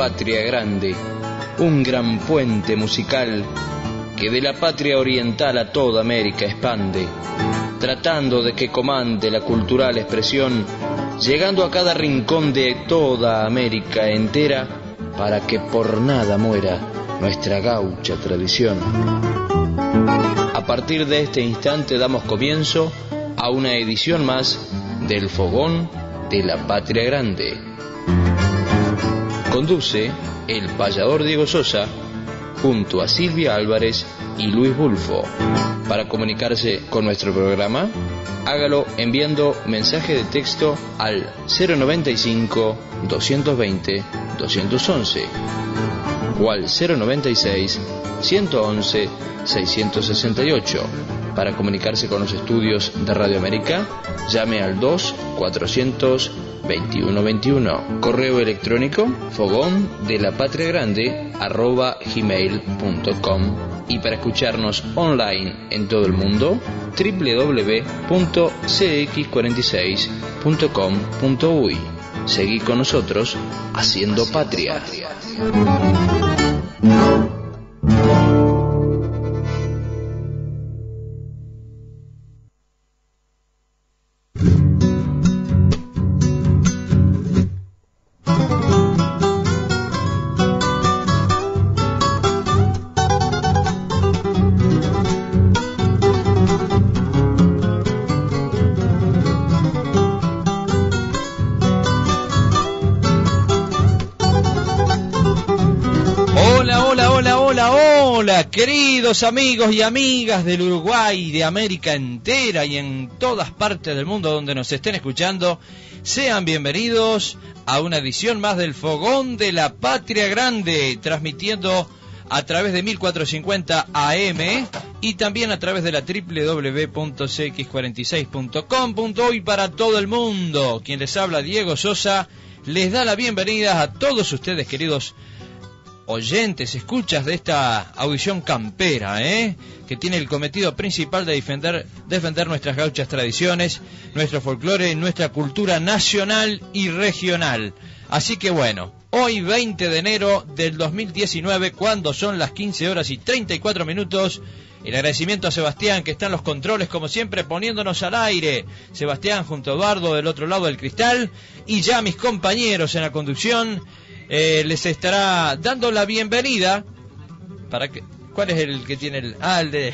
patria grande, un gran puente musical que de la patria oriental a toda América expande, tratando de que comande la cultural expresión, llegando a cada rincón de toda América entera, para que por nada muera nuestra gaucha tradición. A partir de este instante damos comienzo a una edición más del Fogón de la Patria Grande. Conduce el payador Diego Sosa junto a Silvia Álvarez y Luis Bulfo. Para comunicarse con nuestro programa, hágalo enviando mensaje de texto al 095 220 211 o al 096 111 668. Para comunicarse con los estudios de Radio América, llame al 2 400 2121. Correo electrónico fogón de la patria grande arroba gmail.com. Y para escucharnos online en todo el mundo, www.cx46.com.uy. Seguí con nosotros haciendo patria. Queridos amigos y amigas del Uruguay, de América entera y en todas partes del mundo donde nos estén escuchando, sean bienvenidos a una edición más del Fogón de la Patria Grande, transmitiendo a través de 1450 AM y también a través de la www.cx46.com.uy para todo el mundo. Quien les habla, Diego Sosa, les da la bienvenida a todos ustedes, queridos oyentes, escuchas de esta audición campera, ¿eh? que tiene el cometido principal de defender, defender nuestras gauchas tradiciones, nuestro folclore, nuestra cultura nacional y regional. Así que bueno, hoy 20 de enero del 2019, cuando son las 15 horas y 34 minutos, el agradecimiento a Sebastián, que está en los controles, como siempre, poniéndonos al aire. Sebastián junto a Eduardo del otro lado del cristal. Y ya mis compañeros en la conducción eh, les estará dando la bienvenida. ¿Para que ¿Cuál es el que tiene el.? Ah, el de.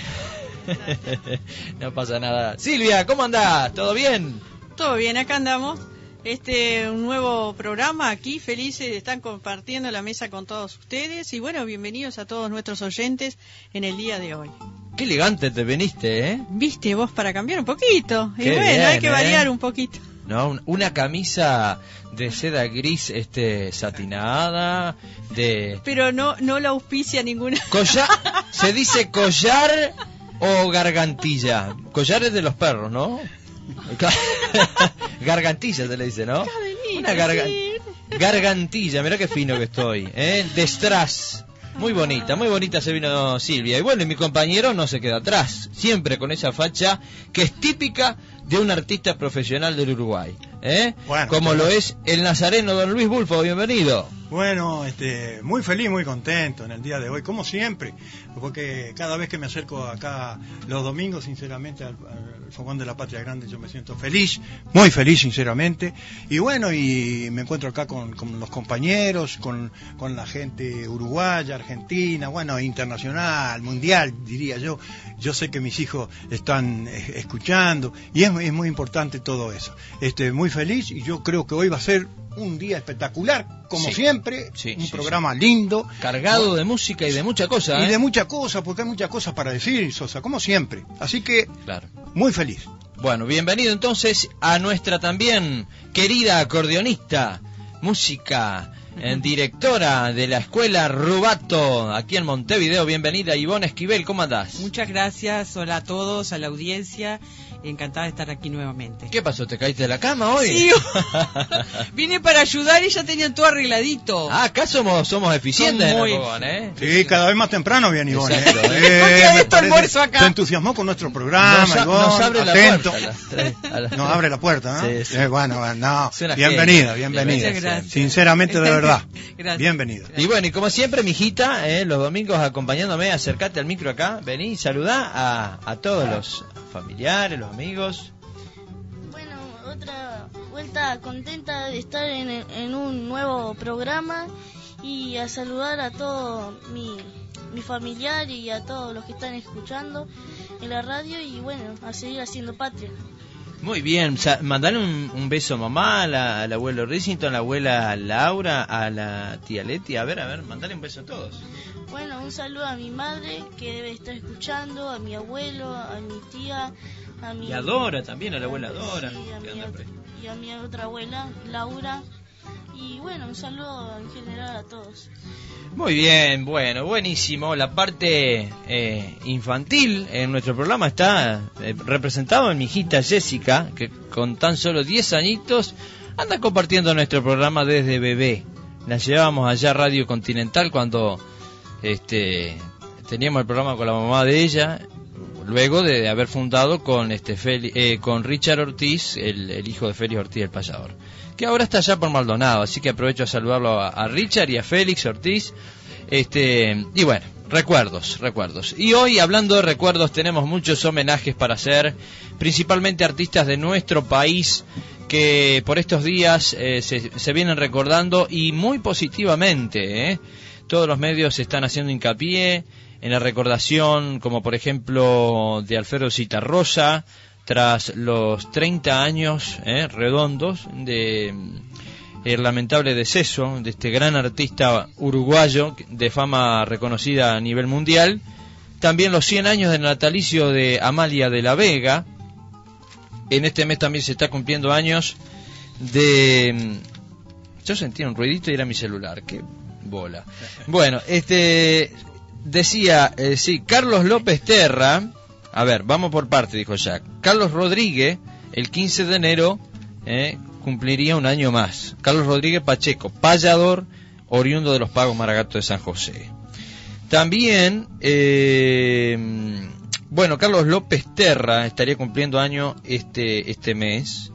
no pasa nada. Silvia, ¿cómo andás? ¿Todo bien? Todo bien, acá andamos. Este, un nuevo programa aquí, felices de estar compartiendo la mesa con todos ustedes. Y bueno, bienvenidos a todos nuestros oyentes en el día de hoy. Qué elegante te veniste, ¿eh? Viste vos para cambiar un poquito. Y bueno, bien, hay que ¿eh? variar un poquito. ¿No? Un- Una camisa de seda gris este satinada, de Pero no, no la auspicia ninguna. collar, se dice collar o gargantilla. Collar es de los perros, ¿no? gargantilla se le dice, ¿no? Una garga- gargantilla, mira qué fino que estoy, ¿eh? De strass. Muy bonita, muy bonita se vino Silvia. Y bueno, y mi compañero no se queda atrás, siempre con esa facha que es típica de un artista profesional del Uruguay. ¿eh? Bueno, Como lo es el nazareno don Luis Bulfo, bienvenido. Bueno, este, muy feliz, muy contento en el día de hoy, como siempre, porque cada vez que me acerco acá los domingos, sinceramente, al, al Fogón de la Patria Grande, yo me siento feliz, muy feliz, sinceramente. Y bueno, y me encuentro acá con, con los compañeros, con, con la gente uruguaya, argentina, bueno, internacional, mundial, diría yo. Yo sé que mis hijos están eh, escuchando y es, es muy importante todo eso. Este, muy feliz y yo creo que hoy va a ser un día espectacular, como Sí. siempre, Sí, un sí, programa lindo. Cargado de música y de mucha cosa. Y ¿eh? de muchas cosas, porque hay muchas cosas para decir, Sosa, como siempre. Así que, Claro. muy feliz. Bueno, bienvenido entonces a nuestra también querida acordeonista, música, eh, directora de la escuela Rubato, aquí en Montevideo. Bienvenida Ivonne Esquivel, ¿cómo andás? Muchas gracias, hola a todos, a la audiencia. Encantada de estar aquí nuevamente. ¿Qué pasó? ¿Te caíste de la cama hoy? Sí, vine para ayudar y ya tenían todo arregladito. Ah, acá somos, somos eficientes muy- en ¿eh? Sí, cada vez más temprano viene Ivonne. Exacto, ¿eh? ¿eh? ¿Por qué me esto parece- almuerzo acá? Se entusiasmó con nuestro programa, Nos, a- Ivonne, nos abre atento. la puerta a las tres, a las Nos abre la puerta, ¿no? Sí, sí. Eh, bueno, bueno, no. Bienvenida, bienvenida. Gracias. Sinceramente, de verdad. Gracias. Bienvenida. Y bueno, y como siempre, mijita, eh, los domingos acompañándome, acercate al micro acá, vení y saludá a, a todos los familiares, los amigos. Bueno, otra vuelta contenta de estar en, en un nuevo programa y a saludar a todo mi, mi familiar y a todos los que están escuchando en la radio y bueno, a seguir haciendo patria. Muy bien, mandale un, un beso a mamá, a la- al abuelo Rissington, a la abuela Laura, a la tía Leti, a ver, a ver, mandale un beso a todos. Bueno, un saludo a mi madre que debe estar escuchando, a mi abuelo, a mi tía, a mi... Y a Dora también, a la abuela Dora. Sí, a que mi anda por ot- ahí. y a mi otra abuela, Laura. Y bueno, un saludo en general a todos. Muy bien, bueno, buenísimo. La parte eh, infantil en nuestro programa está eh, representado en mi hijita Jessica, que con tan solo 10 añitos anda compartiendo nuestro programa desde bebé. La llevábamos allá a Radio Continental cuando este, teníamos el programa con la mamá de ella, luego de haber fundado con este Feli- eh, con Richard Ortiz, el, hijo de Félix Ortiz el payador, que ahora está allá por Maldonado, así que aprovecho a saludarlo a, a Richard y a Félix Ortiz. Este, y bueno, recuerdos, recuerdos. Y hoy hablando de recuerdos tenemos muchos homenajes para hacer, principalmente artistas de nuestro país que por estos días eh, se, se vienen recordando y muy positivamente. ¿eh? Todos los medios están haciendo hincapié en la recordación, como por ejemplo de Alfredo Citarrosa, tras los 30 años ¿eh? redondos de el lamentable deceso de este gran artista uruguayo de fama reconocida a nivel mundial. También los 100 años del natalicio de Amalia de la Vega. En este mes también se está cumpliendo años de... Yo sentía un ruidito y era mi celular. Qué bola. Bueno, este... Decía, eh, sí, Carlos López Terra. A ver, vamos por parte, dijo Jack. Carlos Rodríguez, el 15 de enero, eh, cumpliría un año más. Carlos Rodríguez Pacheco, payador, oriundo de los Pagos Maragato de San José. También, eh, bueno, Carlos López Terra estaría cumpliendo año este, este mes.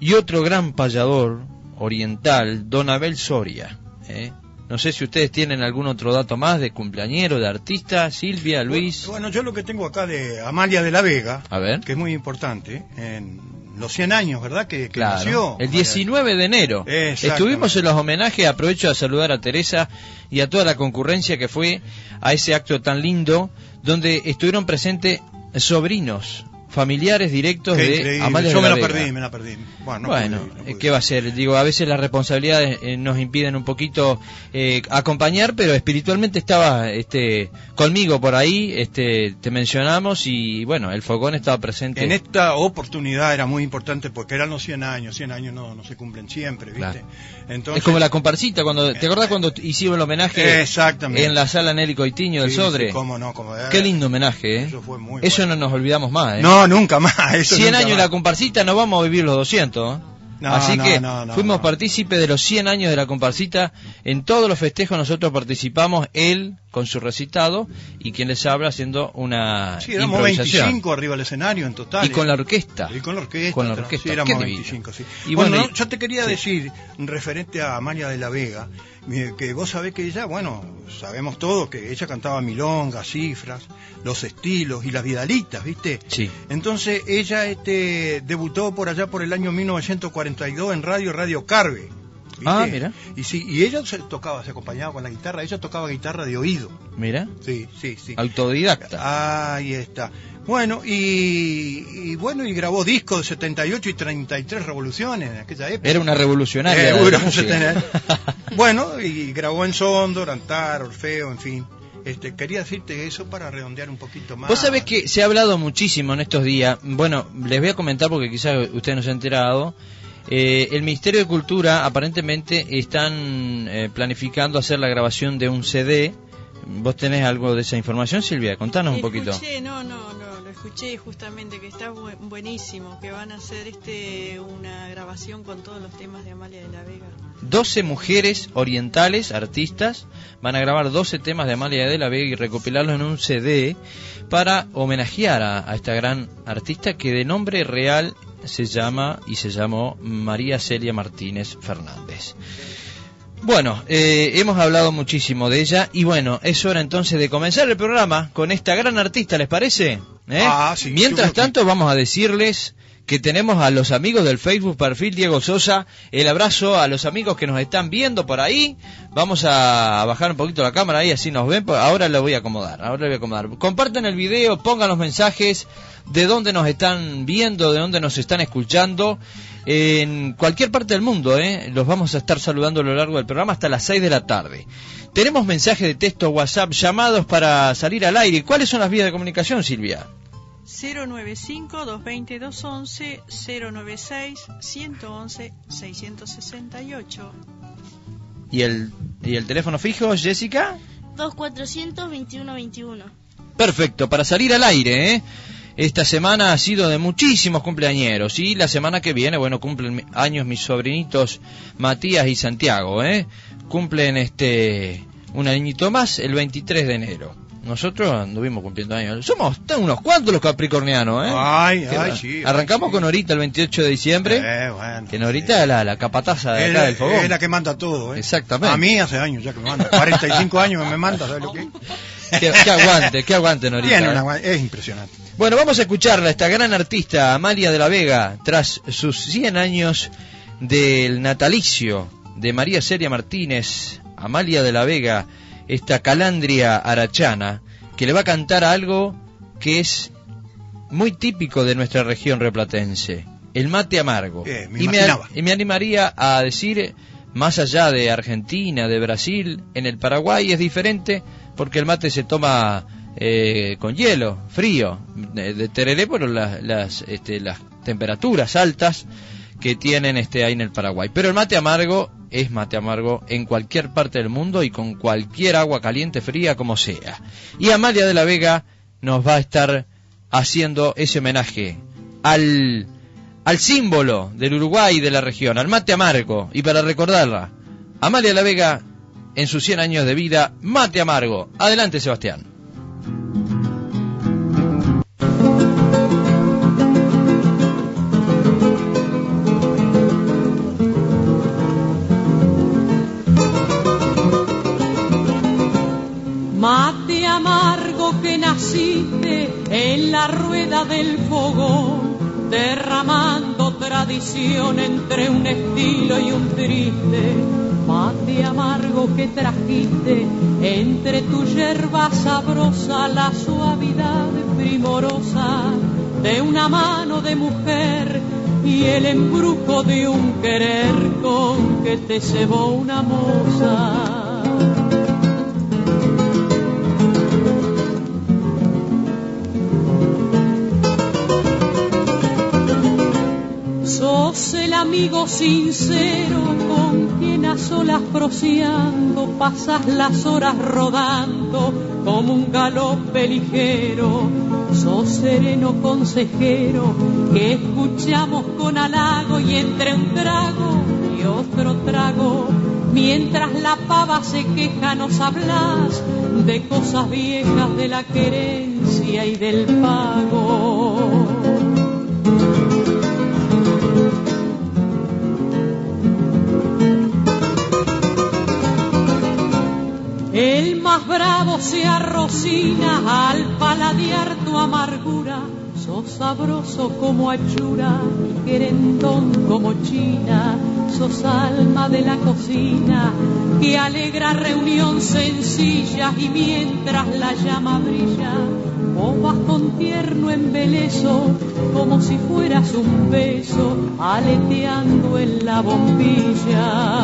Y otro gran payador oriental, Don Abel Soria. ¿eh? No sé si ustedes tienen algún otro dato más de cumpleañero, de artista, Silvia, Luis. Bueno, yo lo que tengo acá de Amalia de la Vega, A ver. que es muy importante, en los 100 años, ¿verdad? Que, que Claro, nació. el 19 de enero. Estuvimos en los homenajes, aprovecho a saludar a Teresa y a toda la concurrencia que fue a ese acto tan lindo, donde estuvieron presentes sobrinos, familiares directos Qué de increíble. Amalia Yo de me la Vega. perdí, me la perdí. Bueno, no Bueno, pude ir, no eh, pude ¿qué va a ser? Digo, a veces las responsabilidades eh, nos impiden un poquito eh, acompañar, pero espiritualmente estaba este, conmigo por ahí, este, te mencionamos y bueno, el fogón estaba presente. En esta oportunidad era muy importante porque eran los 100 años, 100 años no, no se cumplen siempre, ¿viste? Claro. Entonces, es como la comparsita, cuando ¿te acordás cuando hicimos el homenaje Exactamente. en la sala Nelly Coitiño del Sí, Sodre? sí, cómo no, cómo- Qué lindo homenaje, ¿eh? Eso fue muy Eso bueno. no nos olvidamos más, ¿eh? No, nunca más. Eso 100 nunca años más. la comparsita, no vamos a vivir los 200. ¿eh? No, Así no, que no, fuimos partícipes de los 100 años de la comparsita. En todos los festejos nosotros participamos, él con su recitado y quien les habla haciendo una Sí, éramos improvisación. 25 arriba del escenario en total. Y con la orquesta. Y con la orquesta. Con la orquesta, Sí, éramos qué divino. 25, sí. Y bueno, bueno, no, yo te quería sí. decir, referente a Amalia de la Vega, que vos sabés que ella, bueno, sabemos todo, que ella cantaba milongas, cifras, los estilos y las vidalitas, ¿viste? Sí. Entonces ella este, debutó por allá por el año 1942 en radio, Radio Carve. ¿Viste? Ah, mira. Y sí, y ella se tocaba, se acompañaba con la guitarra, ella tocaba guitarra de oído. Mira, Sí, sí, sí. autodidacta. Ahí está. Bueno, y, y bueno, y grabó discos de 78 y 33 revoluciones en aquella época. Era una revolucionaria. tenía- bueno, y grabó en Sondor, Antar, Orfeo, en fin. Este, quería decirte eso para redondear un poquito más. Vos sabés que se ha hablado muchísimo en estos días. Bueno, les voy a comentar porque quizás ustedes no se han enterado. Eh, el Ministerio de Cultura aparentemente están eh, planificando hacer la grabación de un CD. ¿Vos tenés algo de esa información, Silvia? Contanos un poquito. No, no, no, lo escuché justamente que está bu- buenísimo, que van a hacer este una grabación con todos los temas de Amalia de la Vega. 12 mujeres orientales, artistas, van a grabar 12 temas de Amalia de la Vega y recopilarlos en un CD para homenajear a, a esta gran artista que de nombre real se llama y se llamó María Celia Martínez Fernández. Bueno, eh, hemos hablado muchísimo de ella y bueno, es hora entonces de comenzar el programa con esta gran artista, ¿les parece? ¿Eh? Ah, sí, Mientras tanto vamos a decirles que tenemos a los amigos del Facebook perfil Diego Sosa, el abrazo a los amigos que nos están viendo por ahí, vamos a bajar un poquito la cámara ahí así nos ven, ahora lo voy a acomodar, ahora lo voy a acomodar. Compartan el video, pongan los mensajes de dónde nos están viendo, de dónde nos están escuchando, en cualquier parte del mundo, ¿eh? los vamos a estar saludando a lo largo del programa hasta las 6 de la tarde. Tenemos mensajes de texto, WhatsApp, llamados para salir al aire. ¿Cuáles son las vías de comunicación, Silvia? 095-220-211, 096-111-668. ¿Y el, ¿Y el teléfono fijo, Jessica? 2421 Perfecto, para salir al aire, ¿eh? Esta semana ha sido de muchísimos cumpleañeros y la semana que viene, bueno, cumplen años mis sobrinitos Matías y Santiago, ¿eh? Cumplen este un añito más el 23 de enero. Nosotros anduvimos cumpliendo años. Somos tan unos cuantos los capricornianos, ¿eh? Ay, ay, va- sí. Arrancamos con. Norita el 28 de diciembre, Eh, bueno, que Norita es la, la capataza de acá del fogón. es la que manda todo, ¿eh? Exactamente. A mí hace años ya que me manda. 45 años que me manda, ¿sabes lo que? Qué, qué aguante, qué aguante Norita. Tiene ¿eh? una- es impresionante. Bueno, vamos a escucharla, esta gran artista, Amalia de la Vega, tras sus 100 años del natalicio de María Celia Martínez, Amalia de la Vega, esta calandria arachana, que le va a cantar algo que es muy típico de nuestra región replatense, el mate amargo. Eh, me y, me, imaginaba. y me animaría a decir, más allá de Argentina, de Brasil, en el Paraguay es diferente porque el mate se toma eh, con hielo, frío, de, de tereré por las, las, este, las temperaturas altas que tienen este ahí en el Paraguay. Pero el mate amargo es mate amargo en cualquier parte del mundo y con cualquier agua caliente, fría, como sea. Y Amalia de la Vega nos va a estar haciendo ese homenaje al, al símbolo del Uruguay y de la región, al mate amargo. Y para recordarla, Amalia de la Vega en sus 100 años de vida, mate amargo. Adelante, Sebastián. Amargo que naciste en la rueda del fogón, derramando tradición entre un estilo y un triste. Mate amargo que trajiste entre tu yerba sabrosa la suavidad primorosa de una mano de mujer y el embrujo de un querer con que te cebó una moza. Sos el amigo sincero con quien a solas proseando pasas las horas rodando como un galope ligero. Sos sereno consejero que escuchamos con halago y entre un trago y otro trago. Mientras la pava se queja nos hablas de cosas viejas de la querencia y del pago. El más bravo se arrocina al paladear tu amargura. Sos sabroso como achura querendón como china. Sos alma de la cocina que alegra reunión sencilla y mientras la llama brilla, vos con tierno embeleso como si fueras un beso aleteando en la bombilla.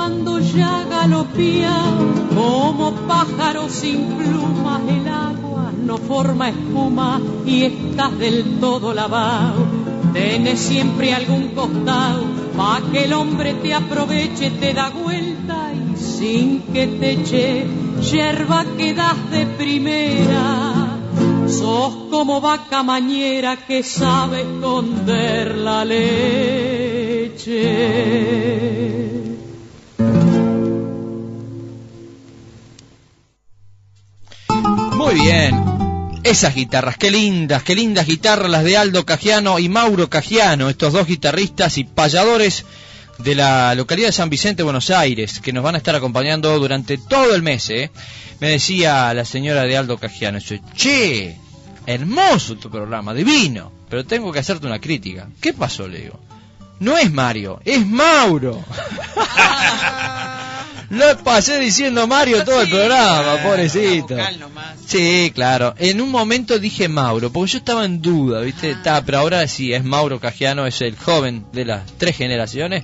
Cuando ya galopía como pájaro sin plumas, el agua no forma espuma y estás del todo lavado. Tienes siempre algún costado pa' que el hombre te aproveche, te da vuelta y sin que te eche yerba quedas de primera. Sos como vaca mañera que sabe esconder la leche. Muy bien. Esas guitarras, qué lindas, qué lindas guitarras las de Aldo Cagiano y Mauro Cagiano, estos dos guitarristas y payadores de la localidad de San Vicente, Buenos Aires, que nos van a estar acompañando durante todo el mes. ¿eh? Me decía la señora de Aldo Cagiano, che, hermoso tu programa, divino, pero tengo que hacerte una crítica. ¿Qué pasó, le digo? No es Mario, es Mauro. Lo pasé diciendo Mario todo el programa, pobrecito. Sí, claro. En un momento dije Mauro, porque yo estaba en duda, ¿viste? Ta, pero ahora sí, es Mauro Cagiano, es el joven de las tres generaciones.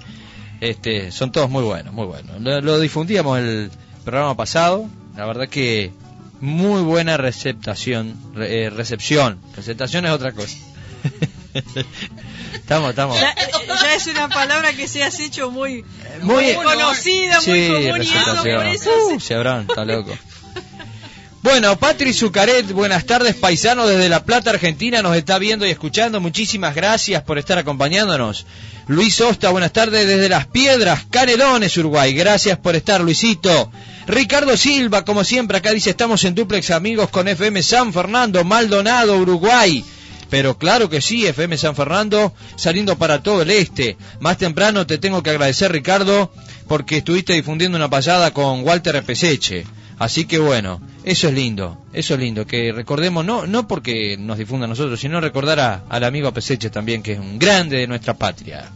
Este, son todos muy buenos, muy buenos. Lo, lo difundíamos el programa pasado, la verdad que muy buena receptación, re- eh, recepción. Receptación es otra cosa. estamos, estamos. Ya, ya es una palabra que se has hecho muy, Muy- muy conocida, muy Sí, común y eso, receptación. por eso Uh, se está loco. Bueno, Patri Zucaret, buenas tardes, paisano desde La Plata, Argentina, nos está viendo y escuchando. Muchísimas gracias por estar acompañándonos. Luis Osta, buenas tardes desde Las Piedras, Canelones, Uruguay. Gracias por estar, Luisito. Ricardo Silva, como siempre, acá dice, estamos en duplex amigos con FM San Fernando, Maldonado, Uruguay. Pero claro que sí, FM San Fernando, saliendo para todo el este. Más temprano te tengo que agradecer, Ricardo, porque estuviste difundiendo una payada con Walter Peseche. Así que bueno, eso es lindo, eso es lindo, que recordemos, no, no porque nos difunda a nosotros, sino recordar a- al amigo Peseche también, que es un grande de nuestra patria.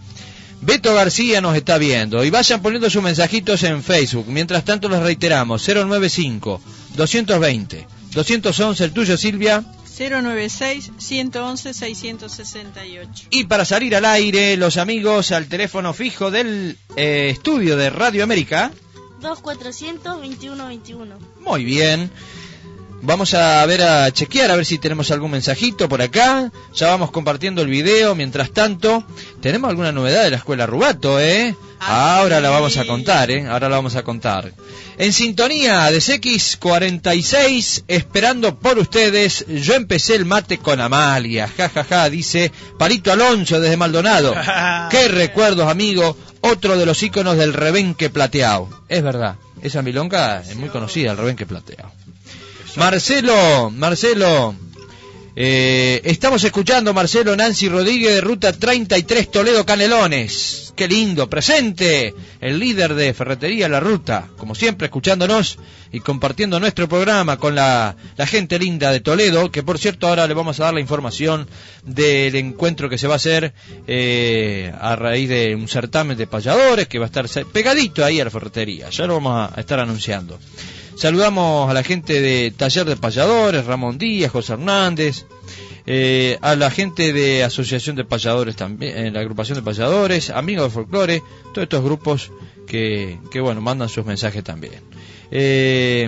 Beto García nos está viendo y vayan poniendo sus mensajitos en Facebook. Mientras tanto les reiteramos, 095 220 211 el tuyo Silvia 096 111 668. y para salir al aire los amigos al teléfono fijo del eh, estudio de Radio América 2400 2121. Muy bien. Vamos a ver a chequear a ver si tenemos algún mensajito por acá. Ya vamos compartiendo el video. Mientras tanto, tenemos alguna novedad de la escuela Rubato, ¿eh? Ah, Ahora la vamos a contar, ¿eh? Ahora la vamos a contar. En sintonía de CX46, esperando por ustedes, yo empecé el mate con Amalia. Ja, ja, ja, dice Palito Alonso desde Maldonado. Qué recuerdos, amigo. Otro de los íconos del rebenque plateado. Es verdad, esa milonga es muy conocida, el rebenque plateado. Marcelo, Marcelo, eh, estamos escuchando Marcelo Nancy Rodríguez de Ruta 33 Toledo Canelones. Qué lindo, presente el líder de Ferretería La Ruta, como siempre escuchándonos y compartiendo nuestro programa con la, la gente linda de Toledo, que por cierto ahora le vamos a dar la información del encuentro que se va a hacer eh, a raíz de un certamen de payadores que va a estar pegadito ahí a la ferretería, ya lo vamos a estar anunciando. Saludamos a la gente de Taller de Payadores, Ramón Díaz, José Hernández, eh, a la gente de Asociación de Payadores también, en la agrupación de Payadores, Amigos de Folclore, todos estos grupos que, que bueno, mandan sus mensajes también. Eh,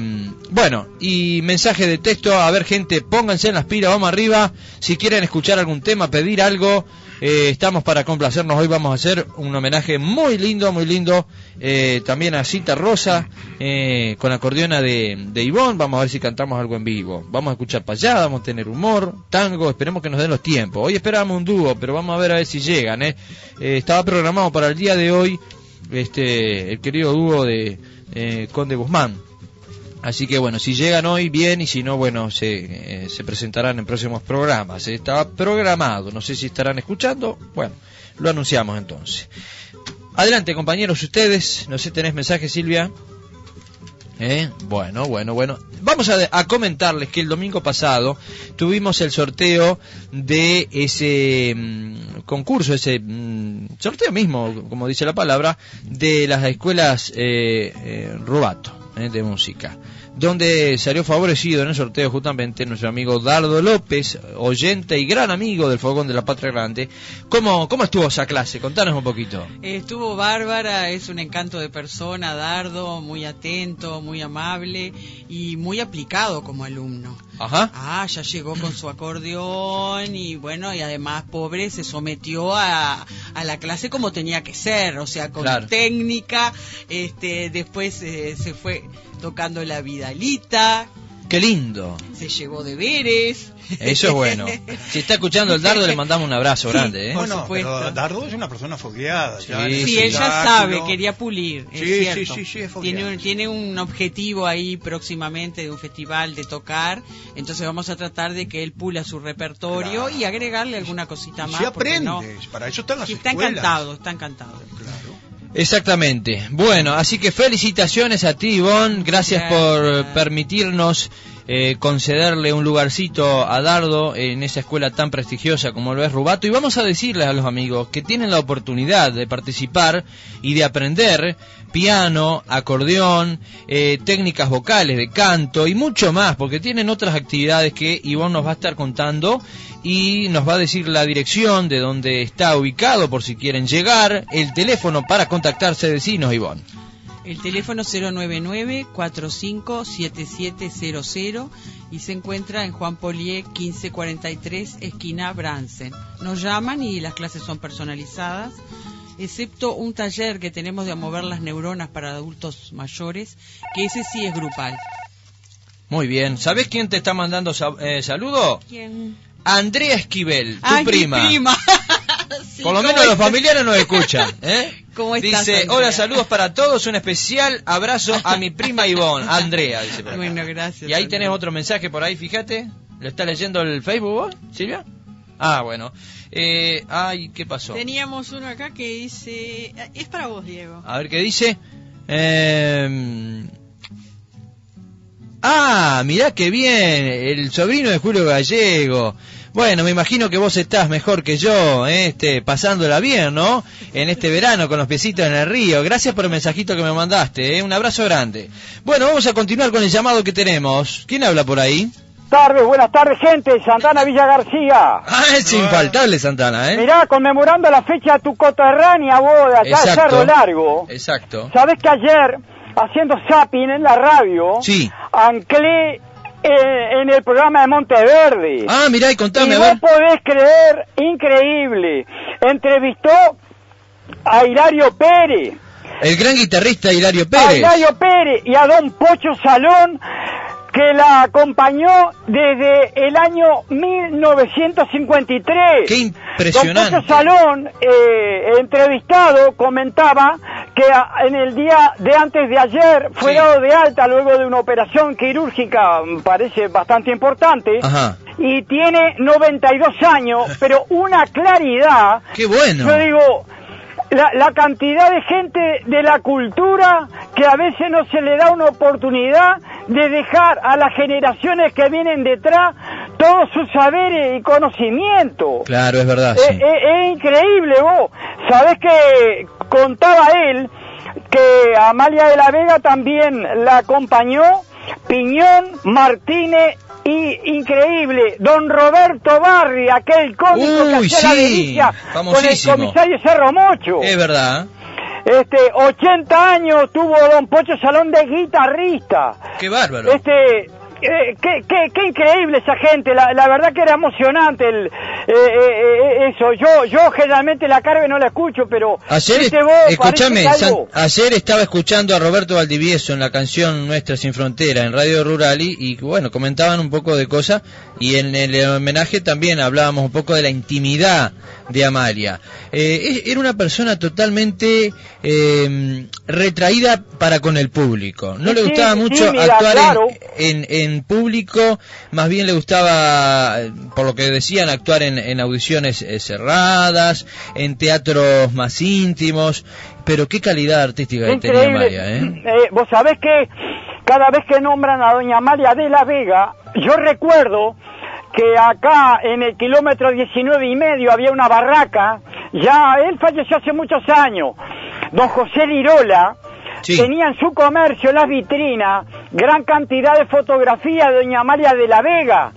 bueno, y mensaje de texto, a ver gente, pónganse en las pilas, vamos arriba, si quieren escuchar algún tema, pedir algo, eh, estamos para complacernos, hoy vamos a hacer un homenaje muy lindo, muy lindo, eh, también a Cita Rosa, eh, con acordeona de, de Ivonne, vamos a ver si cantamos algo en vivo, vamos a escuchar payada, vamos a tener humor, tango, esperemos que nos den los tiempos, hoy esperamos un dúo, pero vamos a ver a ver si llegan, eh. Estaba programado para el día de hoy, este, el querido dúo de Conde Guzmán, Así que bueno, si llegan hoy, bien, y si no, bueno, se, se presentarán en próximos programas. Estaba programado, no sé si estarán escuchando, bueno, lo anunciamos entonces. Adelante, compañeros, ustedes, no sé, ¿tenés mensaje, Silvia? ¿Eh? Bueno, bueno, bueno. Vamos a, comentarles que el domingo pasado tuvimos el sorteo de ese mm, concurso, ese mm, sorteo mismo, como dice la palabra, de las escuelas eh, eh, Rubato eh, de música. Donde salió favorecido en el sorteo justamente nuestro amigo Dardo López, oyente y gran amigo del Fogón de la Patria Grande. ¿Cómo, cómo estuvo esa clase? Contanos un poquito. Estuvo bárbara, es un encanto de persona, Dardo, muy atento, muy amable y muy aplicado como alumno. Ajá. Ah, ya llegó con su acordeón y bueno, y además, pobre, se sometió a, a la clase como tenía que ser, o sea, con Claro. técnica, este, después eh, se fue tocando la vidalita, Qué lindo. se llevó deberes. Eso es bueno. Si está escuchando el dardo, le mandamos un abrazo Sí. grande. ¿eh? Bueno, pero Dardo es una persona fogueada. Sí, Sí, ella sabe, quería pulir, es Sí, cierto. sí, sí, sí, es fogueada. tiene, un, tiene un objetivo ahí próximamente de un festival de tocar, entonces vamos a tratar de que él pula su repertorio Claro. y agregarle alguna cosita más. se aprende, no- para eso están las Sí, está escuelas. encantado, está encantado. Claro. Exactamente. Bueno, así que felicitaciones a ti, Ivonne. Gracias por permitirnos eh, concederle un lugarcito a Dardo en esa escuela tan prestigiosa como lo es Rubato. Y vamos a decirles a los amigos que tienen la oportunidad de participar y de aprender piano, acordeón, eh, técnicas vocales de canto y mucho más, porque tienen otras actividades que Ivonne nos va a estar contando y nos va a decir la dirección de donde está ubicado por si quieren llegar, el teléfono para contactarse, decinos Ivonne. El teléfono 099-457700 y se encuentra en Juan Polié 1543, esquina Bransen. Nos llaman y las clases son personalizadas, excepto un taller que tenemos de mover las neuronas para adultos mayores, que ese sí es grupal. Muy bien. ¿Sabés quién te está mandando eh, saludo? ¿Quién? Andrea Esquivel, tu Ay, mi prima. Sí, Por lo ¿cómo menos los familiares nos escuchan. ¿eh? ¿Cómo estás, Dice, Andrea? hola, saludos para todos, un especial abrazo a mi prima Ivonne, Andrea, dice por acá. Bueno, gracias. Y ahí tenés otro mensaje por ahí, fíjate. ¿Lo está leyendo el Facebook vos, Silvia? Ah, bueno. Eh, ay, ¿qué pasó? Teníamos uno acá que dice... Es para vos, Diego. A ver qué dice. Eh, ah, mirá qué bien, el sobrino de Julio Gallego. Bueno, me imagino que vos estás mejor que yo, eh, este, pasándola bien, ¿no? En este verano con los piecitos en el río. Gracias por el mensajito que me mandaste, ¿eh? un abrazo grande. Bueno, vamos a continuar con el llamado que tenemos. ¿Quién habla por ahí? tardes, buenas tardes, gente. Santana Villa García. Ah, es infaltable Santana, ¿eh? Mirá, conmemorando la fecha de tu coterránea boda, Exacto. Cerro Largo. Exacto. Sabés que ayer, haciendo zapping en la radio, Sí. anclé eh, en el programa de Monteverde. Ah, mirá y contame, y a vos ver. podés creer, increíble, entrevistó a Hilario Pérez. El gran guitarrista Hilario A Pérez. Hilario Pérez y a don Pocho Salón, que la acompañó desde el año 1953. Qué impresionante. Don Pocho Salón, eh, entrevistado, comentaba que en el día de antes de ayer fue Sí. dado de alta luego de una operación quirúrgica, mm, parece bastante importante, Ajá. y tiene 92 años, pero una claridad Qué bueno. yo digo, la, la cantidad de gente de la cultura que a veces no se le da una oportunidad de dejar a las generaciones que vienen detrás todos sus saberes y conocimientos. Claro, es verdad, Es, sí. es- es increíble, vos. Sabés que contaba él que Amalia de la Vega también la acompañó, Piñón, Martínez y increíble, don Roberto Barri, aquel cómico que hacía la sí, delicia con el comisario Cerro Mocho. Es verdad. Este, 80 años tuvo don Pocho Salón de guitarrista. Qué bárbaro. Este, eh, qué, qué, qué increíble esa gente, la, la verdad que era emocionante el, eh, eh, eh, eso. Yo, yo generalmente la carga no la escucho, pero Ayer, vos, algo- San- ayer estaba escuchando a Roberto Valdivieso en la canción Nuestra Sin Frontera en Radio Rural y, y, bueno, comentaban un poco de cosas y en el homenaje también hablábamos un poco de la intimidad de Amalia. Eh, era una persona totalmente eh, retraída para con el público. No Sí, le gustaba sí, mucho actuar en- claro. en, en público, más bien le gustaba, por lo que decían, actuar en, en audiciones eh, cerradas, en teatros más íntimos, pero qué calidad artística que tenía. Amalia, ¿eh? Eh, Vos sabés que cada vez que nombran a doña Amalia de la Vega, yo recuerdo que acá en el kilómetro 19 y medio había una barraca, ya él falleció hace muchos años, don José Lirola, Sí. tenía en su comercio las vitrinas gran cantidad de fotografías de doña Amalia de la Vega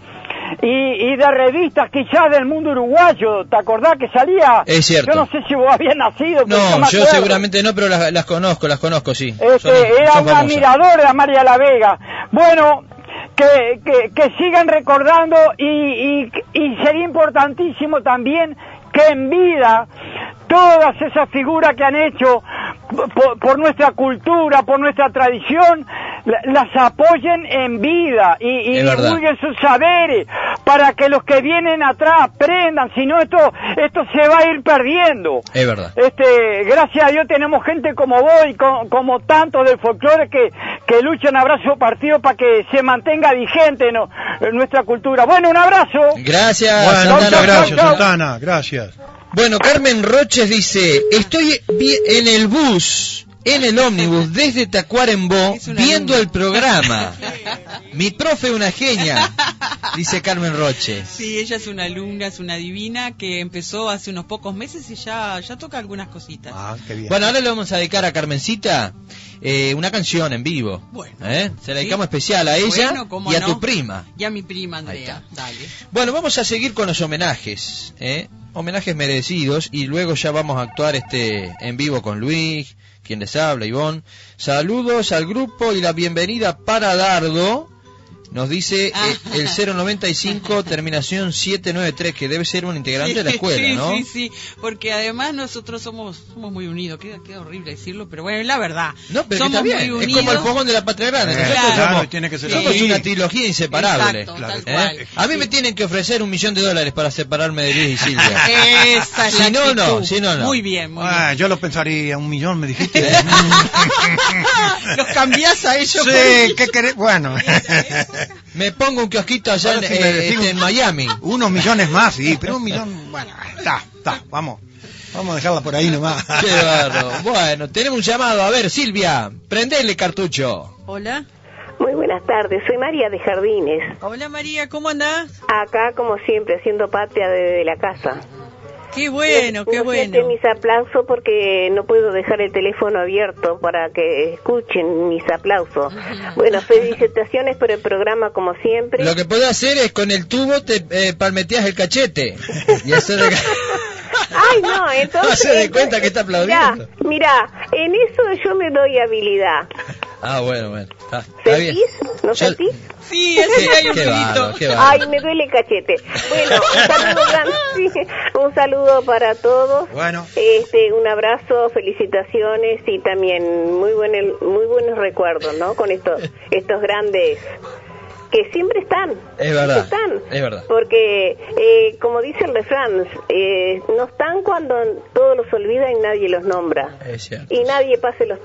y, y de revistas quizás del mundo uruguayo. ¿Te acordás que salía? Es cierto. Yo no sé si vos habías nacido. pero No, me yo seguramente no, pero las, las conozco, las conozco, sí. Este, Son- era son un admirador de Amalia La Vega. Bueno, que, que, sigan recordando y, y, y sería importantísimo también que en vida todas esas figuras que han hecho por, por nuestra cultura, por nuestra tradición, la- las apoyen en vida y, y divulguen sus saberes para que los que vienen atrás aprendan, si no esto, esto se va a ir perdiendo. Es verdad. Este, gracias a Dios tenemos gente como vos y co- como tantos del folclore que, que luchan abrazo partido para que se mantenga vigente no- nuestra cultura. Bueno, un abrazo. Gracias, Bueno, Santana. muchas gracias, chau. Santana, gracias. Bueno, Carmen Roches dice, estoy en el bus, en el ómnibus, desde Tacuarembó, Es viendo alumna. el programa. Mi profe una genia, dice Carmen Roches. Sí, ella es una alumna, es una divina que empezó hace unos pocos meses y ya, ya toca algunas cositas. Ah, qué bien. Bueno, ahora le vamos a dedicar a Carmencita eh, una canción en vivo. Bueno. ¿Eh? Se la Sí. dedicamos especial a ella Bueno, y a no. tu prima. Y a mi prima Andrea, dale. Bueno, vamos a seguir con los homenajes, ¿eh? Homenajes merecidos y luego ya vamos a actuar este en vivo con Luis, quien les habla, Ivonne. Saludos al grupo y la bienvenida para Dardo. Nos dice Ah. eh, el 095 terminación 793 que debe ser un integrante de la escuela, sí, ¿no? Sí, sí, porque además nosotros somos somos muy unidos. Queda, queda horrible decirlo, pero bueno, es la verdad. No, pero que somos está bien. muy Es unidos. como el fogón de la patria grande. Eh, Nosotros claro, somos, tiene que ser somos una trilogía inseparable. Exacto, Claro. tal ¿Eh? cual. A mí me tienen que ofrecer un millón de dólares para separarme de Luis y Silvia. Esa es Si la no, no, actitud. si no, no. Muy bien, muy Ah, yo lo pensaría, un millón me dijiste. bien. Los cambiás a ellos. sí, ¿qué querés? Bueno. Me pongo un kiosquito allá en, eh, este, un- en Miami. Unos millones más, sí, pero un millón, bueno, está, está, vamos. Vamos a dejarla por ahí nomás. Qué bárbaro. Bueno, tenemos un llamado. A ver, Silvia, prendele cartucho. Hola. Muy buenas tardes, soy María de Jardines. Hola María, ¿cómo andás? Acá, como siempre, haciendo patria desde la casa. Qué bueno, qué no bueno. mis aplausos porque no puedo dejar el teléfono abierto para que escuchen mis aplausos. Bueno, felicitaciones por el programa, como siempre. Lo que podés hacer es con el tubo te eh, palmeteas el cachete. Y hacer de... Ay, no, entonces... No se dé cuenta que está aplaudiendo. Mira, mira, en eso yo me doy habilidad. Ah, bueno, bueno. Está, está bien. ¿Sentís? ¿No Yo- sentís? Sí, ese hay un. Ay, me duele el cachete. Bueno, un saludo, sí, un saludo para todos. Bueno. Este, un abrazo, felicitaciones y también muy buen, muy buenos recuerdos, ¿no? Con estos, estos grandes que siempre están. Es verdad, Están. es verdad. Porque, eh, como dice el refrán, eh, no están cuando todos los olvida y nadie los nombra. Es cierto. Y nadie pase los,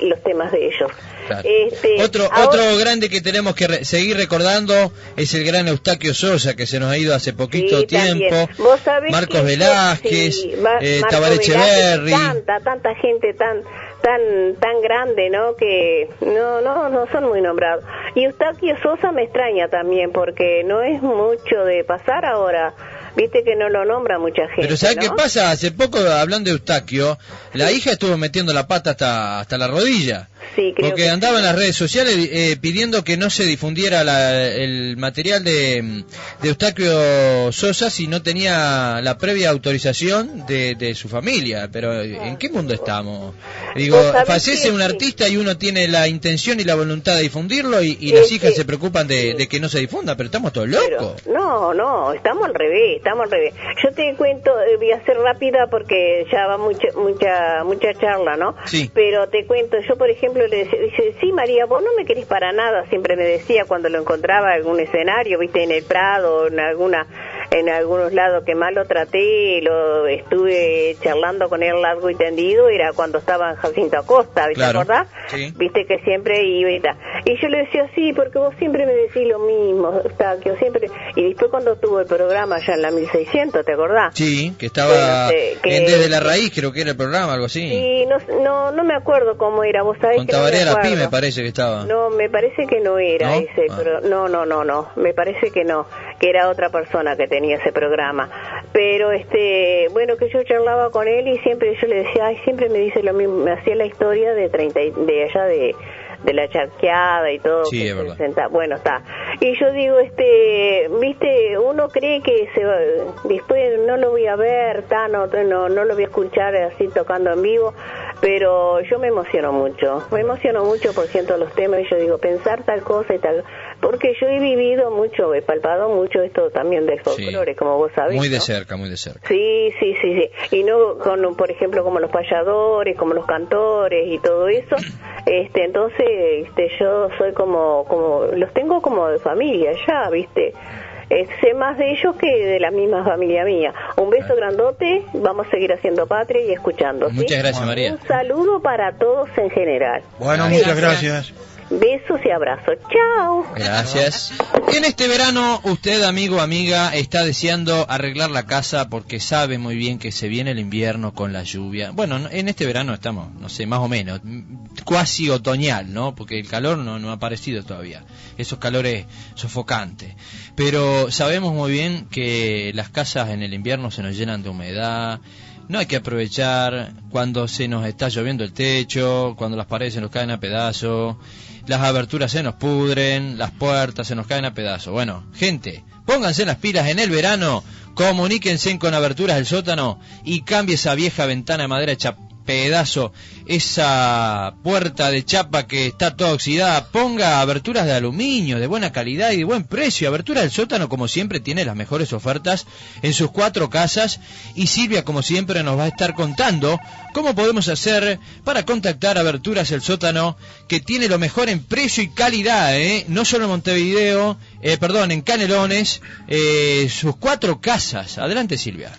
los temas de ellos. Claro. Este, otro ahora- otro grande que tenemos que re- seguir recordando es el gran Eustaquio Sosa que se nos ha ido hace poquito Sí, tiempo. Vos sabés Marcos que- Velázquez, sí, eh, Marco Tabaré. Tanta, tanta gente tan tan tan grande, ¿no? Que no no no son muy nombrados. Y Eustaquio Sosa me extraña también porque no es mucho de pasar ahora. Viste que no lo nombra mucha gente. Pero ¿sabes ¿no? qué pasa? Hace poco, hablando de Eustaquio, la hija estuvo metiendo la pata hasta, hasta la rodilla. Sí, creo Porque que andaba sí. en las redes sociales eh, pidiendo que no se difundiera la- el material de, de Eustaquio Sosa si no tenía la previa autorización de, de su familia. Pero ¿en qué mundo estamos? Digo, fallece un artista y uno tiene la intención y la voluntad de difundirlo y, las hijas sí. se preocupan de, de que no se difunda, pero estamos todos Pero, locos. no, no, estamos al revés, estamos al revés. Yo te cuento, eh, voy a ser rápida porque ya va mucha mucha mucha charla, ¿no? Sí. Pero te cuento, yo por ejemplo le decía, dice, sí María, vos no me querés para nada, siempre me decía cuando lo encontraba en algún escenario, viste, en el Prado, en alguna en algunos lados que más lo traté, lo estuve charlando con él largo y tendido, era cuando estaba en Jacinto Acosta, ¿viste? Claro. acordás? Sí. Viste que siempre iba y tal. Y yo le decía, sí, porque vos siempre me decís lo mismo, Eustaquio, siempre. Y después cuando tuvo el programa ya en la 1600, ¿te acordás? Sí, que estaba Bueno, sí, que- en Desde la Raíz, creo que era el programa, algo así. Y no, no, no me acuerdo cómo era, vos sabés Con que no me Pi me parece que estaba. No, me parece que no era ¿No? ese, Ah. pero no, no, no, no, me parece que no, que era otra persona que tenía ese programa. Pero este, bueno, que yo charlaba con él y siempre yo le decía, ay, siempre me dice lo mismo, me hacía la historia de 30 y- de allá de de la charqueada y todo. Sí, es verdad. senta- Bueno, está. Y yo digo, este, viste, uno cree que se va, después no lo voy a ver, ta, no, no, no lo voy a escuchar así tocando en vivo, pero yo me emociono mucho, me emociono mucho por ciento los temas y yo digo, pensar tal cosa y tal, porque yo he vivido mucho, he palpado mucho esto también del folclore, como vos sabés. Muy de ¿no? cerca, muy de cerca. Sí, sí, sí, sí. Y no con, por ejemplo, como los payadores, como los cantores y todo eso. Este, entonces, este, yo soy como, como, los tengo como de familia ya, ¿viste? Eh, sé más de ellos que de la misma familia mía. Un beso grandote, vamos a seguir haciendo patria y escuchando. ¿sí? Muchas gracias, María. Un saludo para todos en general. Bueno, Gracias. muchas gracias. Besos y abrazos. Chao. Gracias. En este verano, usted, amigo, amiga, está deseando arreglar la casa porque sabe muy bien que se viene el invierno con la lluvia. Bueno, no- en este verano estamos, no sé, más o menos, cuasi otoñal, ¿no? Porque el calor no, no ha aparecido todavía. Esos calores sofocantes. Pero sabemos muy bien que las casas en el invierno se nos llenan de humedad. No hay que aprovechar cuando se nos está lloviendo el techo, cuando las paredes se nos caen a pedazos, las aberturas se nos pudren, las puertas se nos caen a pedazos. Bueno, gente, pónganse las pilas en el verano, comuníquense con aberturas del sótano y cambie esa vieja ventana de madera hecha pedazo, esa puerta de chapa que está toda oxidada, ponga aberturas de aluminio de buena calidad y de buen precio. Abertura del sótano, como siempre, tiene las mejores ofertas en sus cuatro casas y Silvia, como siempre, nos va a estar contando cómo podemos hacer para contactar Aberturas el sótano, que tiene lo mejor en precio y calidad, ¿eh? no solo en Montevideo, eh, perdón, en Canelones, eh, sus cuatro casas. Adelante, Silvia.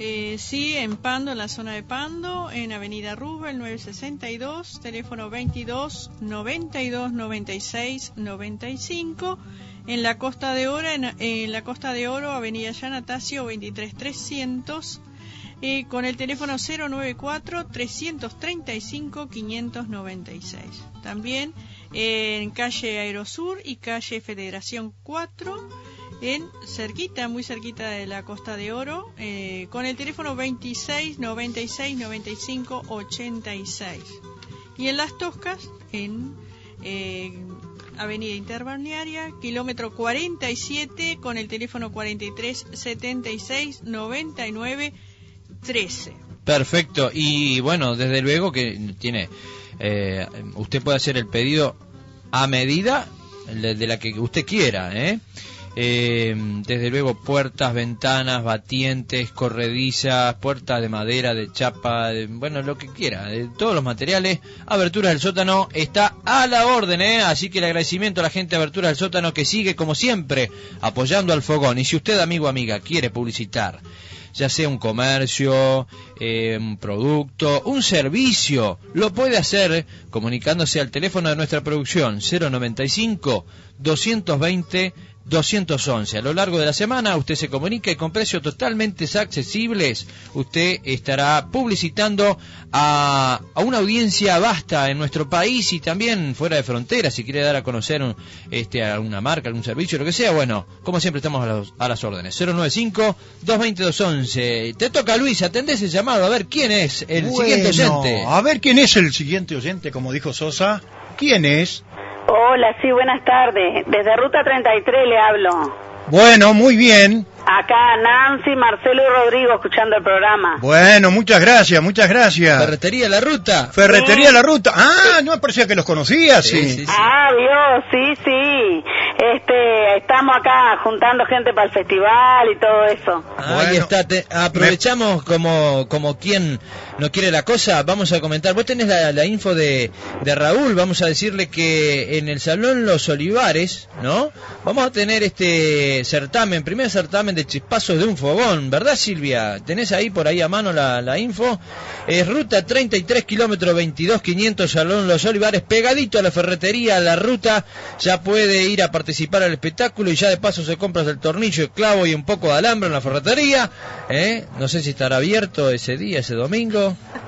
Eh, sí, en Pando, en la zona de Pando, en Avenida Rubel 962, teléfono 22 92 96 95. En la Costa de Oro, en, la Costa de Oro, Avenida Yanatacio 23 300. eh, con el teléfono 094 335 596. También en calle Aerosur y calle Federación 4 en cerquita, muy cerquita de la Costa de Oro, eh, con el teléfono 26 96 95 86. Y en Las Toscas, en eh, Avenida Interbalnearia, kilómetro 47, con el teléfono 43 76 99 13. Perfecto. Y bueno, desde luego que tiene, eh, usted puede hacer el pedido a medida de la que usted quiera, ¿eh? Eh, desde luego puertas, ventanas, batientes, corredizas, puertas de madera, de chapa, bueno, lo que quiera, de todos los materiales. Aberturas del sótano está a la orden, ¿eh? así que el agradecimiento a la gente de Aberturas del sótano que sigue como siempre apoyando al fogón. Y si usted, amigo o amiga, quiere publicitar, ya sea un comercio, eh, un producto, un servicio, lo puede hacer comunicándose al teléfono de nuestra producción 095 220 211. A lo largo de la semana usted se comunica y con precios totalmente accesibles usted estará publicitando a, a una audiencia vasta en nuestro país y también fuera de fronteras. Si quiere dar a conocer un- este, a una marca, algún servicio, lo que sea, bueno, como siempre estamos a, los- a las órdenes. 095-220-211. Te toca Luis, atendés ese llamado a ver quién es el siguiente oyente. A ver quién es el siguiente oyente, como dijo Sosa. ¿Quién es? Hola, sí, buenas tardes. Desde Ruta 33 le hablo. Bueno, muy bien. Acá Nancy, Marcelo y Rodrigo escuchando el programa. Bueno, muchas gracias, muchas gracias. Ferretería La Ruta. Ferretería La Ruta. Ah, no me parecía que los conocía, sí. Sí, sí, sí. Ah, Dios, sí, sí. Este, estamos acá juntando gente para el festival y todo eso. Ahí Bueno, está, te- aprovechamos como, como quien no quiere la cosa, vamos a comentar, vos tenés la, info de, Raúl, vamos a decirle que en el Salón Los Olivares, ¿no? Vamos a tener este certamen, primer certamen de chispazos de un fogón, ¿verdad Silvia? ¿Tenés ahí por ahí a mano la, info? Es ruta 33 kilómetros 22 500 Salón Los Olivares, pegadito a la ferretería, la ruta, ya puede ir a participar al espectáculo y ya de paso se compra el tornillo, el clavo y un poco de alambre en la ferretería, ¿eh? No sé si estará abierto ese día, ese domingo.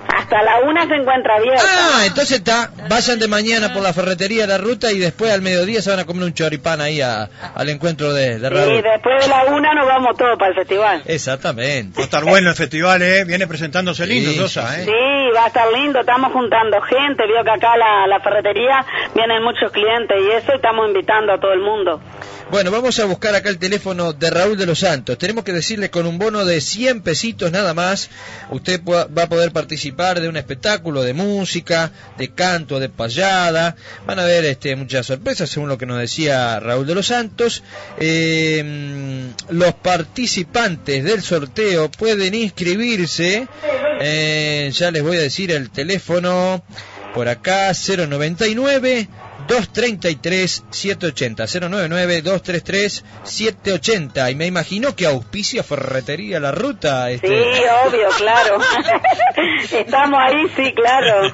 Hasta la una se encuentra abierta. Ah, entonces está, vayan de mañana por la ferretería de la ruta y después al mediodía se van a comer un choripán ahí a- al encuentro de, de y Raúl. después de la una nos vamos todos para el festival. Exactamente. Va a estar bueno el festival, ¿eh? Viene presentándose lindo, Sí, ¿eh? Sí, va a estar lindo, estamos juntando gente, vio que acá la, la ferretería vienen muchos clientes y eso, y estamos invitando a todo el mundo. Bueno, vamos a buscar acá el teléfono de Raúl de los Santos. Tenemos que decirle con un bono de 100 pesitos nada más, usted va a poder participar de un espectáculo de música, de canto, de payada. Van a ver este, muchas sorpresas, según lo que nos decía Raúl de los Santos. Eh, los participantes del sorteo pueden inscribirse. Eh, ya les voy a decir el teléfono por acá 099 233 780 099 233 780 y me imagino que auspicia Ferretería La Ruta Sí, este obvio, claro. estamos ahí, sí, claro.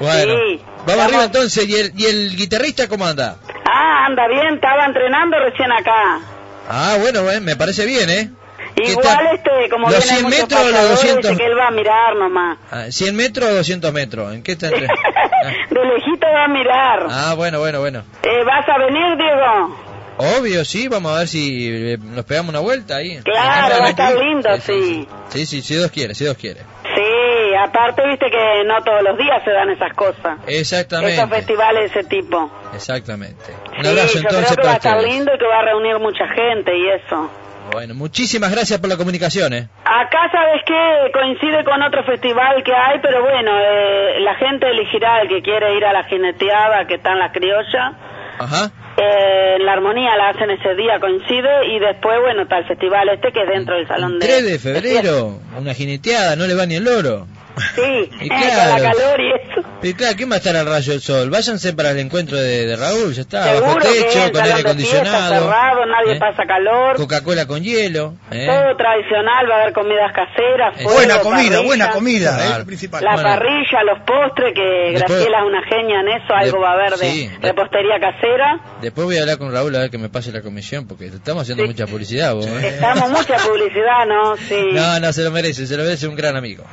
bueno sí, vamos arriba entonces y el, y el guitarrista cómo anda Ah, anda bien, estaba entrenando recién acá. ah bueno bueno, me parece bien eh ¿Qué Igual, este, como ¿Los vienen 100 muchos metros o los pasadores, 200? dice que él va a mirar nomás. Ah, 100 metros o 200 metros en qué está entre- De lejito va a mirar. ah bueno bueno bueno Eh, ¿Vas a venir, Diego? obvio sí vamos a ver si eh, nos pegamos una vuelta ahí Claro, va a estar lindo, sí. sí sí si Dios quiere si Dios quiere Sí, aparte, viste que no todos los días se dan esas cosas. exactamente Esos festivales de ese tipo. Exactamente. Un Sí, abrazo yo entonces creo que va para a estar ustedes. lindo y que va a reunir mucha gente y eso. Bueno, muchísimas gracias por la comunicación, ¿eh? Acá, ¿sabes qué? Coincide con otro festival que hay, pero bueno, eh, la gente elegirá el que quiere ir a la jineteada, que está en la criolla. Ajá. Eh, la armonía la hacen ese día, coincide, y después, bueno, está el festival este que es dentro del salón de... 3 de febrero, una jineteada, no le va ni el loro. Sí, Y con claro. la calor y eso. Y claro, ¿quién va a estar al rayo del sol? Váyanse para el encuentro de, de Raúl, ya está, Seguro bajo que techo, con aire de fiesta acondicionado. cerrado, nadie ¿eh? pasa calor. Coca-Cola con hielo, ¿eh? Todo tradicional, va a haber comidas caseras, Eh, fuego, Buena comida, parrilla, buena comida, Claro. es lo principal. La Bueno. parrilla, los postres, que Después- Graciela es una genia en eso, algo de- va a haber de sí, de- repostería casera. Después voy a hablar con Raúl a ver que me pase la comisión, porque estamos haciendo Sí. mucha publicidad, vos, ¿eh? Estamos mucha publicidad, ¿no? Sí. No, no, se lo merece, se lo merece un gran amigo.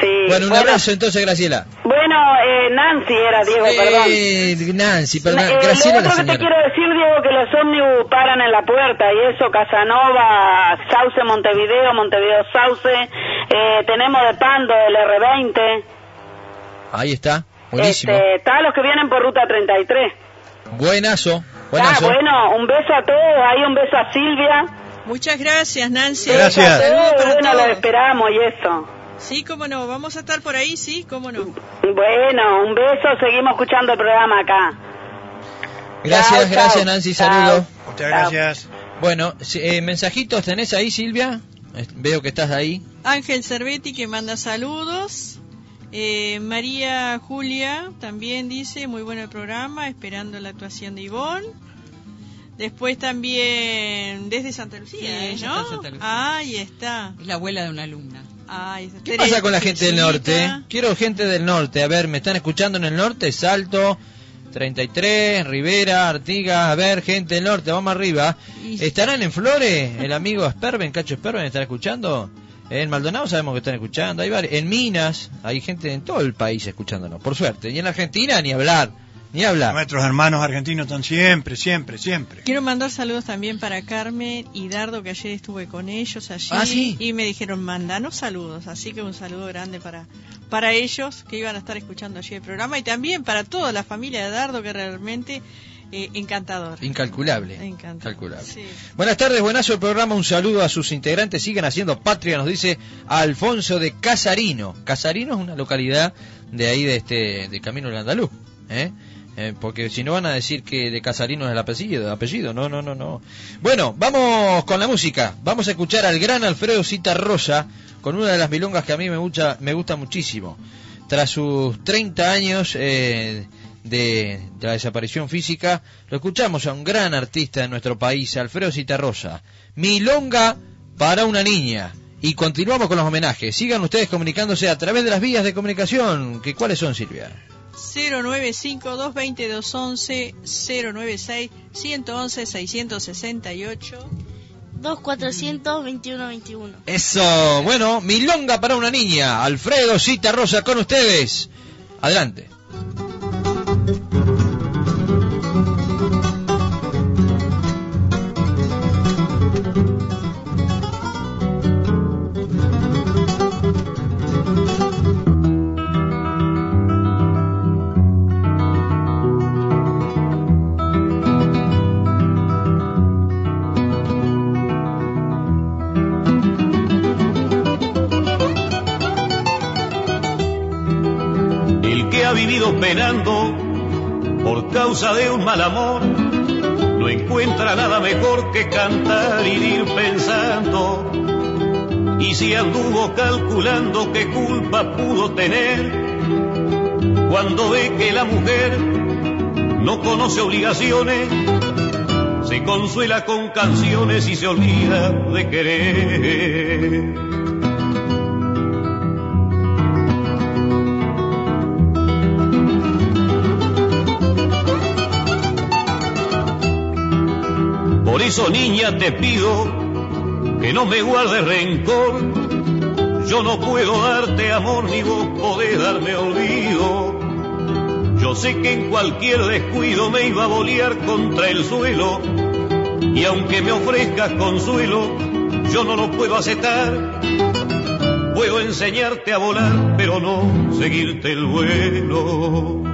Sí. Bueno, un abrazo entonces, Graciela. Bueno, eh, Nancy era, Diego, perdón. Eh, Nancy, perdón, Eh, Graciela lo la otro que te quiero decir, Diego, que los ómnibus paran en la puerta y eso, Casanova, Sauce, Montevideo, Montevideo, Sauce. Eh, tenemos de Pando, el R20. Ahí está, buenísimo. Este, está los que vienen por Ruta 33. Buenazo, Ah, buenazo. bueno, un beso a todos, ahí un beso a Silvia. Muchas gracias, Nancy. Gracias. Saludos para bueno, lo todos. esperamos y eso. Sí, cómo no. Vamos a estar por ahí, sí, cómo no. Bueno, un beso, seguimos escuchando el programa acá. Gracias, Chao, gracias chao. Nancy, Chao. saludos. Muchas gracias. Bueno, eh, mensajitos tenés ahí, Silvia. Eh, Veo que estás ahí. Ángel Cervetti que manda saludos. Eh, María Julia también dice, muy bueno el programa, esperando la actuación de Ivonne. Después también desde Santa Lucía, Sí, ¿eh, ¿no? está Santa Lucía. Ahí está. Es la abuela de una alumna. ¿Qué Teresa pasa con la gente del norte? Teresita. Quiero gente del norte. A ver, ¿me están escuchando en el norte? Salto, 33, Rivera, Artigas. A ver, gente del norte, vamos arriba. Y- ¿Estarán en Flores? El amigo Sperben, Cacho Sperben, ¿estará escuchando? En Maldonado sabemos que están escuchando. Hay varios. En Minas, hay gente en todo el país escuchándonos, por suerte. Y en Argentina, ni hablar. Ni hablar. Nuestros hermanos argentinos están siempre, siempre, siempre. Quiero mandar saludos también para Carmen y Dardo, que ayer estuve con ellos allí. Ah, ¿sí? Y me dijeron, mandanos saludos. Así que un saludo grande para, para ellos que iban a estar escuchando allí el programa. Y también para toda la familia de Dardo, que realmente eh, encantador. Incalculable. Encantador. Calculable. Sí. Buenas tardes, buenazo el programa. Un saludo a sus integrantes. Sigan haciendo patria, nos dice Alfonso de Casarino. Casarino es una localidad de ahí, de este de Camino del Andaluz. ¿eh? Eh, porque si no van a decir que de Casarino es el apellido, apellido. No, no, no, no. Bueno, vamos con la música. Vamos a escuchar al gran Alfredo Cita Rosa con una de las milongas que a mí me, gusta me gusta muchísimo. Tras sus 30 años eh, de, de la desaparición física, lo escuchamos a un gran artista de nuestro país, Alfredo Citarrosa. Milonga para una niña. Y continuamos con los homenajes. Sigan ustedes comunicándose a través de las vías de comunicación. que ¿Cuáles son, Silvia? 095-220-211, 096-111-668. 2400-2121. Eso, bueno, milonga para una niña. Alfredo Cita Rosa con ustedes. Adelante. Penando por causa de un mal amor, no encuentra nada mejor que cantar y ir pensando. Y si anduvo calculando qué culpa pudo tener, cuando ve que la mujer no conoce obligaciones, se consuela con canciones y se olvida de querer. Eso, niña, te pido que no me guardes rencor. Yo no puedo darte amor ni vos podés darme olvido. Yo sé que en cualquier descuido me iba a bolear contra el suelo. Y aunque me ofrezcas consuelo, yo no lo puedo aceptar. Puedo enseñarte a volar, pero no seguirte el vuelo.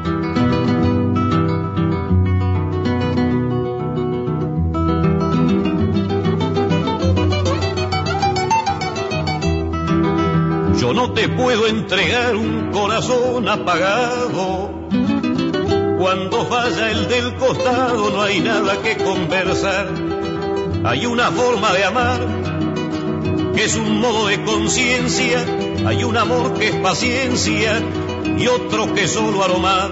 No te puedo entregar un corazón apagado. Cuando falla el del costado no hay nada que conversar. Hay una forma de amar que es un modo de conciencia. Hay un amor que es paciencia y otro que solo aromar.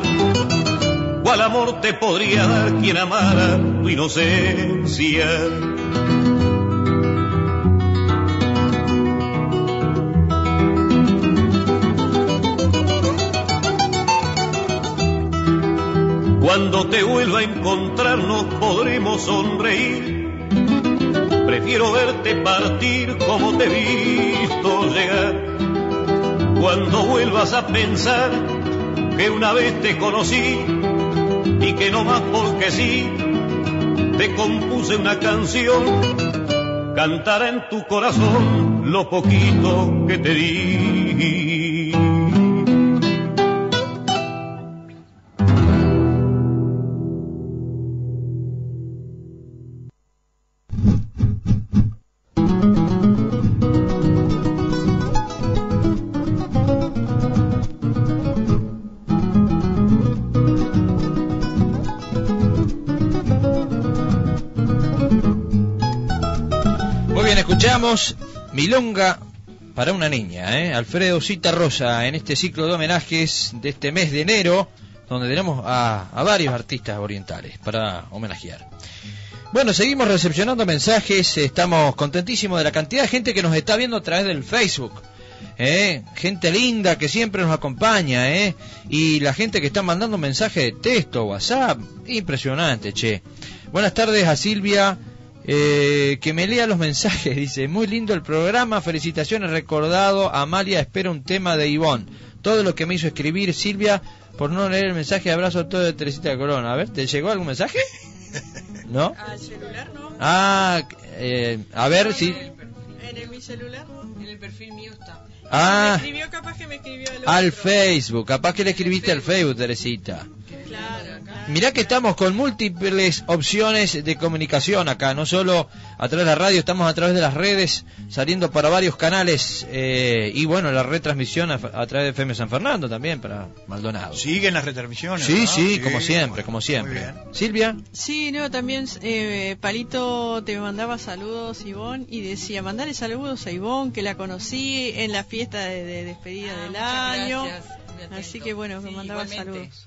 ¿Cuál amor te podría dar quien amara tu inocencia? Cuando te vuelva a encontrar nos podremos sonreír. Prefiero verte partir como te he visto llegar. Cuando vuelvas a pensar que una vez te conocí y que no más porque sí, te compuse una canción. Cantará en tu corazón lo poquito que te di. Escuchamos Milonga para una niña, ¿eh? Alfredo Cita Rosa, en este ciclo de homenajes de este mes de enero, donde tenemos a, varios artistas orientales para homenajear. Bueno, seguimos recepcionando mensajes, estamos contentísimos de la cantidad de gente que nos está viendo a través del Facebook. ¿eh? Gente linda que siempre nos acompaña, ¿eh? Y la gente que está mandando mensajes de texto, WhatsApp, impresionante, che. Buenas tardes a Silvia, eh, que me lea los mensajes, dice, muy lindo el programa, felicitaciones, recordado, Amalia espera un tema de Ivonne. Todo lo que me hizo escribir Silvia por no leer el mensaje, abrazo a todo de Teresita de Corona. A ver, ¿te llegó algún mensaje? ¿No? Al celular no. Ah, eh, a ver si... En el, mi celular no. En el perfil mío está. Ah, Me escribió, capaz que me escribió al otro. Facebook, capaz que le escribiste al Facebook, Teresita. Claro, claro. Mirá que estamos con múltiples opciones de comunicación acá, no solo a través de la radio, estamos a través de las redes, saliendo para varios canales eh, y bueno, la retransmisión a, a través de FM San Fernando también para Maldonado. Siguen las retransmisiones. Sí, sí, como siempre, bueno, como siempre. Silvia, Sí, no, también eh, Palito te mandaba saludos, Ivonne, y decía, mandale saludos a Ivonne, que la conocí en la fiesta de, de despedida Ah, del año. gracias. Así que bueno, me Sí, mandaba igualmente. saludos.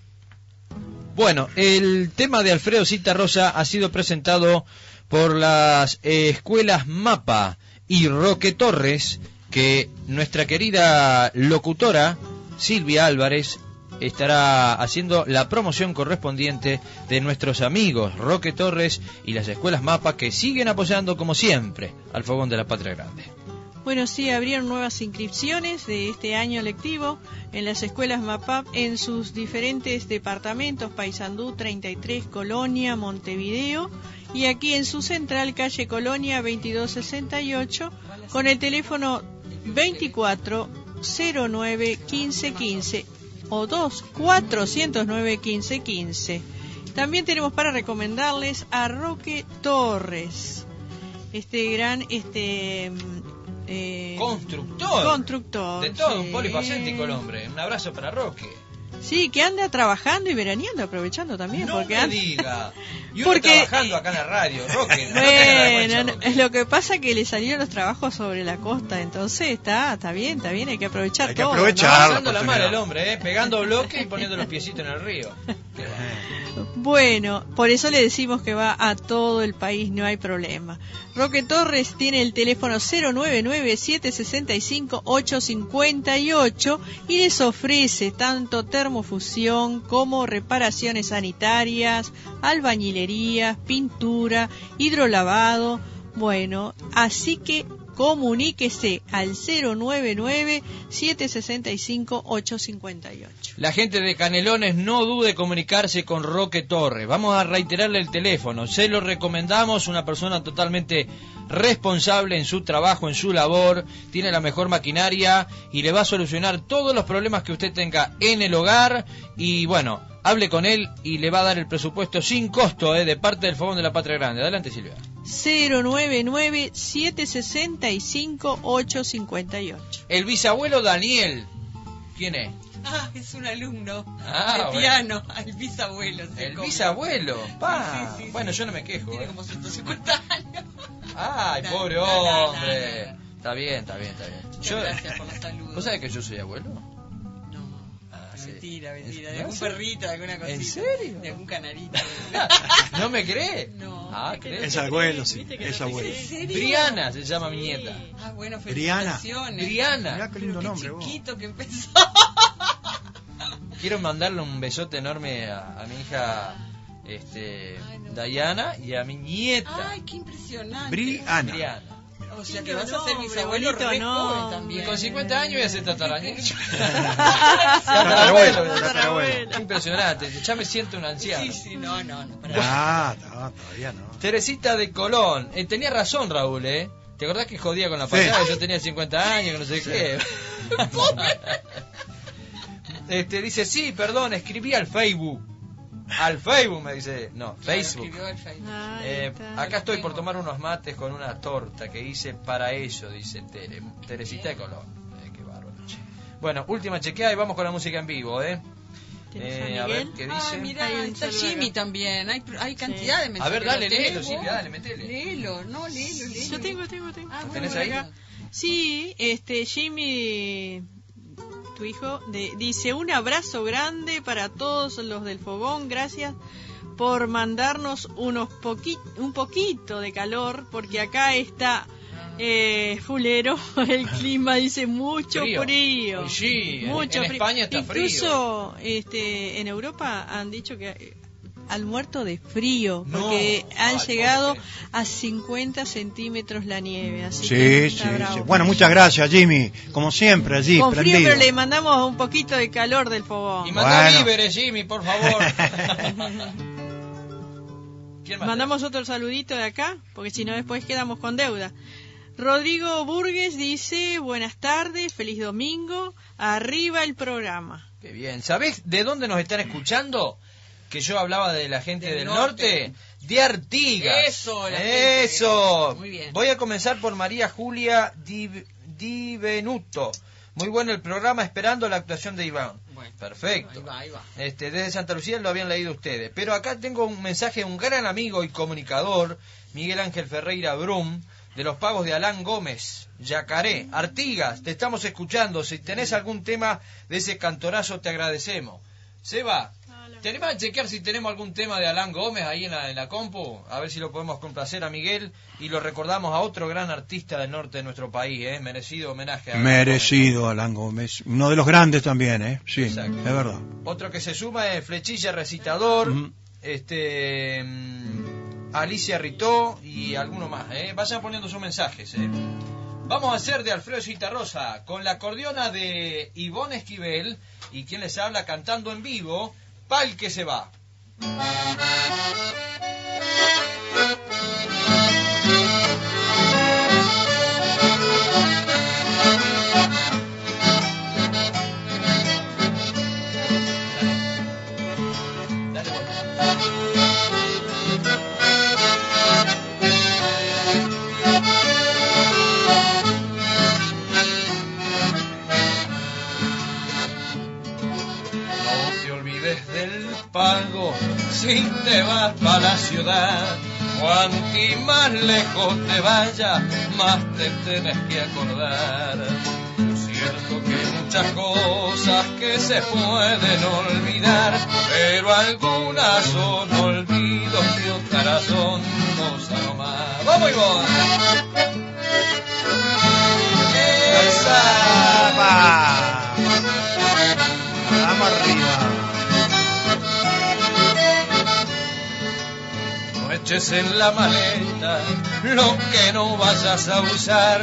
Bueno, el tema de Alfredo Cita Rosa ha sido presentado por las escuelas MAPA y Roque Torres, que nuestra querida locutora Silvia Álvarez estará haciendo la promoción correspondiente de nuestros amigos Roque Torres y las escuelas MAPA que siguen apoyando como siempre al Fogón de la Patria Grande. Bueno, sí, abrieron nuevas inscripciones de este año lectivo en las escuelas MAPAP en sus diferentes departamentos, Paysandú 33, Colonia, Montevideo, y aquí en su central, calle Colonia 2268, con el teléfono 2409 1515 o 2409 1515. También tenemos para recomendarles a Roque Torres, este gran este eh, Constructor. constructor. De todo, un sí. polifacético el hombre. Un abrazo para Roque. Sí, que anda trabajando y veraneando, aprovechando también. No porque me anda- diga. Y uno Porque- trabajando acá en la radio, Roque. no la Bueno, no, lo que pasa que le salieron los trabajos sobre la costa, entonces está, está bien, está bien, hay que aprovechar Hay que todo. aprovechar. La oportunidad. mano el hombre, ¿eh? pegando bloques y poniendo los piecitos en el río. Bueno, por eso le decimos que va a todo el país, no hay problema. Roque Torres tiene el teléfono 099-765-858 y les ofrece tanto termofusión como reparaciones sanitarias, albañilerías, pintura, hidrolavado. Bueno, así que comuníquese al 099-765-858. La gente de Canelones no dude comunicarse con Roque Torres. Vamos a reiterarle el teléfono. Se lo recomendamos, una persona totalmente responsable en su trabajo, en su labor, tiene la mejor maquinaria y le va a solucionar todos los problemas que usted tenga en el hogar. Y bueno, hable con él y le va a dar el presupuesto sin costo eh, de parte del Fogón de la Patria Grande. Adelante, Silvia. 099-765-858. El bisabuelo Daniel. ¿Quién es? Ah, es un alumno Ah, de bueno. piano, el bisabuelo. se El come. bisabuelo. Pa. Sí, sí, sí, bueno, yo no me quejo. Tiene eh. como 150 años. Ay, pobre hombre. Está bien, está bien, está bien. Yo, gracias por los saludos. ¿Vos sabés que yo soy abuelo? Mentira, mentira. ¿En De algún perrito, de alguna cosita. ¿En serio? De algún canarito. ¿No me cree? No. Ah, ¿crees? Es abuelo, sí. Es abuelo. ¿En serio? Briana se llama mi nieta. Ah, bueno, Briana. felicitaciones. Briana. Mirá qué lindo nombre, vos. chiquito que empezó. Quiero mandarle un besote enorme a, a mi hija este, Diana y a mi nieta Ay, qué impresionante. Briana. O sea que vas a ser bisabuelo bonito re nombre. joven también. con 50 años voy a ser tatarañero. Tatarabuelo, tatarabuelo. Impresionante, ya me siento un anciano. Sí, sí, no, no, no. para Ah, no, todavía no. Teresita de Colón. Eh, tenía razón, Raúl, ¿eh? ¿Te acordás que jodía con la Sí. fachada? Yo tenía 50 años, que no sé qué. este, dice, sí, perdón, escribí al Facebook. Al Facebook, me dice. No, Facebook. Ahí Eh, acá estoy por tomar unos mates con una torta que hice para eso, dice Tere. Teresita de Colón. Eh, qué bárbaro. che. Bueno, última chequeada y vamos con la música en vivo, ¿eh? ¿Tenés Eh, a a ver qué Ah, dice. un está Jimmy también. Hay, hay cantidad de A mensajes. ver, dale, ¿Los léelo, vos? dale, metele. Léelo, no, léelo, léelo. Yo tengo, tengo, tengo. Ah, ¿Lo bueno, tenés ahí? Sí, este Jimmy, tu hijo, de- dice un abrazo grande para todos los del fogón. Gracias por mandarnos unos poqui- un poquito de calor, porque acá está eh, fulero. El clima dice mucho Frío. sí, mucho en frío. España está frío. Incluso este, en Europa han dicho que han muerto de frío, No. porque han Ay, llegado pobre. a 50 centímetros la nieve. Así Sí, que sí, sí. Bueno, muchas gracias, Jimmy. Como siempre, allí, Con frío, pero le mandamos un poquito de calor del fogón. Y manda Bueno. víveres, Jimmy, por favor. Mandamos otro saludito de acá, porque si no después quedamos con deuda. Rodrigo Burgues dice, buenas tardes, feliz domingo, arriba el programa. Qué bien. ¿Sabés de dónde nos están escuchando? Que yo hablaba de la gente del, Del norte. norte. De Artigas. Eso, la gente. Eso. Muy bien. Voy a comenzar por María Julia Di, Di Venuto. Muy bueno el programa, esperando la actuación de Iván. Bueno, Perfecto. Ahí va, ahí va. Este, desde Santa Lucía lo habían leído ustedes. Pero acá tengo un mensaje de un gran amigo y comunicador, Miguel Ángel Ferreira Brum, de los pagos de Alán Gómez, Yacaré, Artigas, te estamos escuchando. Si tenés algún tema de ese cantorazo, te agradecemos. Seba, ¿Te animás a chequear si tenemos algún tema de Alan Gómez ahí en la, en la compu? A ver si lo podemos complacer a Miguel y lo recordamos a otro gran artista del norte de nuestro país, ¿eh? Merecido homenaje a Alan Merecido, Alan Gómez. Uno de los grandes también, ¿eh? Sí, Exacto. es verdad. Gómez. Otro que se suma es Flechilla Recitador, Ujú. este mm, Alicia Ritó y alguno más, ¿eh? Vayan poniendo sus mensajes, ¿eh? Vamos a hacer de Alfredo Citarrosa con la acordeona de Ivonne Esquivel y quien les habla cantando en vivo, Pal que se va. Pago si te vas para la ciudad. Cuanti más lejos te vayas, más te tenés que acordar. Cierto que hay muchas cosas que se pueden olvidar, pero algunas son olvidos y otras son cosas nomás. ¡Vamos, Ivonne! ¡Esa! ¡Apa! Vamos arriba. Eches en la maleta lo que no vayas a usar.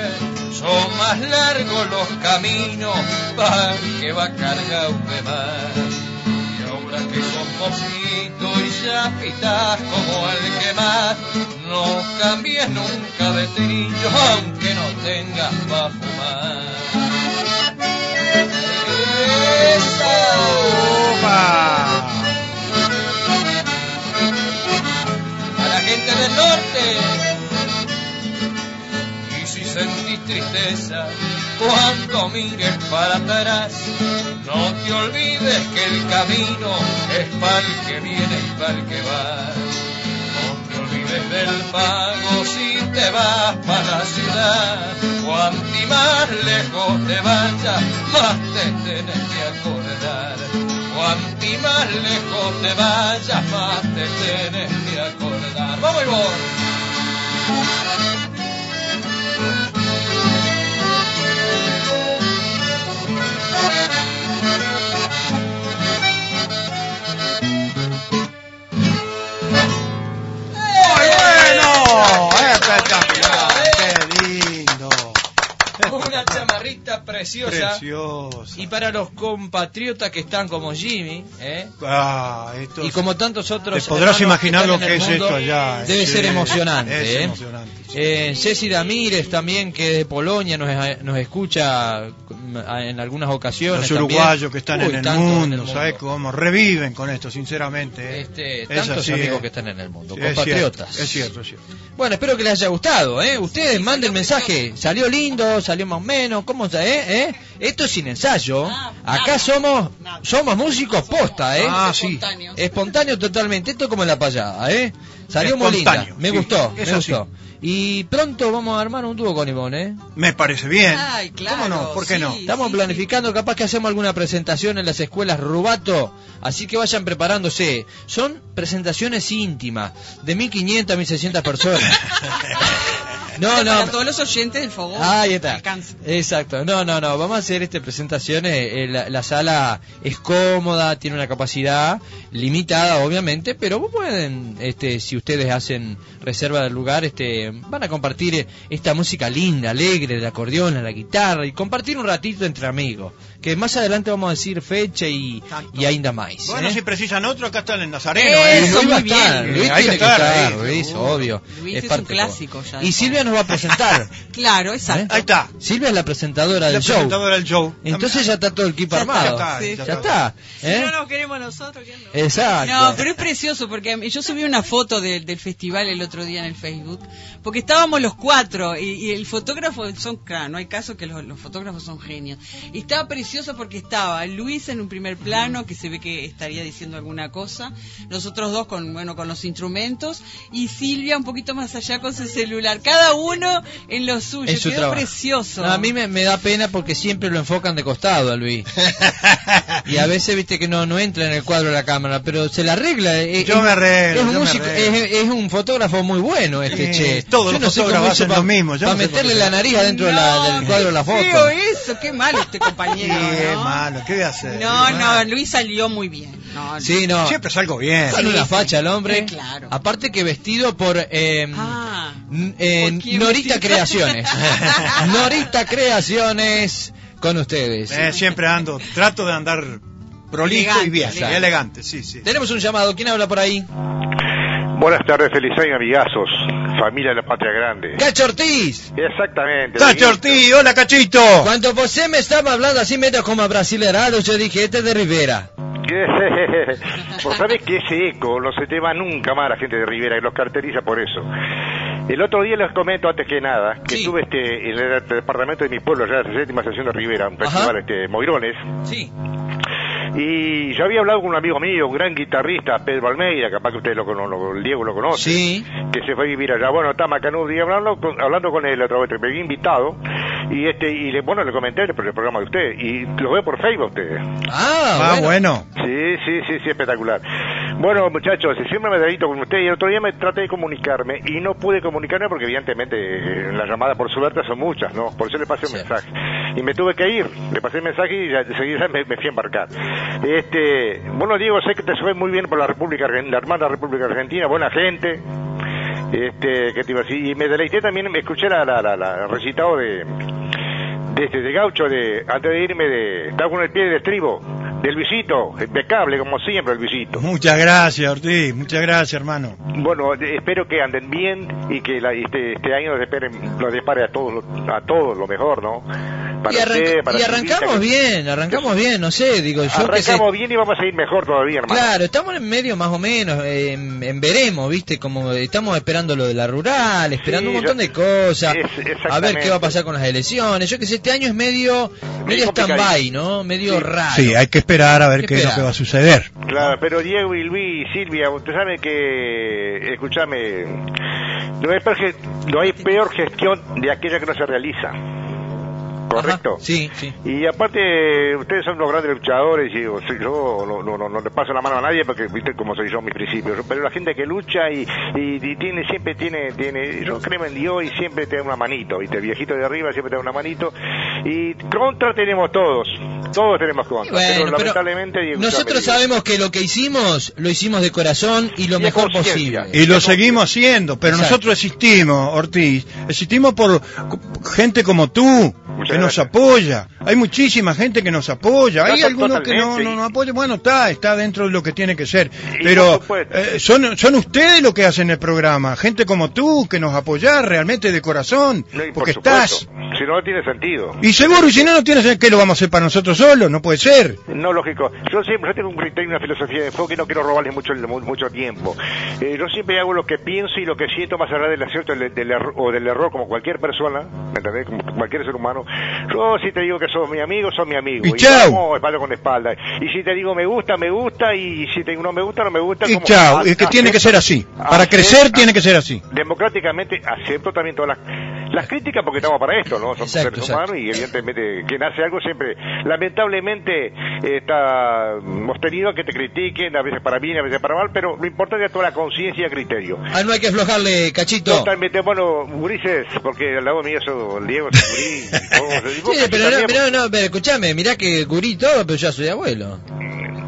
Son más largos los caminos para que va cargado de más. Y ahora que sos mocito y ya pitas como el que más, no cambies nunca de trillo aunque no tengas para fumar. ¡Esa! Y si sentís tristeza cuando mires para atrás, no te olvides que el camino es para el que viene y para el que va. No te olvides del pago si te vas para la ciudad. Cuanti más lejos te vayas, más te tenés que acordar. Cuanti más lejos te vayas, más te tienes que acordar. ¡Vamos, Ivonne! Una chamarrita preciosa. Preciosa. Y para los compatriotas que están como Jimmy, ¿eh? Ah, esto y como tantos otros. Te podrás imaginar lo en que es mundo, esto allá. Debe Sí, ser emocionante. Es ¿eh? emocionante. sí. Eh, Ceci Damírez también, que de Polonia nos, nos escucha mm, en algunas ocasiones. Los también. uruguayos que están Uy, en, el mundo, ¿sabes cómo? Reviven con esto, sinceramente. ¿eh? Este, Es tantos amigos ¿eh? que están en el mundo, es compatriotas. cierto, Es cierto, es cierto. Bueno, espero que les haya gustado, ¿eh? Ustedes manden mensaje. ¿Salió lindo? ¿Salió más o menos? ¿Cómo está, eh? ¿Eh? Esto es sin ensayo. Ah, Acá nada, somos nada. somos músicos posta, ¿eh? Ah, sí. Espontáneo. Espontáneo totalmente. Esto es como en la payada, ¿eh? Salió muy linda. Me sí, gustó, me gustó. Y pronto vamos a armar un dúo con Ivonne, ¿eh? Me parece bien. Ay, claro. ¿Cómo no? ¿Por qué sí, no? Estamos sí, planificando, capaz que hacemos alguna presentación en las escuelas Rubato, así que vayan preparándose. Son presentaciones íntimas, de 1500 a 1600 personas. sí. no, Para no. todos los oyentes del fogón. Ahí está. Alcance. Exacto. No, no, no. Vamos a hacer este presentaciones. eh, la, la sala es cómoda, tiene una capacidad limitada, obviamente, pero pueden, este, si ustedes hacen reserva del lugar, este, van a compartir eh, esta música linda, alegre, del acordeón, la guitarra y compartir un ratito entre amigos. Que más adelante vamos a decir fecha y, y ainda más. Bueno, ¿eh? si precisan otro, acá está el Nazareno. ¿eh? Eso, a muy estar, bien. Luis Hay tiene que que estar estar, ahí, Luis, obvio. Luis es un parte clásico ya. Y Silvia nos va a presentar. Claro, exacto. Ahí está. Silvia es la presentadora La del show. presentadora del show. Entonces ya está todo el equipo Ya armado. ya está, Sí. ya Ya está. está. Si ¿eh? no nos queremos nosotros, ¿quién no? Exacto. No, pero es precioso porque yo subí una foto de- del festival el otro día en el Facebook, porque estábamos los cuatro y, y el fotógrafo son, claro, no hay caso que los, los fotógrafos son genios. Y estaba precioso porque estaba Luis en un primer plano que se ve que estaría diciendo alguna cosa, nosotros dos con bueno con los instrumentos y Silvia un poquito más allá con su celular. Cada uno en lo suyo. En su Quedó trabajo. precioso. No, a mí me, me da pena porque siempre lo enfocan de costado a Luis. y a veces viste que no, no entra en el cuadro de la cámara, pero se la arregla. eh, Yo es- me arreglo, Es un, yo me músico- arreglo. es, es un fotógrafo muy bueno este Sí, che. todos Yo los no fotógrafos hacen pa- lo mismo, yo Para no meterle la nariz adentro de la- del cuadro de la foto. Eso, qué malo este compañero. ¿No? malo, ¿qué voy a hacer? No, no. Luis salió muy bien. No, Sí, no. Siempre salgo bien. Tiene una facha el hombre. Sí, claro. Aparte que vestido por eh, Ah, eh, ¿por quién Norita vestido? Creaciones. Norita Creaciones con ustedes. Eh, siempre ando, trato de andar prolijo Elegante, y bien, elegante. elegante, sí, sí. Tenemos un llamado. ¿Quién habla por ahí? Buenas tardes, feliz año, amigazos. Familia de la Patria Grande. Cacho Ortiz. Exactamente. Cacho. Ortiz, hola Cachito. Cuando você me estaba hablando así medio como brasilerado, yo dije, este es de Rivera. Vos sabés que ese eco no se te va nunca más a la gente de Rivera, que los caracteriza por eso. El otro día les comento antes que nada que Sí. estuve este, en el departamento de mi pueblo, ya en la séptima estación de Rivera, un festival este, Moirones, Sí. Y yo había hablado con un amigo mío, un gran guitarrista, Pedro Almeida, capaz que ustedes lo conocen, el Diego lo conoce, Sí. que se fue a vivir allá. Bueno, está Macanú, y hablando con, hablando con él otra vez, me había invitado, y este y le, bueno, le comenté el, el programa de usted, y lo veo por Facebook ustedes. Ah, Ah, bueno. Sí, sí, sí, sí, espectacular. Bueno, muchachos, siempre me dedito con usted y el otro día me traté de comunicarme y no pude comunicarme porque evidentemente eh, las llamadas por suerte son muchas, ¿no? Por eso le pasé un mensaje. Y me tuve que ir, le pasé el mensaje y ya, enseguida me, me fui a embarcar. Este, bueno, Diego, sé que te fue muy bien por la República, la hermana República Argentina, buena gente. Este, que te iba a decir, y me deleité también, me escuché la, la, la, la recitado de, de este de gaucho de antes de irme de estaba con el pie de estribo del visito impecable como siempre el visito Muchas gracias Ortiz, muchas gracias hermano. bueno espero que anden bien y que la- este, este año nos esperen nos depare a todos lo- a todos lo mejor no para Y, arranca- usted, para y arrancamos que- bien, arrancamos bien, no sé, digo, yo que arrancamos bien y vamos a ir mejor todavía hermano Claro, estamos en medio más o menos, eh, en, en veremos, ¿viste? Como estamos esperando lo de la rural, esperando Sí, un montón yo- de cosas, es- a ver qué va a pasar con las elecciones. Yo que sé, este año es medio, medio stand-by, ¿no? Medio Sí. raro. Sí, hay que esperar a ver ¿Qué qué es lo que va a suceder. Claro, pero Diego y Luis y Silvia, usted sabe que, escúchame, no hay, no hay peor gestión de aquella que no se realiza. ¿Correcto? Ajá, Sí, sí. Y aparte, ustedes son los grandes luchadores y o sea, yo no, no, no, no le paso la mano a nadie porque viste cómo soy yo en mis principios. Pero la gente que lucha y, y, y tiene siempre tiene, tiene, yo creo en Dios y siempre te da una manito, viste, el viejito de arriba siempre te da una manito. Y contra tenemos todos, todos tenemos contra. Y bueno, pero pero lamentablemente, Diego, Nosotros sabemos que lo que hicimos, lo hicimos de corazón y lo Y mejor posible. Y lo seguimos haciendo, pero Exacto. nosotros existimos, Ortiz, existimos por gente como tú, que nos apoya. Hay muchísima gente que nos apoya. Hay No, algunos que no, no, no apoyan. Bueno, está, está dentro de lo que tiene que ser. Y Pero eh, son, son ustedes los que hacen el programa. Gente como tú, que nos apoyás realmente de corazón. No, y por porque estás. Si no, no tiene sentido. Y seguro, y si no, no tienes, ¿qué lo vamos a hacer para nosotros solos? No puede ser. No, lógico. Yo siempre yo tengo un una filosofía de enfoque y no quiero robarles mucho, mu- mucho tiempo. Eh, yo siempre hago lo que pienso y lo que siento más allá del acierto del, del error, o del error como cualquier persona, ¿me entendés? Como cualquier ser humano. Yo si te digo que sos mi amigo, sos mi amigo. Y chau. vamos espalda con espalda. Y si te digo me gusta, me gusta. Y si te digo no me gusta, no me gusta. Y como- chao, a- es que tiene que ser así. Para acepto- crecer tiene que ser así. democráticamente acepto también todas las, las críticas porque estamos para esto, ¿no? Somos Exacto, seres exacto. humanos y evidentemente quien hace algo siempre, lamentablemente, eh, está hemos tenido que te critiquen, a veces para bien, a veces para mal, pero lo importante es toda la conciencia y criterio. Ah, no hay que aflojarle, cachito. Totalmente, bueno, gurises, porque al lado mío soy Diego, gurí, vos- Sí, pero también, pero no, pero escuchame, mirá que gurí todo, pero ya soy abuelo.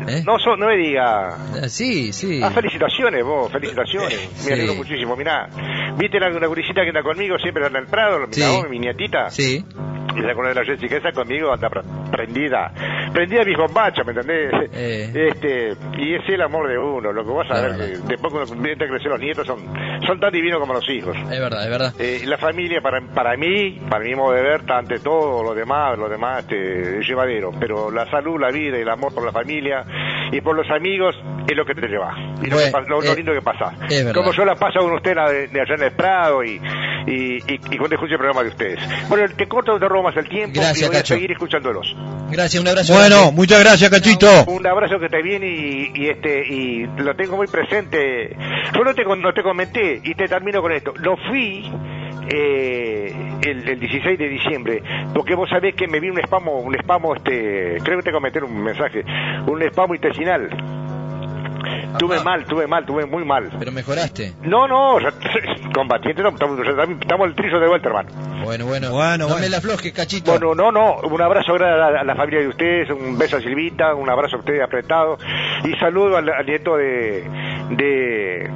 ¿Eh? no, so- no me diga. Ah, Sí, sí. Ah, felicitaciones vos, felicitaciones. Sí. Me alegro muchísimo. Mirá, viste la, una gurisita que anda conmigo siempre anda en el Prado, la, Sí. la- mi nietita. Sí. Con la de la Jessica, esa conmigo anda pre- prendida. Prendida mis bombachos, ¿me entendés? Eh. Este, y es el amor de uno. Lo que vas a La ver, verdad. que después cuando comienzan a crecer los nietos son, son tan divinos como los hijos. Es verdad, es verdad. Eh, la familia para, para mí, para mi modo de ver, está ante todo lo demás, lo demás este, es llevadero. Pero la salud, la vida y el amor por la familia y por los amigos es lo que te lleva. Y lo, Bueno, que lo- lo eh, lindo que pasa. Como yo la paso con usted la de, de allá en el Prado y, y, y, y cuando escucho el programa de ustedes. Bueno, te corto, te robo más el tiempo Gracias, y voy Cacho. a seguir escuchándolos. Gracias, un abrazo. Bueno, grande. muchas gracias, Cachito. Un abrazo que te viene y, y este y lo tengo muy presente. Yo no te, no te comenté y te termino con esto. Lo fui eh, el, el 16 de diciembre, porque vos sabés que me vi un espamo, un espamo, este, creo que tengo que meter un mensaje, un espamo intestinal. Tuve mal, tuve mal, tuve muy mal. Pero mejoraste. No, no, o sea, combatiente, no, estamos, estamos el trizo de vuelta, hermano. Bueno, bueno. Bueno, no bueno. me la aflojes, cachito. Bueno, no, no, un abrazo grande a la, a la familia de ustedes, un beso a Silvita, un abrazo a ustedes apretado y saludo al, al nieto de, de,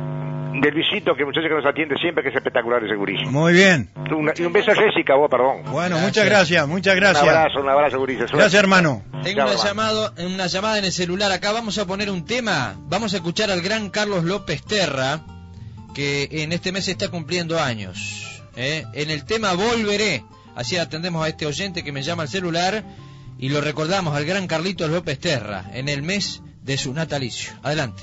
de Luisito, que muchacho que nos atiende siempre, que es espectacular ese gurillo. Muy bien. Y un beso a Jessica, vos, perdón. Bueno, muchas gracias, muchas gracias. Un abrazo, un abrazo, gurises. Gracias, hermano. Tengo una, llamado, una llamada en el celular acá. Vamos a poner un tema. Vamos a escuchar al gran Carlos López Terra, que en este mes está cumpliendo años. ¿eh? En el tema Volveré. Así atendemos a este oyente que me llama al celular y lo recordamos al gran Carlitos López Terra en el mes de su natalicio. Adelante.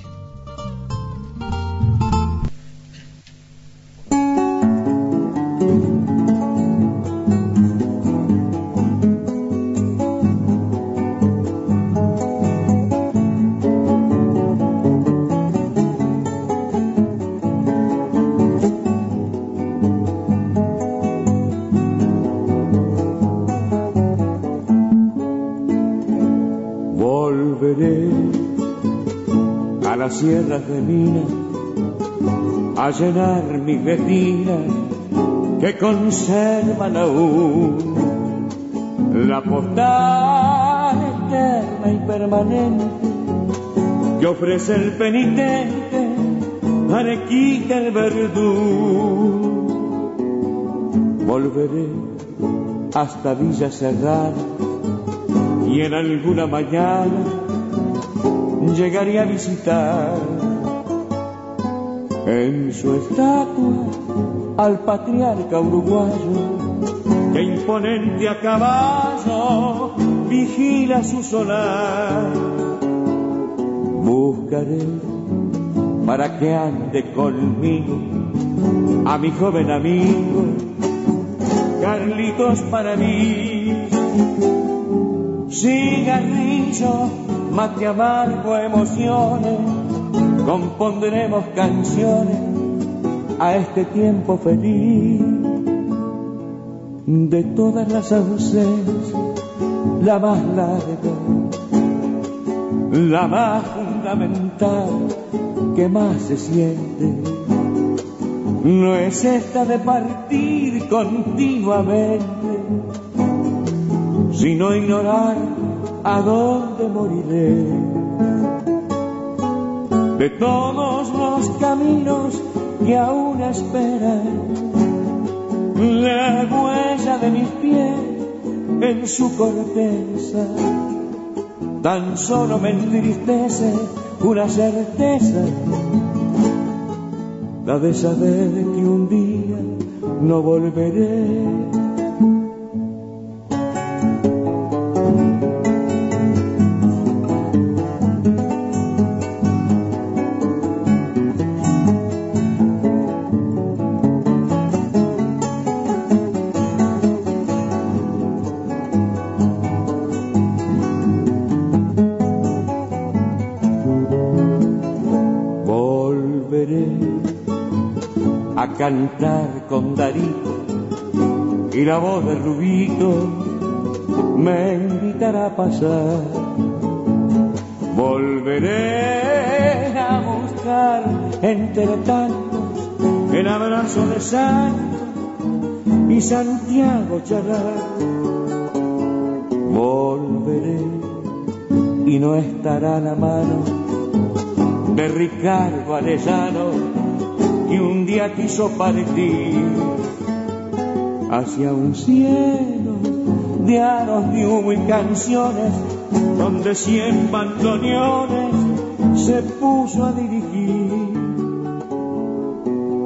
Las sierras de a llenar mis retinas que conservan aún la postal eterna y permanente que ofrece el penitente Arequita el verdú. Volveré hasta Villa Serrana y en alguna mañana llegaré a visitar en su estatua al patriarca uruguayo que imponente a caballo vigila su solar. Buscaré para que ande conmigo a mi joven amigo Carlitos para mí cigarrillo, mate amargo, emociones, compondremos canciones a este tiempo feliz. De todas las ausencias, la más larga, la más fundamental, que más se siente, no es esta de partir continuamente sino ignorar a dónde moriré. De todos los caminos que aún esperan, la huella de mis pies en su corteza, tan solo me entristece una certeza, la de saber que un día no volveré. Con Darito y la voz de Rubito me invitará a pasar. Volveré a buscar entre tantos el abrazo de Santo y Santiago Chalar. Volveré y no estará la mano de Ricardo un día quiso partir hacia un cielo de aros de humo y canciones donde cien bandoneones se puso a dirigir.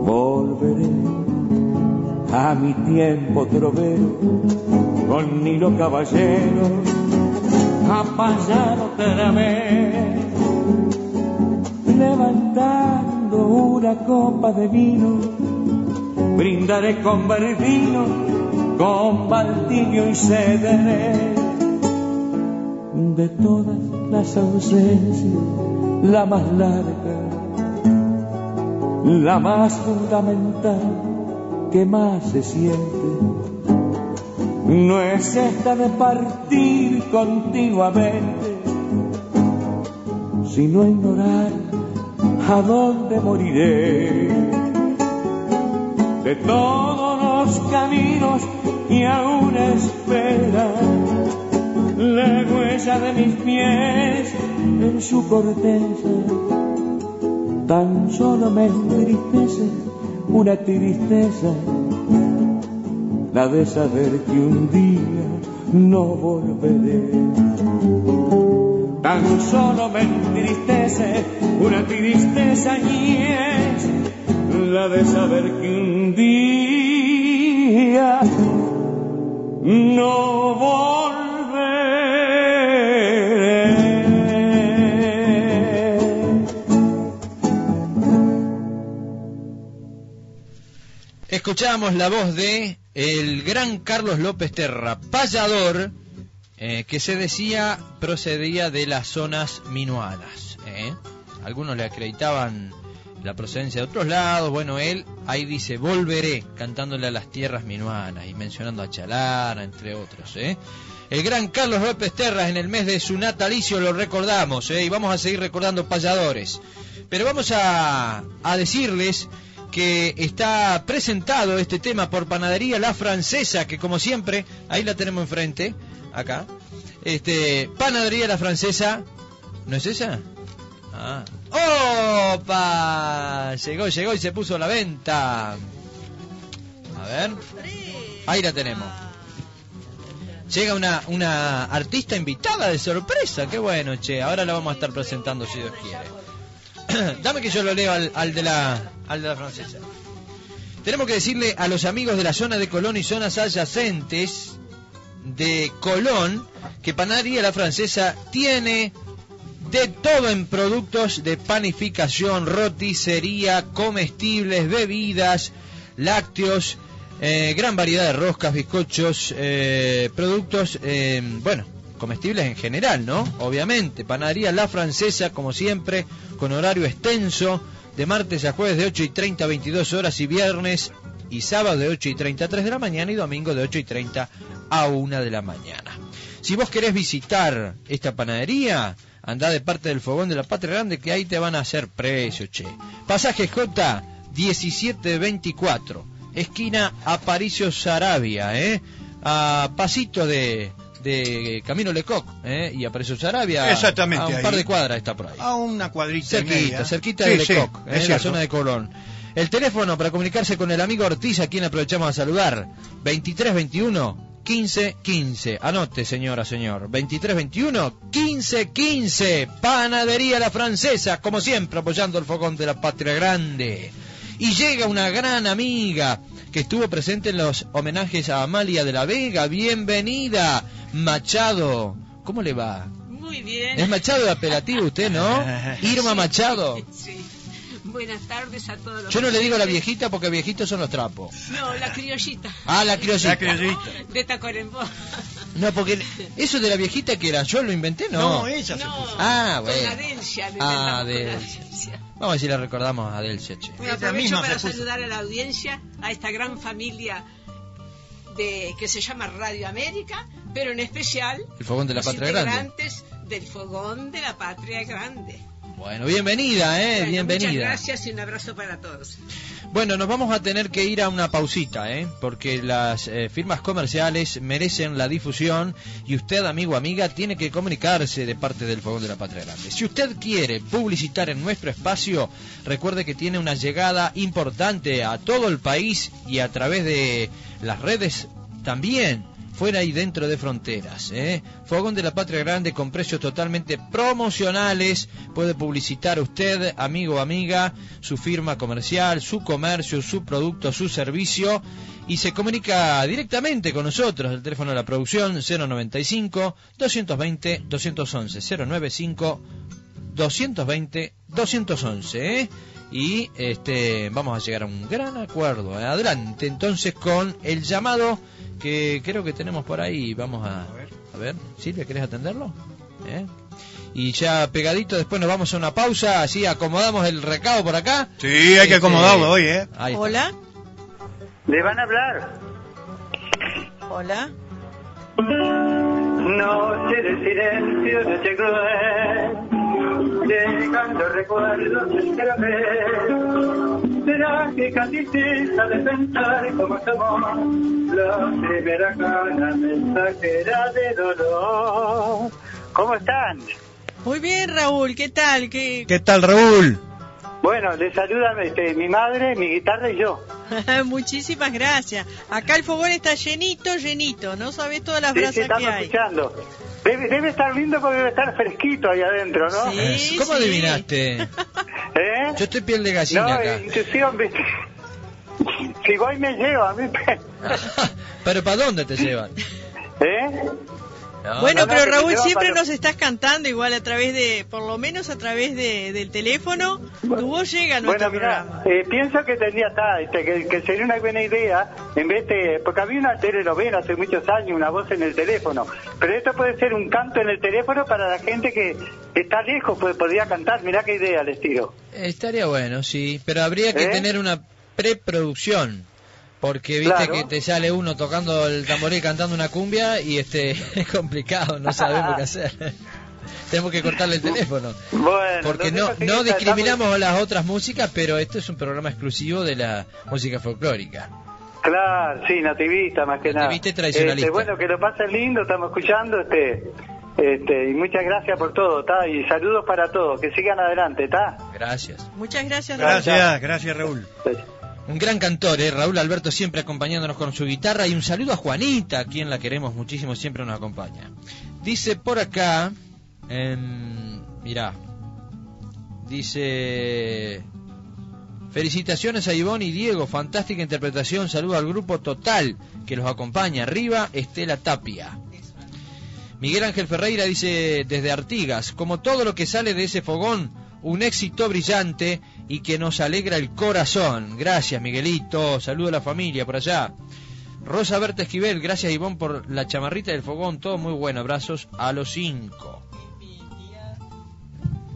Volveré a mi tiempo trovero con Nilo Caballero a pasar otra vez levantando una copa de vino, brindaré con Verdino, con Valdivio y cederé de todas las ausencias, la más larga, la más fundamental, que más se siente. No es esta de partir continuamente, sino ignorar a dónde moriré. De todos los caminos y aún espera la huella de mis pies en su corteza. Tan solo me entristece una tristeza, la de saber que un día no volveré. Tan solo me entristece una tristeza y es la de saber que un día no volveré. Escuchamos la voz de el gran Carlos López Terra, payador, eh, que se decía procedía de las zonas minuanas. ¿eh? Algunos le acreditaban la procedencia de otros lados. Bueno, él ahí dice, volveré, cantándole a las tierras minuanas y mencionando a Chalara, entre otros. ¿eh? El gran Carlos López Terras en el mes de su natalicio lo recordamos ¿eh? y vamos a seguir recordando payadores. Pero vamos a, a decirles que está presentado este tema por Panadería La Francesa, que como siempre, ahí la tenemos enfrente, acá. Este, Panadería La Francesa, ¿no es esa? Ah. ¡Opa! Llegó, llegó y se puso a la venta. A ver. Ahí la tenemos. Llega una, una artista invitada de sorpresa. Qué bueno, che. Ahora la vamos a estar presentando si Dios quiere. Dame que yo lo leo al, al de la, al de la francesa. Tenemos que decirle a los amigos de la zona de Colón y zonas adyacentes de Colón que Panadería La Francesa tiene de todo en productos de panificación, roticería, comestibles, bebidas, lácteos, eh, gran variedad de roscas, bizcochos, eh, productos, eh, bueno, comestibles en general, ¿no? Obviamente, panadería La Francesa, como siempre, con horario extenso, de martes a jueves de 8 y 30 a 22 horas y viernes y sábado de 8 y 30 a 3 de la mañana y domingo de 8 y 30 a 1 de la mañana. Si vos querés visitar esta panadería, andá de parte del Fogón de la Patria Grande que ahí te van a hacer precio, che. Pasaje J 1724, esquina Aparicio Sarabia, ¿eh? A pasito de, de Camino Lecoq, ¿eh? Y Aparicio Sarabia. Exactamente A un ahí. par de cuadras está por ahí. A una cuadrita Cerquita, media. cerquita Sí, de Lecoq, ¿eh? en la zona de Colón. El teléfono para comunicarse con el amigo Ortiz, a quien aprovechamos a saludar, 2321 1515. Anote, señora, señor. 2321 1515. Panadería La Francesa, como siempre, apoyando el fogón de la patria grande. Y llega una gran amiga que estuvo presente en los homenajes a Amalia de la Vega. Bienvenida, Machado. ¿Cómo le va? Muy bien. Es Machado de apelativo usted, ¿no? Irma Machado. Sí. Buenas tardes a todos los Yo no le digo la oyentes. viejita porque viejitos son los trapos. No, la criollita. Ah, la criollita. La criollita. De Tacuarembó. No, porque eso de la viejita que era yo lo inventé, no. No, ella se puso. Ah, con bueno. la Ah, con la Delcia. Delcia. Vamos a ver si le recordamos a Delcia, che. Bueno, aprovecho para saludar a la audiencia, a esta gran familia de que se llama Radio América, pero en especial El fogón de la los patria grande. integrantes del Fogón de la Patria Grande. Bueno, bienvenida, eh, Bueno, Muchas bienvenida. gracias y un abrazo para todos. Bueno, nos vamos a tener que ir a una pausita, ¿eh? porque las eh, firmas comerciales merecen la difusión y usted, amigo o amiga, tiene que comunicarse de parte del Fogón de la Patria Grande. Si usted quiere publicitar en nuestro espacio, recuerde que tiene una llegada importante a todo el país y a través de las redes también fuera y dentro de fronteras. ¿eh? Fogón de la Patria Grande con precios totalmente promocionales. Puede publicitar usted, amigo o amiga, su firma comercial, su comercio, su producto, su servicio y se comunica directamente con nosotros. El teléfono de la producción 095 220 211 095 220 211 ¿eh? Y este vamos a llegar a un gran acuerdo adelante entonces con el llamado que creo que tenemos por ahí vamos a a ver Silvia querés atenderlo ¿Eh? y ya pegadito después nos vamos a una pausa así acomodamos el recado por acá Sí, hay que Este, acomodarlo hoy, ¿eh? ahí está. Hola. ¿Le van a hablar? Hola. Noche de silencio, noche cruel, dejando recuerdos de vez. Será que tristeza de pensar como somos, la primera cara mensajera de dolor. ¿Cómo están? Muy bien, Raúl, ¿qué tal? ¿Qué... ¿Qué tal, Raúl? Bueno, les saludan este, mi madre, mi guitarra y yo. Muchísimas gracias. Acá el fogón está llenito, llenito. No sabes todas las Sí, sí, brasas que estamos hay. escuchando. Debe, debe estar lindo porque debe estar fresquito ahí adentro, ¿no? ¿Cómo adivinaste? ¿Eh? Yo estoy piel de gallina No, acá. intuición, ¿viste? Si voy me lleva, ¿viste? ¿Pero para dónde te llevan? ¿Eh? No, Bueno, no, no, pero Raúl, siempre para- nos estás cantando igual a través de, por lo menos a través de, del teléfono, tu voz llega a nuestro Bueno, programa. mira, eh, pienso que tendría está, este, que, que sería una buena idea, en vez de, porque había una telenovela hace muchos años, una voz en el teléfono, pero esto puede ser un canto en el teléfono para la gente que está lejos, pues podría cantar, mirá qué idea les tiro. Estaría bueno, sí, pero habría que ¿Eh? tener una preproducción. Porque viste Claro. que te sale uno tocando el tamboril cantando una cumbia y este es complicado, no sabemos qué hacer. Tenemos que cortarle el teléfono. Bueno, Porque no, no discriminamos las otras músicas, pero esto es un programa exclusivo de la música folclórica. Claro, sí, nativista más que nada. Nativista y tradicionalista. Este, bueno, que lo pasen lindo, estamos escuchando, este, este, y muchas gracias por todo, ¿está? Y saludos para todos, que sigan adelante, ¿está? Gracias. Muchas gracias, Raúl. Gracias, gracias, Raúl. Un gran cantor, ¿eh? Raúl Alberto siempre acompañándonos con su guitarra y un saludo a Juanita, a quien la queremos muchísimo, siempre nos acompaña. Dice por acá, em, mirá, dice, felicitaciones a Ivonne y Diego, fantástica interpretación, saludo al grupo Total que los acompaña, arriba Estela Tapia. Miguel Ángel Ferreira dice desde Artigas, como todo lo que sale de ese fogón, un éxito brillante y que nos alegra el corazón. Gracias Miguelito, saludo a la familia por allá. Rosa Berta Esquivel, gracias Ivonne por la chamarrita del fogón, todo muy bueno, abrazos a los cinco.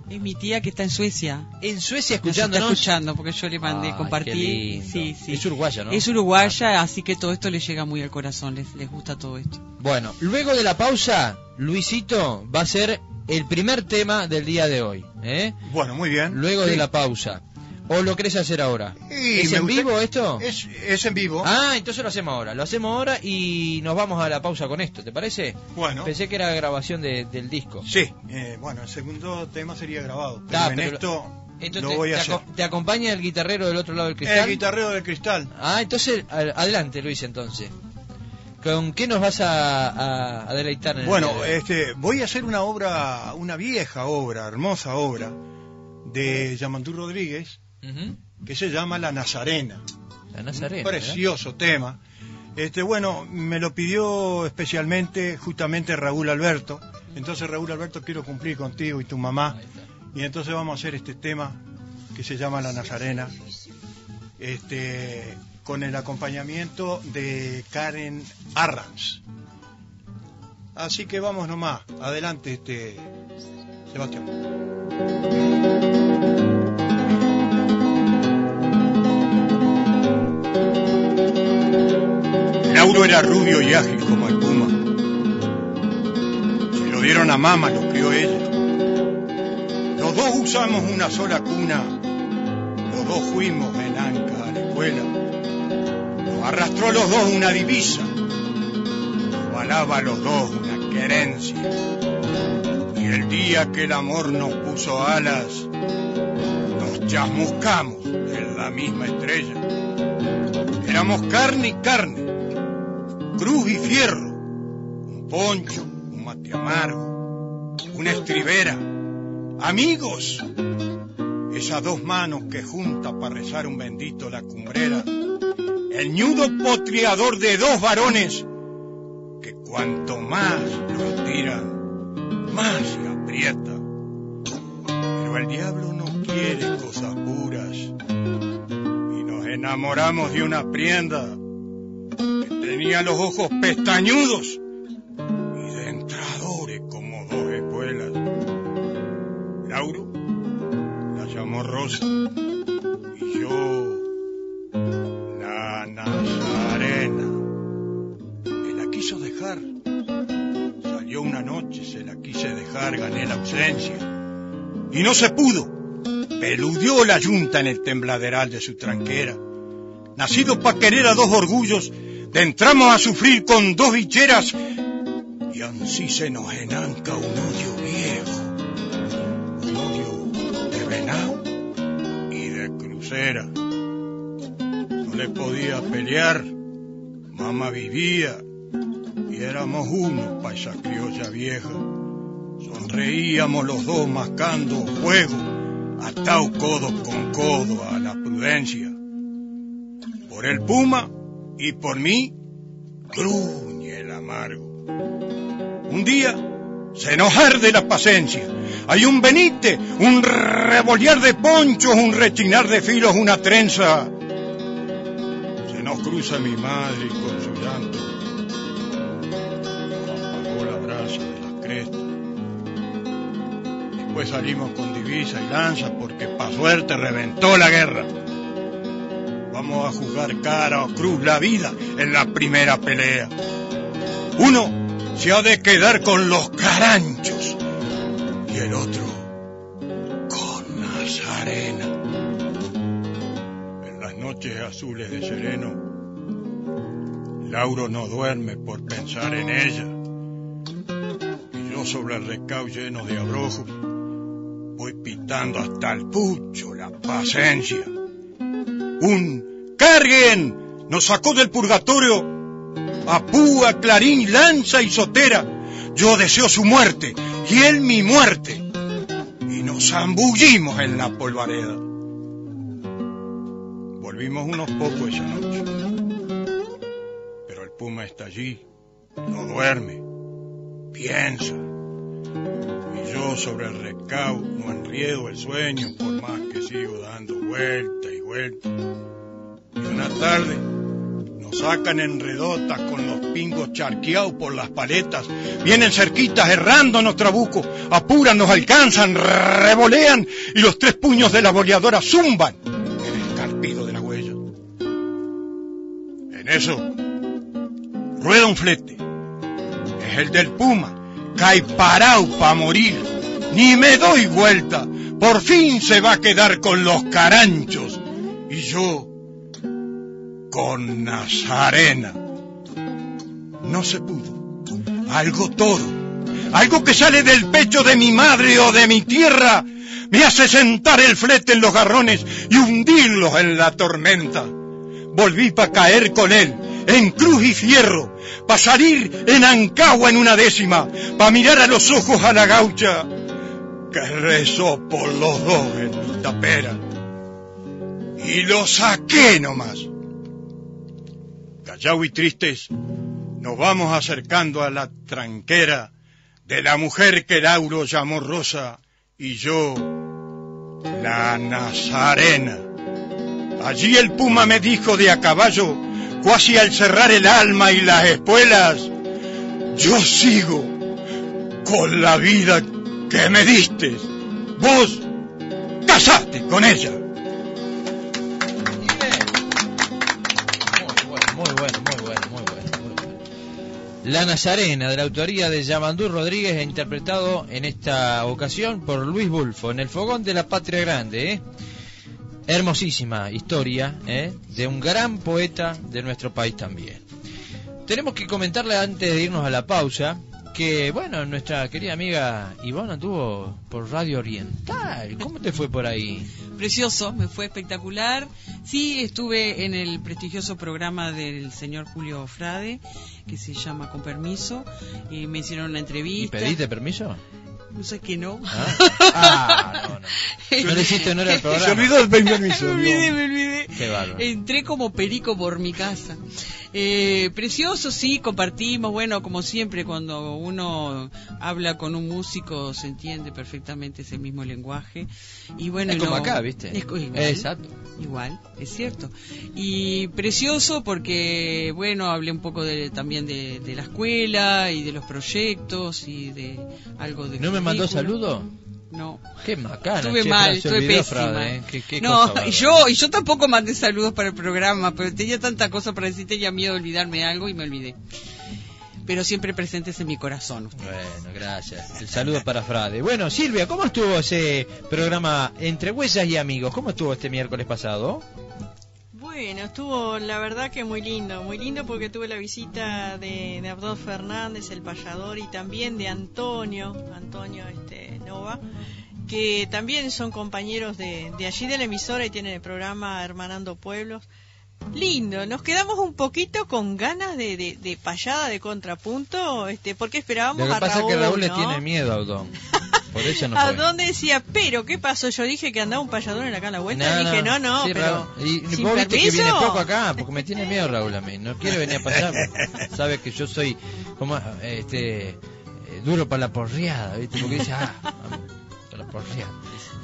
Es mi tía que está en Suecia. En Suecia Nos está escuchando porque yo le mandé compartir. lindo. Sí, sí. Es uruguaya, ¿no? Es uruguaya, así que todo esto le llega muy al corazón, les, les gusta todo esto. Bueno, luego de la pausa, Luisito va a ser el primer tema del día de hoy. ¿Eh? Bueno, muy bien. Luego Sí. de la pausa. ¿O lo querés hacer ahora? Y ¿Es en gusta- vivo esto? Es, es en vivo. Ah, entonces lo hacemos ahora. Lo hacemos ahora y nos vamos a la pausa con esto, ¿te parece? Bueno. Pensé que era grabación de- del disco. Sí, eh, bueno, el segundo tema sería grabado. Pero Ah, en pero- esto Entonces, lo voy a te, hacer. aco- te acompaña el guitarrero del otro lado del El cristal? guitarrero del cristal. Ah, entonces, adelante Luis, entonces. ¿Con qué nos vas a, a- a deleitar en el Bueno, este, voy a hacer una obra, una vieja obra, hermosa obra, de Yamandú Rodríguez, que se llama La Nazarena. La Nazarena. Un precioso tema. Este, bueno, me lo pidió especialmente justamente Raúl Alberto. Entonces, Raúl Alberto, quiero cumplir contigo y tu mamá. Y entonces vamos a hacer este tema que se llama La Nazarena. Este, con el acompañamiento de Karen Arranz. Así que vamos nomás. Adelante, este, Sebastián. Lauro era rubio y ágil como el puma. Se lo dieron a mamá, lo crió ella. Los dos usamos una sola cuna. Los dos fuimos en anca a la escuela. Arrastró los dos una divisa. Nos balaba a los dos una querencia. Y el día que el amor nos puso alas, nos chasmuscamos en la misma estrella. Éramos carne y carne, cruz y fierro, un poncho, un mate amargo, una estribera, amigos. Esas dos manos que junta para rezar un bendito la cumbrera, el ñudo potriador de dos varones que cuanto más los tiran, más se aprieta. Pero el diablo no quiere cosas puras y nos enamoramos de una prienda que tenía los ojos pestañudos y de entradores como dos espuelas. Lauro Rosa y yo, la Nazarena. Me la quiso dejar. Salió una noche, se la quise dejar, gané la ausencia. Y no se pudo. Peludió la yunta en el tembladeral de su tranquera. Nacido para querer a dos orgullos, de entramos a sufrir con dos bicheras y ansí se nos enanca un odio viejo. No le podía pelear, mamá vivía y éramos uno pa' esa criolla vieja. Sonreíamos los dos mascando fuego, atado codo con codo a la prudencia. Por el puma y por mí, gruñe el amargo. Un día se nos arde la paciencia. Hay un benite, un revolear de ponchos, un rechinar de filos, una trenza. Se nos cruza mi madre con su llanto. Apagó la brasa de las crestas. Después salimos con divisa y lanza porque pa' suerte reventó la guerra. Vamos a jugar cara o cruz la vida en la primera pelea. Uno se ha de quedar con los caranchos y el otro con Nazarena. En las noches azules de sereno, Lauro no duerme por pensar en ella. Y yo sobre el recao lleno de abrojos, voy pitando hasta el pucho la paciencia. Un carguen nos sacó del purgatorio a púa, clarín, lanza y sotera. Yo deseo su muerte y él mi muerte. Y nos zambullimos en la polvareda. Volvimos unos pocos esa noche. Pero el puma está allí, no duerme, piensa. Y yo sobre el recao no enriedo el sueño por más que sigo dando vuelta y vuelta. Y una tarde nos sacan en redotas con los pingos charqueados por las paletas. Vienen cerquitas errando nos trabuco, apuran, nos alcanzan, revolean y los tres puños de la boleadora zumban en el escarpido de la huella. En eso, rueda un flete. Es el del puma, cae parado pa' morir. Ni me doy vuelta, por fin se va a quedar con los caranchos. Y yo con Nazarena. No se pudo. Algo toro, algo que sale del pecho de mi madre o de mi tierra, me hace sentar el flete en los garrones y hundirlos en la tormenta. Volví para caer con él, en cruz y fierro, para salir en Ancagua en una décima, para mirar a los ojos a la gaucha, que rezó por los dos en tapera. Y lo saqué nomás callao y tristes, nos vamos acercando a la tranquera de la mujer que Lauro llamó Rosa y yo la Nazarena. Allí el puma me dijo de a caballo, cuasi al cerrar el alma y las espuelas, yo sigo con la vida que me diste. Vos casaste con ella. La Nazarena, de la autoría de Yamandú Rodríguez, e interpretado en esta ocasión por Luis Bulfo, en el fogón de la Patria Grande. ¿eh? Hermosísima historia ¿eh? de un gran poeta de nuestro país también. Tenemos que comentarle antes de irnos a la pausa que, bueno, nuestra querida amiga Ivona anduvo por Radio Oriental. ¿Cómo te fue por ahí? Precioso, me fue espectacular. Sí, estuve en el prestigioso programa del señor Julio Frade, que se llama Con Permiso, y me hicieron una ¿Y entrevista. pediste permiso? No sé que no. ¿Ah? Ah, no, no. No le hiciste honor al programa. Se olvidó el permiso. me olvidé, me olvidé. Qué bárbaro. Entré como perico por mi casa. Eh, precioso, sí, compartimos. Bueno, como siempre, cuando uno habla con un músico se entiende perfectamente ese mismo lenguaje. Y bueno, Es como no- acá, ¿viste? Es igual, Exacto. Igual, es cierto. Y precioso porque, bueno, hablé un poco de, también de, de la escuela y de los proyectos y de algo de. ¿No me mandó saludo? No. Qué macana. Estuve che, mal, estuve pésima. ¿eh? Qué- qué no, cosa y yo, y yo tampoco mandé saludos para el programa, pero tenía tanta cosa para decir, tenía miedo de olvidarme algo y me olvidé. Pero siempre presentes en mi corazón. Bueno, gracias. El saludo para Frade. Bueno, Silvia, ¿cómo estuvo ese programa Entre Huellas y Amigos? ¿Cómo estuvo este miércoles pasado? Bueno, estuvo la verdad que muy lindo, muy lindo porque tuve la visita de, de Abdón Fernández, el payador, y también de Antonio, Antonio este, Nova, que también son compañeros de, de allí de la emisora y tienen el programa Hermanando Pueblos. Lindo, nos quedamos un poquito con ganas de, de, de payada, de contrapunto, este, porque esperábamos Lo que a pasa Raúl, es que Raúl le tiene miedo a Audón. Por eso no ¿A dónde decía, pero qué pasó? Yo dije que andaba un payador en acá en la vuelta. No, y dije, no, no, Sí, pero. Y sin vos viste que viene poco acá, porque me tiene miedo Raúl a mí. No quiere venir a pasar. Sabe que yo soy como este eh, duro para la porriada, ¿viste? Porque dice, ah, para la porriada.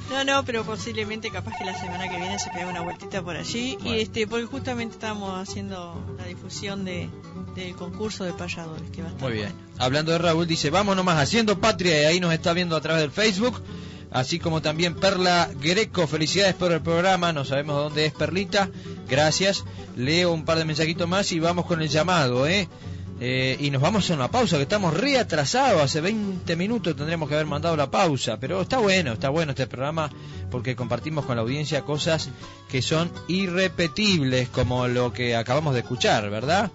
No, no, pero posiblemente capaz que la semana que viene se pega una vueltita por allí. Bueno. Y este, porque justamente estamos haciendo la difusión de, del concurso de payadores que va a estar. Muy bien. Hablando de Raúl, dice, vamos nomás haciendo patria, y ahí nos está viendo a través del Facebook. Así como también Perla Greco, felicidades por el programa, no sabemos dónde es Perlita, gracias. Leo un par de mensajitos más y vamos con el llamado, ¿eh? Eh, y nos vamos a una pausa, que estamos re atrasados, hace 20 minutos tendremos que haber mandado la pausa, pero está bueno, está bueno este programa porque compartimos con la audiencia cosas que son irrepetibles, como lo que acabamos de escuchar, ¿verdad?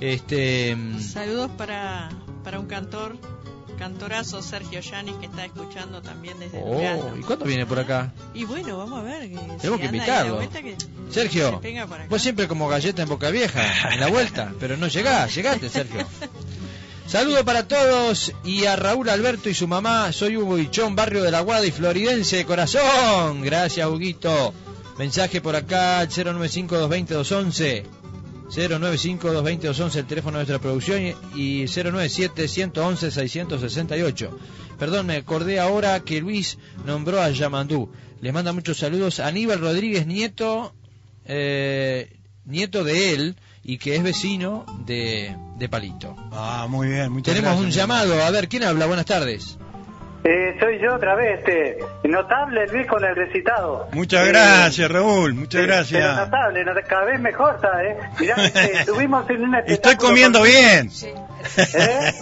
Este, Saludos para, para un cantor, cantorazo Sergio Yanis que está escuchando también desde oh, Lugano. ¿y cuándo viene por acá? Y bueno, vamos a ver. Que si Tenemos que invitarlo. que Sergio, se acá. vos siempre como galleta en boca vieja, en la vuelta, pero no llegás, llegaste, Sergio. Saludo para todos y a Raúl Alberto y su mamá. Soy Hugo Hichón, barrio de la Guada y Floridense de corazón. Gracias, Huguito. Mensaje por acá, 095-220-211. 095-220-211, el teléfono de nuestra producción. Y 097-111-668. Perdón, me acordé ahora que Luis nombró a Yamandú. Les manda muchos saludos. Aníbal Rodríguez, nieto, eh, nieto de él y que es vecino de, de Palito. Ah, muy bien, muchas Tenemos un llamado. A ver, ¿quién habla? Buenas tardes. Eh, soy yo otra vez, este, notable Luis con el recitado. Muchas Eh, gracias, Raúl, muchas sí, Pero gracias. notable, not- cada vez mejor está, ¿eh? Mirá, este, estuvimos en un Estoy comiendo con- bien. ¿Eh?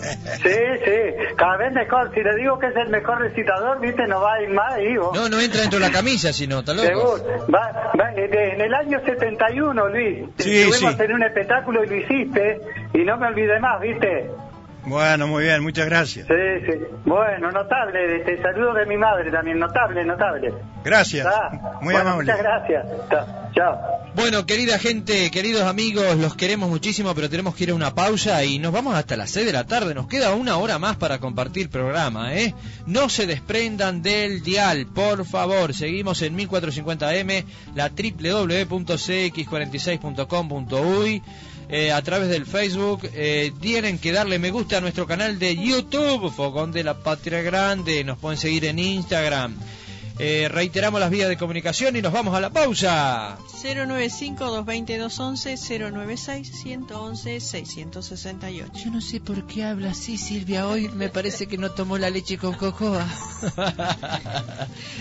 Sí, sí, cada vez mejor. Si le digo que es el mejor recitador, viste, no va a ir más, digo. No, no entra dentro de la camisa, sino, está loco. Seguro. Va, va, eh, en el año 71, Luis, Sí, estuvimos sí. en un espectáculo y lo hiciste, y no me olvidé más, viste. Bueno, muy bien, muchas gracias. Sí, sí. Bueno, notable, te saludo de mi madre también, notable, notable. Gracias, Está. muy Bueno, amable. Muchas gracias. Chao. Bueno, querida gente, queridos amigos, los queremos muchísimo, pero tenemos que ir a una pausa y nos vamos hasta las 6 de la tarde. Nos queda una hora más para compartir programa, ¿eh? No se desprendan del dial, por favor. Seguimos en 1450M, la www.cx46.com.uy. eh, a través del Facebook eh, tienen que darle me gusta a nuestro canal de YouTube, Fogón de la Patria Grande. Nos pueden seguir en Instagram. Eh, reiteramos las vías de comunicación y nos vamos a la pausa. 095-220-211, 096-111-668. Yo no sé por qué habla así, Silvia. Hoy me parece que no tomó la leche con cocoa.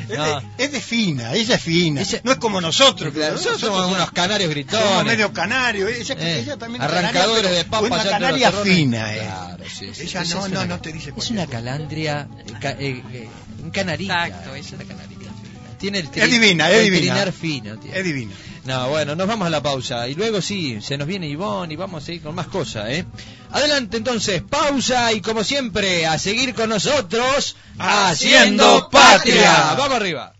Es, No. de, es de fina, ella es fina. Ella- no es como nosotros. Claro, nosotros somos unos canarios gritones. Somos medio canarios. Ella, Eh, ella también es arrancadores canaria, de papas Una canaria fina, eh. Claro, sí, sí. Ella no, es no, una- no te dice Es una calandria, eh, ca- eh, eh, un canarita. Exacto, es eso. una canarita. Tiene el Es divina, es el divina. trinar fino. tiene. Es divina. No, bueno, nos vamos a la pausa. Y luego sí, se nos viene Ivonne y vamos a seguir con más cosas, ¿eh? Adelante entonces, pausa y como siempre, a seguir con nosotros, Haciendo Patria. Vamos arriba.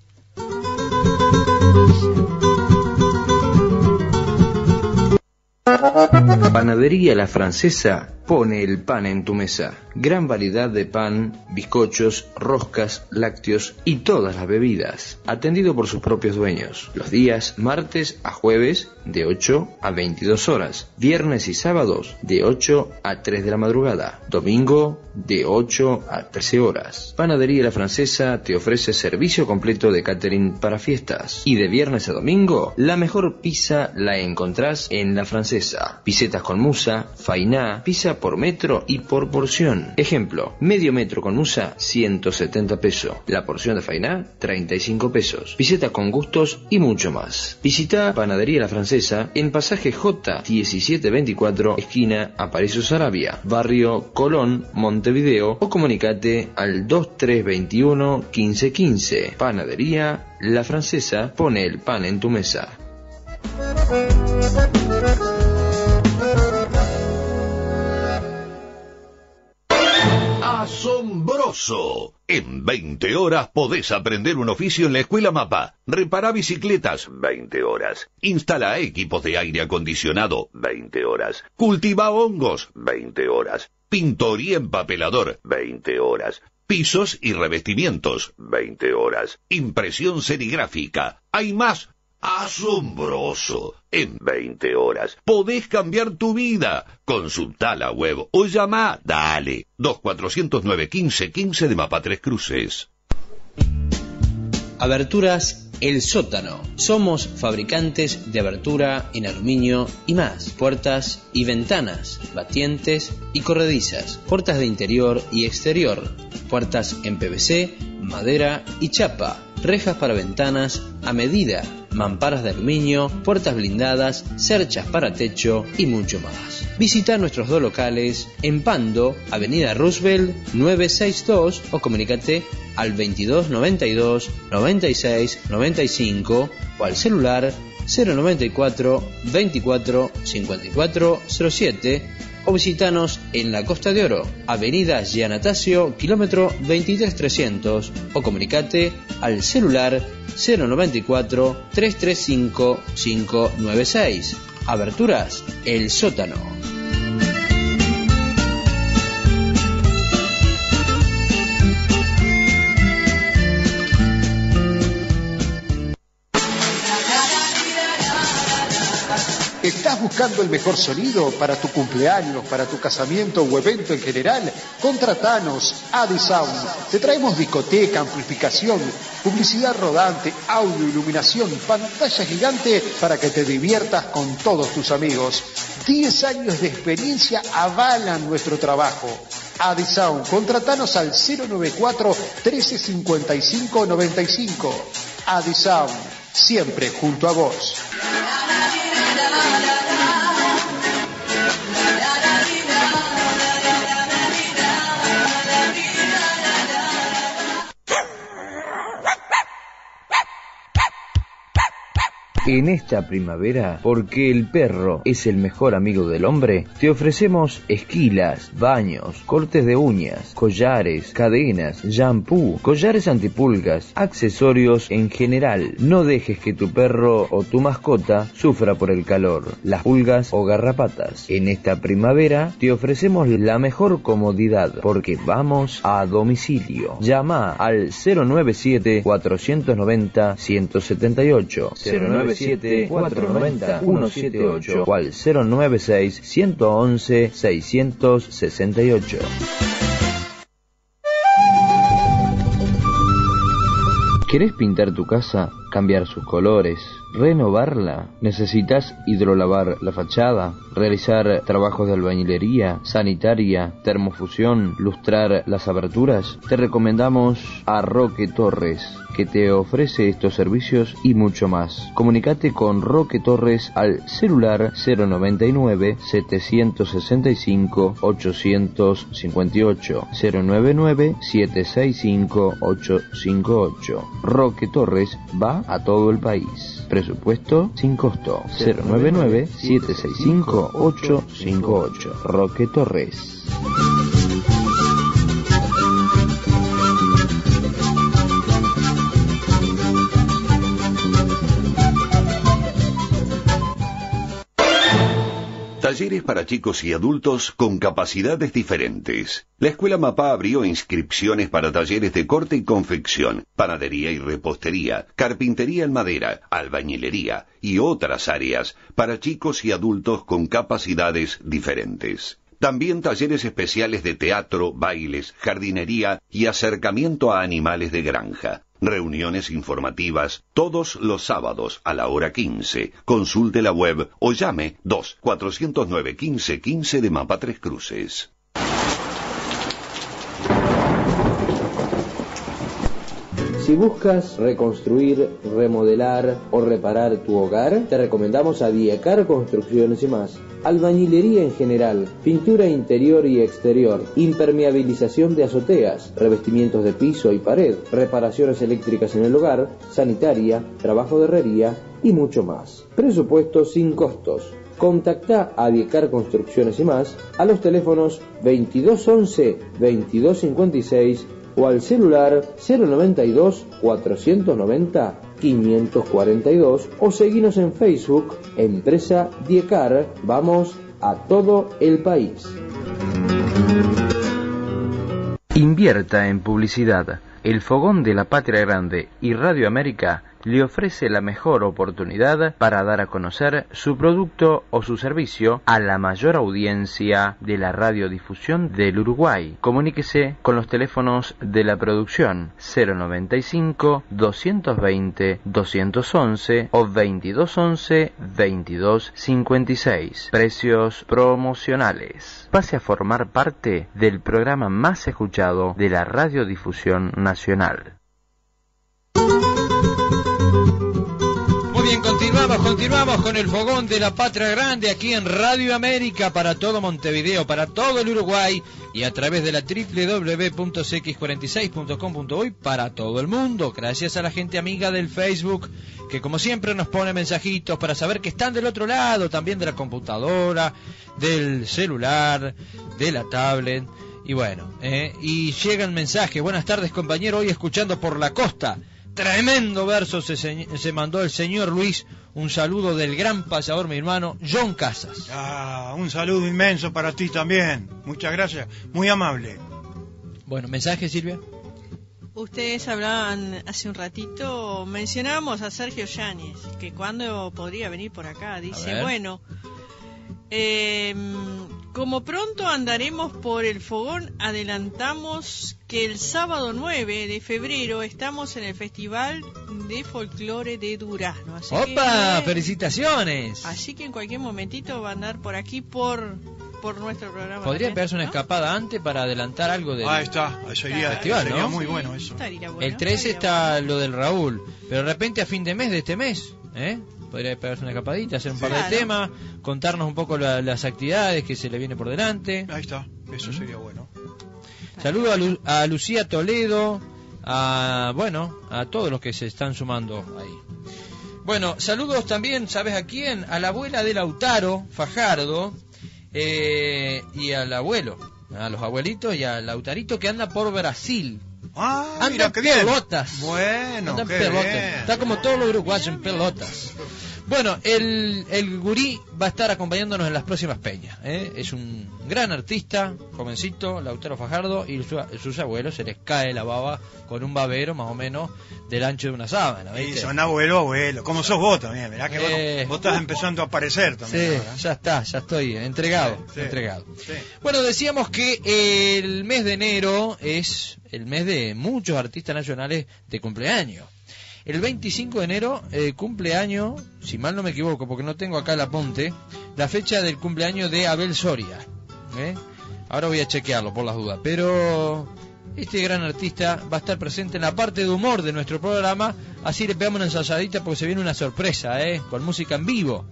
Panadería La Francesa pone el pan en tu mesa. Gran variedad de pan, bizcochos, roscas, lácteos y todas las bebidas. Atendido por sus propios dueños. Los días martes a jueves de 8 a 22 horas. Viernes y sábados de 8 a 3 de la madrugada. Domingo de 8 a 13 horas. Panadería La Francesa te ofrece servicio completo de catering para fiestas. Y de viernes a domingo, la mejor pizza la encontrás en La Francesa. Pisetas con musa, fainá, pizza por metro y por porción. Ejemplo, medio metro con musa, 170 pesos. La porción de fainá, 35 pesos. Visita con gustos y mucho más. Visita Panadería La Francesa en pasaje J 1724, esquina Aparicio Sarabia, barrio Colón, Montevideo o comunicate al 2321 1515. Panadería La Francesa pone el pan en tu mesa. ¡Asombroso! En 20 horas podés aprender un oficio en la Escuela Mapa. Repara bicicletas, 20 horas. Instala equipos de aire acondicionado, 20 horas. Cultiva hongos, 20 horas. Pintoría empapelador, 20 horas. Pisos y revestimientos, 20 horas. Impresión serigráfica. ¿Hay más? Asombroso. En 20 horas podés cambiar tu vida. Consulta la web o llama Dale 2409 15 15 de Mapa Tres Cruces. Aberturas El Sótano. Somos fabricantes de abertura en aluminio y más. Puertas y ventanas, batientes y corredizas. Puertas de interior y exterior. Puertas en PVC, madera y chapa. Rejas para ventanas a medida mamparas de aluminio, puertas blindadas, cerchas para techo y mucho más. Visita nuestros dos locales en Pando, Avenida Roosevelt 962 o comunícate al 2292 96 95 o al celular 094 24 54 07 o visitanos en la Costa de Oro, Avenida Giannatasio, kilómetro 23300 o comunicate al celular 094 335 596. Aberturas El Sótano. Buscando el mejor sonido para tu cumpleaños, para tu casamiento o evento en general? Contratanos Adisound. Te traemos discoteca, amplificación, publicidad rodante, audio, iluminación, pantalla gigante para que te diviertas con todos tus amigos. 10 años de experiencia avalan nuestro trabajo. Adisound, contratanos al 094 1355 95. Adisound, siempre junto a vos. En esta primavera, porque el perro es el mejor amigo del hombre, te ofrecemos esquilas, baños, cortes de uñas, collares, cadenas, shampoo, collares antipulgas, accesorios en general. No dejes que tu perro o tu mascota sufra por el calor, las pulgas o garrapatas. En esta primavera te ofrecemos la mejor comodidad porque vamos a domicilio. Llama al 097 490 178 097 490 178 o al 096 111 668. ¿Querés pintar tu casa, cambiar sus colores, renovarla? ¿Necesitas hidrolavar la fachada, realizar trabajos de albañilería, sanitaria, termofusión, lustrar las aberturas? Te recomendamos a Roque Torres, que te ofrece estos servicios y mucho más. Comunicate con Roque Torres al celular 099 765 858 099 765 858 Roque Torres va a todo el país. Presupuesto sin costo 099 765 858 Roque Torres. Talleres para chicos y adultos con capacidades diferentes. La Escuela Mapá abrió inscripciones para talleres de corte y confección, panadería y repostería, carpintería en madera, albañilería y otras áreas para chicos y adultos con capacidades diferentes. También talleres especiales de teatro, bailes, jardinería y acercamiento a animales de granja. Reuniones informativas todos los sábados a la hora 15. Consulte la web o llame 2 409 1515 de Mapa Tres Cruces. Si buscas reconstruir, remodelar o reparar tu hogar, te recomendamos a Diecar Construcciones y más. Albañilería en general, pintura interior y exterior, impermeabilización de azoteas, revestimientos de piso y pared, reparaciones eléctricas en el hogar, sanitaria, trabajo de herrería y mucho más. Presupuesto sin costos. Contacta a Diecar Construcciones y más a los teléfonos 2211 2256 o al celular 092 490 542 o seguinos en Facebook, Empresa Diecar, vamos a todo el país. Invierta en publicidad. El Fogón de la Patria Grande y Radio América le ofrece la mejor oportunidad para dar a conocer su producto o su servicio a la mayor audiencia de la radiodifusión del Uruguay. Comuníquese con los teléfonos de la producción 095 220 211 o 2211 2256. Precios promocionales. Pase a formar parte del programa más escuchado de la radiodifusión nacional. Continuamos, continuamos con el fogón de la Patria Grande aquí en Radio América para todo Montevideo, para todo el Uruguay y a través de la www.cx46.com.uy para todo el mundo. Gracias a la gente amiga del Facebook que como siempre nos pone mensajitos para saber que están del otro lado, también de la computadora, del celular, de la tablet. Y bueno, eh, y llegan mensajes. Buenas tardes compañero, hoy escuchando por la costa. Tremendo verso se, se, mandó el señor Luis. Un saludo del gran pasador, mi hermano John Casas. Ah, un saludo inmenso para ti también. Muchas gracias. Muy amable. Bueno, mensaje, Silvia. Ustedes hablaban hace un ratito, mencionábamos a Sergio Yáñez, que cuando podría venir por acá. Dice, bueno, eh, como pronto andaremos por el fogón, adelantamos que el sábado 9 de febrero estamos en el Festival de Folclore de Durazno. Así ¡Opa! que, ¡Felicitaciones! Así que en cualquier momentito va a andar por aquí por, por nuestro programa. Podría también, pegarse una ¿no? escapada antes para adelantar algo del Ahí está, sería, festival, sería ¿no? muy bueno eso. Bueno, El 13 estaría está lo del Raúl, pero de repente a fin de mes de este mes, ¿eh? Podría pegarse una escapadita, hacer un par de temas, contarnos un poco la- las actividades que se le viene por delante. Ahí está, eso sería bueno. Saludo a, Lu- a Lucía Toledo, a bueno, a todos los que se están sumando ahí. Bueno, saludos también, ¿sabes a quién? A la abuela de Lautaro, Fajardo, eh, y al abuelo, a los abuelitos y al Lautarito que anda por Brasil. Ah, Anda mira bien. pelotas. Bueno, Anda qué pelotas. bien. Está como todos los uruguayos en pelotas. Bueno, el, el gurí va a estar acompañándonos en las próximas peñas. ¿eh? Es un gran artista, jovencito, Lautaro Fajardo, y su- sus abuelos se les cae la baba con un babero más o menos del ancho de una sábana. Y ¿viste? son abuelo, abuelo. Como sos vos también, mirá que vos- Eh. vos, estás empezando a aparecer también. Sí, ahora. ya está, ya estoy entregado, Sí, sí. entregado. Sí. Bueno, decíamos que el mes de enero es el mes de muchos artistas nacionales de cumpleaños. El 25 de enero eh, cumpleaños, si mal no me equivoco, porque no tengo acá el apunte, la fecha del cumpleaños de Abel Soria. ¿eh? Ahora voy a chequearlo por las dudas, pero este gran artista va a estar presente en la parte de humor de nuestro programa, así le pegamos una ensayadita porque se viene una sorpresa, ¿eh? con música en vivo.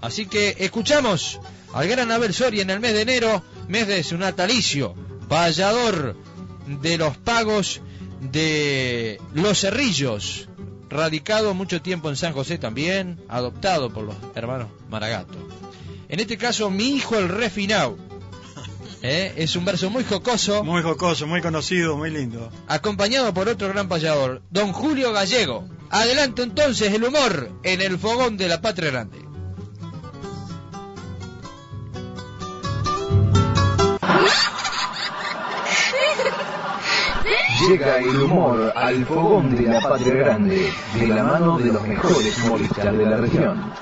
Así que escuchamos al gran Abel Soria en el mes de enero, mes de su natalicio, vallador de los pagos de Los Cerrillos, radicado mucho tiempo en San José también, adoptado por los hermanos Maragato. En este caso, mi hijo el refinado. ¿eh? Es un verso muy jocoso, Muy jocoso, muy conocido, muy lindo. acompañado por otro gran payador, don Julio Gallego. Adelante entonces el humor en el fogón de la Patria Grande. Llega el humor al fogón de la patria grande, de la mano de los mejores humoristas de la región.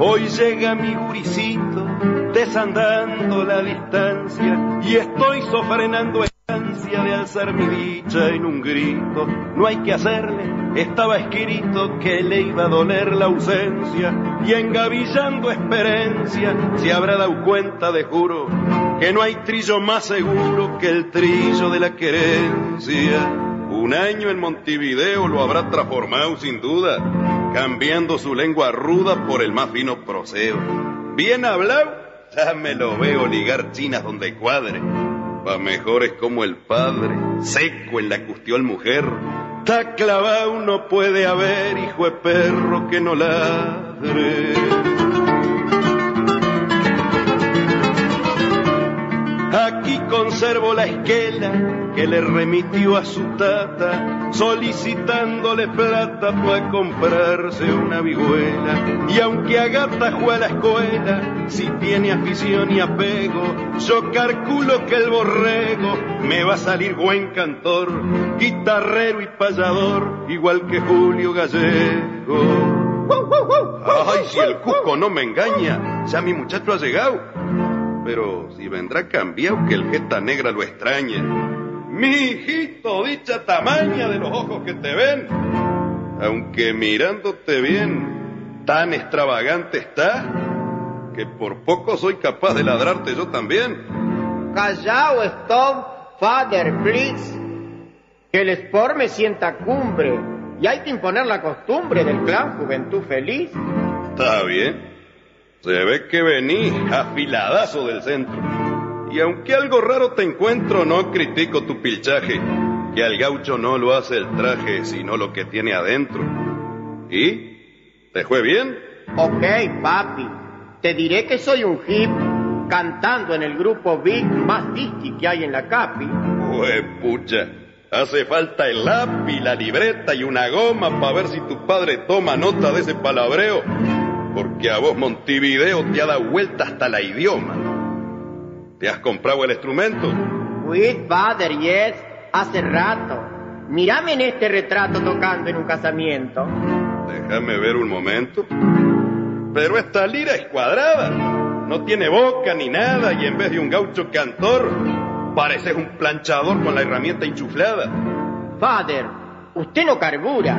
Hoy llega mi guricito, desandando la distancia, y estoy sofrenando. el de alzar mi dicha en un grito. No hay que hacerle, estaba escrito que le iba a doler la ausencia, y engavillando experiencia se habrá dado cuenta de juro que no hay trillo más seguro que el trillo de la querencia. Un año en Montevideo lo habrá transformado sin duda, cambiando su lengua ruda por el más fino proseo. Bien hablado, ya me lo veo ligar chinas donde cuadre. Pa' mejores como el padre, seco en la cuestión mujer. Ta clavado no puede haber hijo de perro que no ladre. Aquí conservo la esquela que le remitió a su tata, solicitándole plata para comprarse una vihuela. Y aunque Agata fue a la escuela, si tiene afición y apego, yo calculo que el borrego me va a salir buen cantor, guitarrero y payador, igual que Julio Gallego. Ay, si el cuco no me engaña, ya mi muchacho ha llegado. Pero si vendrá cambiado que el jeta negra lo extrañe. Mi hijito, dicha tamaña de los ojos que te ven. Aunque mirándote bien, tan extravagante está, que por poco soy capaz de ladrarte yo también. Callao, stop, father, please. Que el sport me sienta cumbre. Y hay que imponer la costumbre del clan Juventud Feliz. Está bien. Se ve que venís afiladazo del centro. Y aunque algo raro te encuentro, no critico tu pilchaje, que al gaucho no lo hace el traje, sino lo que tiene adentro. ¿Y? ¿Te fue bien? Ok, papi. Te diré que soy un hip cantando en el grupo Big más disqui que hay en la Capi. Pues pucha, hace falta el lápiz, la libreta y una goma para ver si tu padre toma nota de ese palabreo porque a vos Montevideo te ha dado vuelta hasta la idioma. ¿Te has comprado el instrumento? With father, yes, hace rato. Mírame en este retrato tocando en un casamiento. Déjame ver un momento. Pero esta lira es cuadrada. No tiene boca ni nada y en vez de un gaucho cantor, pareces un planchador con la herramienta enchuflada. Father, usted no carbura.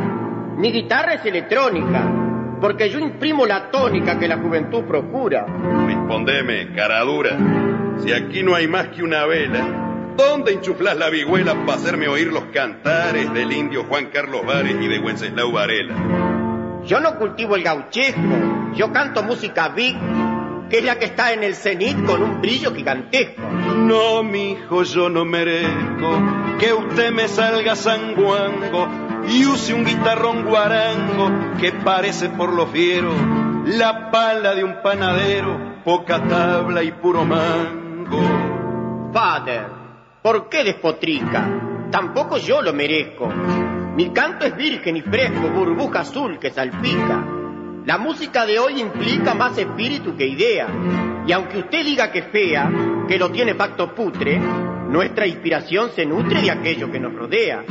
Mi guitarra es electrónica porque yo imprimo la tónica que la juventud procura. Respondeme, cara dura. Si aquí no hay más que una vela, ¿dónde enchuflas la vihuela para hacerme oír los cantares del indio Juan Carlos Vares y de Wenceslao Varela? Yo no cultivo el gauchesco, yo canto música big, que es la que está en el cenit con un brillo gigantesco. No, mijo, yo no merezco que usted me salga sanguango y use un guitarrón guarango que parece por lo fiero la pala de un panadero, poca tabla y puro mango. Father, ¿por qué despotrica? Tampoco yo lo merezco. Mi canto es virgen y fresco, burbuja azul que salpica. La música de hoy implica más espíritu que idea. Y aunque usted diga que fea, que lo tiene pacto putre, nuestra inspiración se nutre de aquello que nos rodea.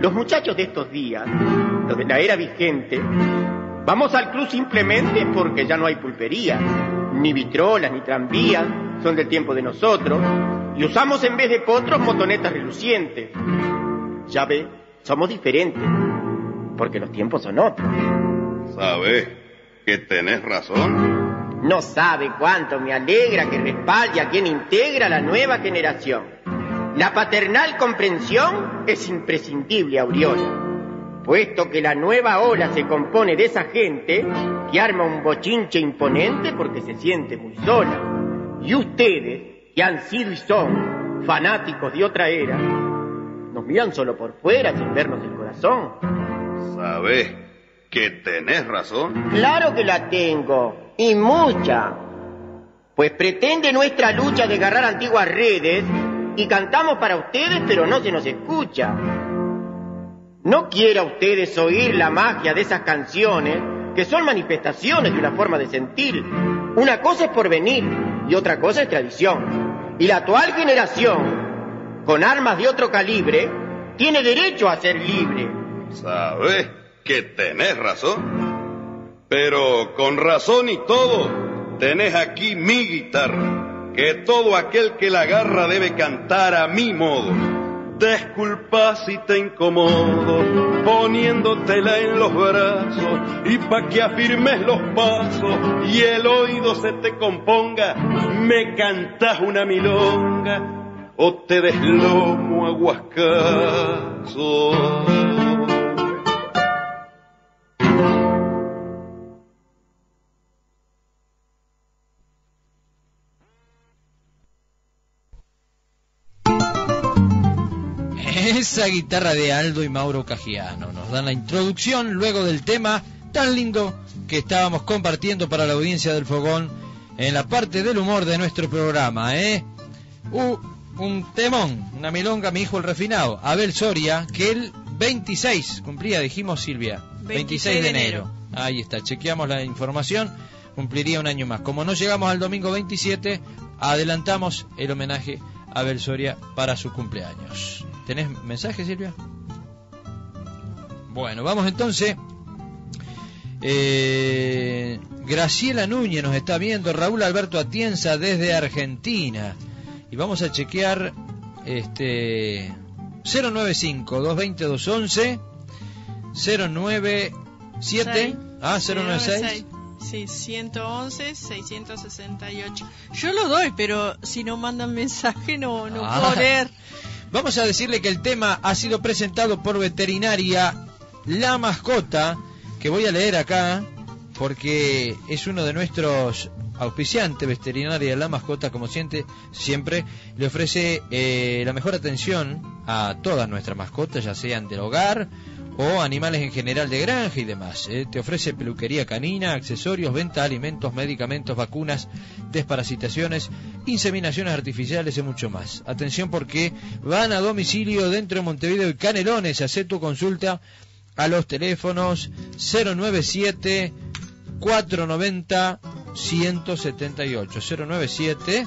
Los muchachos de estos días, los de la era vigente, vamos al club simplemente porque ya no hay pulpería, ni vitrolas, ni tranvías, son del tiempo de nosotros, y usamos en vez de potros motonetas relucientes. Ya ve, somos diferentes, porque los tiempos son otros. ¿Sabes que tenés razón? No sabe cuánto me alegra que respalde a quien integra la nueva generación. La paternal comprensión es imprescindible, Auriola, puesto que la nueva ola se compone de esa gente que arma un bochinche imponente porque se siente muy sola. Y ustedes, que han sido y son fanáticos de otra era, nos miran solo por fuera sin vernos el corazón. ¿Sabés que tenés razón? Claro que la tengo, y mucha. Pues pretende nuestra lucha de agarrar antiguas redes y cantamos para ustedes, pero no se nos escucha. No quiera ustedes oír la magia de esas canciones, que son manifestaciones de una forma de sentir. Una cosa es porvenir y otra cosa es tradición. Y la actual generación, con armas de otro calibre, tiene derecho a ser libre. ¿Sabes que tenés razón? Pero con razón y todo, tenés aquí mi guitarra, que todo aquel que la agarra debe cantar a mi modo. Disculpa si te incomodo, poniéndotela en los brazos y pa' que afirmes los pasos y el oído se te componga, me cantas una milonga o te deslomo aguascazo. Esa guitarra de Aldo y Mauro Cagiano nos dan la introducción luego del tema tan lindo que estábamos compartiendo para la audiencia del Fogón en la parte del humor de nuestro programa, ¿eh? Uh, un temón, una milonga, mi hijo el refinado, Abel Soria, que el 26 cumplía, dijimos Silvia, 26, de enero. Ahí está, chequeamos la información, cumpliría un año más. Como no llegamos al domingo 27, adelantamos el homenaje a Abel Soria para su cumpleaños. ¿Tenés mensaje, Silvia? Bueno, vamos entonces. Eh, Graciela Núñez nos está viendo, Raúl Alberto Atienza desde Argentina. Y vamos a chequear este 095 220 211 097 ah 096 Sí, 111 668. Yo lo doy, pero si no mandan mensaje no, no Ah. puedo leer. Vamos a decirle que el tema ha sido presentado por Veterinaria La Mascota, que voy a leer acá porque es uno de nuestros auspiciantes. Veterinaria La Mascota, como siempre, siempre le ofrece eh, la mejor atención a todas nuestras mascotas, ya sean del hogar o animales en general de granja y demás. eh. Te ofrece peluquería canina, accesorios, venta de alimentos, medicamentos, vacunas, desparasitaciones, inseminaciones artificiales y mucho más. Atención porque van a domicilio dentro de Montevideo y Canelones. Hacé tu consulta a los teléfonos 097 490 178 097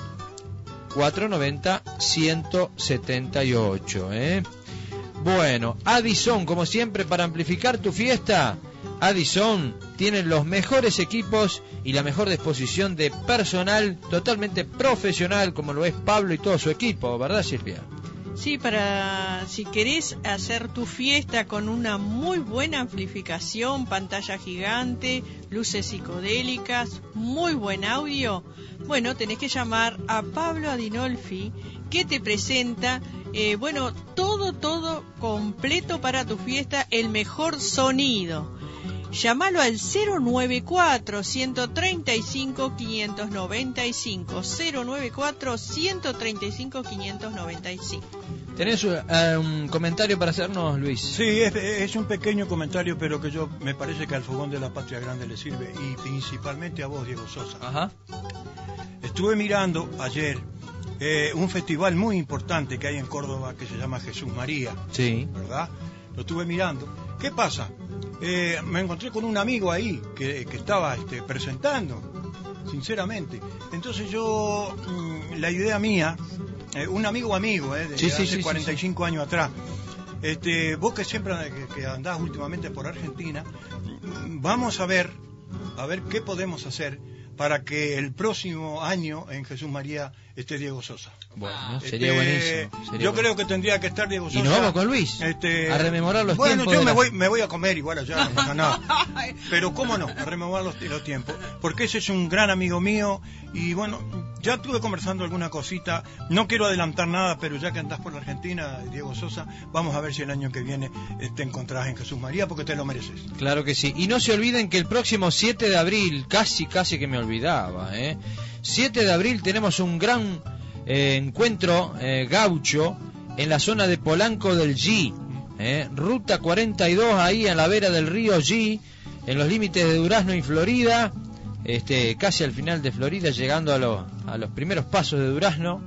490 178 ¿eh? Bueno, Addison, como siempre, para amplificar tu fiesta, Addison tiene los mejores equipos y la mejor disposición de personal totalmente profesional, como lo es Pablo y todo su equipo, ¿verdad, Silvia? Sí, para si querés hacer tu fiesta con una muy buena amplificación, pantalla gigante, luces psicodélicas, muy buen audio, bueno, tenés que llamar a Pablo Adinolfi, que te presenta, eh, bueno, todo, todo completo para tu fiesta, el mejor sonido. Llámalo al 094 135 595 094 135 595 ¿Tenés eh, un comentario para hacernos, Luis? Sí, es, es un pequeño comentario, pero que yo me parece que al Fogón de la Patria Grande le sirve, y principalmente a vos, Diego Sosa. Ajá. Estuve mirando ayer eh, un festival muy importante que hay en Córdoba que se llama Jesús María, Sí. ¿verdad? Lo estuve mirando. ¿Qué pasa? Eh, me encontré con un amigo ahí que, que estaba este, presentando, sinceramente. Entonces yo, mm, la idea mía, eh, un amigo amigo, eh, de Sí, hace sí, sí, 45 años atrás, este, vos que siempre que, andás últimamente por Argentina, vamos a ver, a ver qué podemos hacer para que el próximo año en Jesús María esté Diego Sosa. Bueno, sería Este, buenísimo. sería yo bueno. creo que tendría que estar Diego Y Sosa. nos vamos con Luis, Este, a rememorar los bueno, tiempos yo de me la- voy, me voy a comer igual allá, no pasa nada. Pero cómo no, a rememorar los, los tiempos. Porque ese es un gran amigo mío y bueno, ya estuve conversando alguna cosita. No quiero adelantar nada, pero ya que andás por la Argentina, Diego Sosa, vamos a ver si el año que viene eh, te encontrás en Jesús María porque te lo mereces. Claro que sí. Y no se olviden que el próximo 7 de abril, casi, casi que me olvidaba, ¿eh? 7 de abril tenemos un gran eh, encuentro eh, gaucho en la zona de Polanco del G. ¿eh? Ruta 42, ahí en la vera del río G, en los límites de Durazno y Florida, este, casi al final de Florida, llegando a, los a los primeros pasos de Durazno.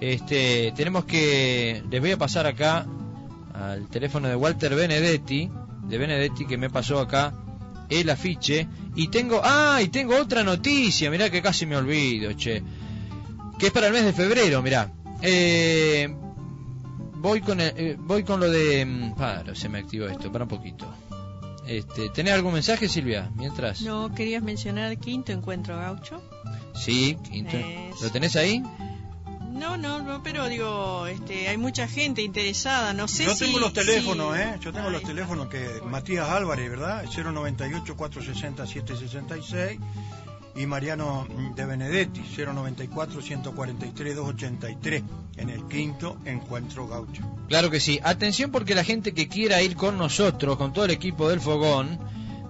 Este, tenemos que, les voy a pasar acá al teléfono de Walter Benedetti, de Benedetti que me pasó acá el afiche y tengo, ah, y tengo otra noticia, mirá que casi me olvido, che, que es para el mes de febrero, mirá. Eh, voy con el- eh, voy con lo de, mm, para, se me activó esto, para un poquito. Este, ¿Tenés algún mensaje, Silvia? Mientras. ¿No querías mencionar el quinto encuentro gaucho? Sí, quinto. Es- ¿lo tenés ahí? No, no, no, pero digo, este, hay mucha gente interesada, no sé Yo si... tengo los teléfonos, si- ¿eh? Yo tengo los teléfonos que Matías Álvarez, ¿verdad? 098-460-766 y Mariano de Benedetti, 094-143-283 en el quinto encuentro gaucho. Claro que sí. Atención porque la gente que quiera ir con nosotros, con todo el equipo del Fogón,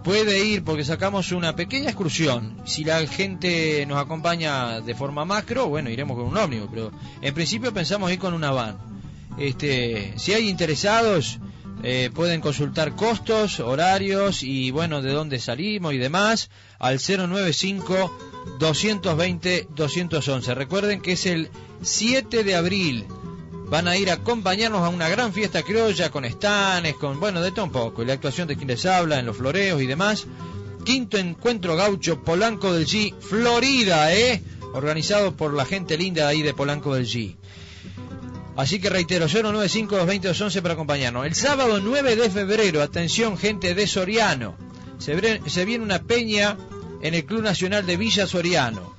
puede ir porque sacamos una pequeña excursión. Si la gente nos acompaña de forma macro, bueno, iremos con un ómnibus, pero en principio pensamos ir con una van. Este, si hay interesados, eh, pueden consultar costos, horarios y bueno, de dónde salimos y demás al 095 220 211. Recuerden que es el 7 de abril. Van a ir a acompañarnos a una gran fiesta criolla con estanes, con bueno, de todo un poco, y la actuación de quien les habla en los floreos y demás. Quinto encuentro gaucho Polanco del G, Florida, ¿eh? Organizado por la gente linda ahí de Polanco del G. Así que reitero, 095-220-211 para acompañarnos. El sábado 9 de febrero, atención gente de Soriano, se, viene una peña en el Club Nacional de Villa Soriano.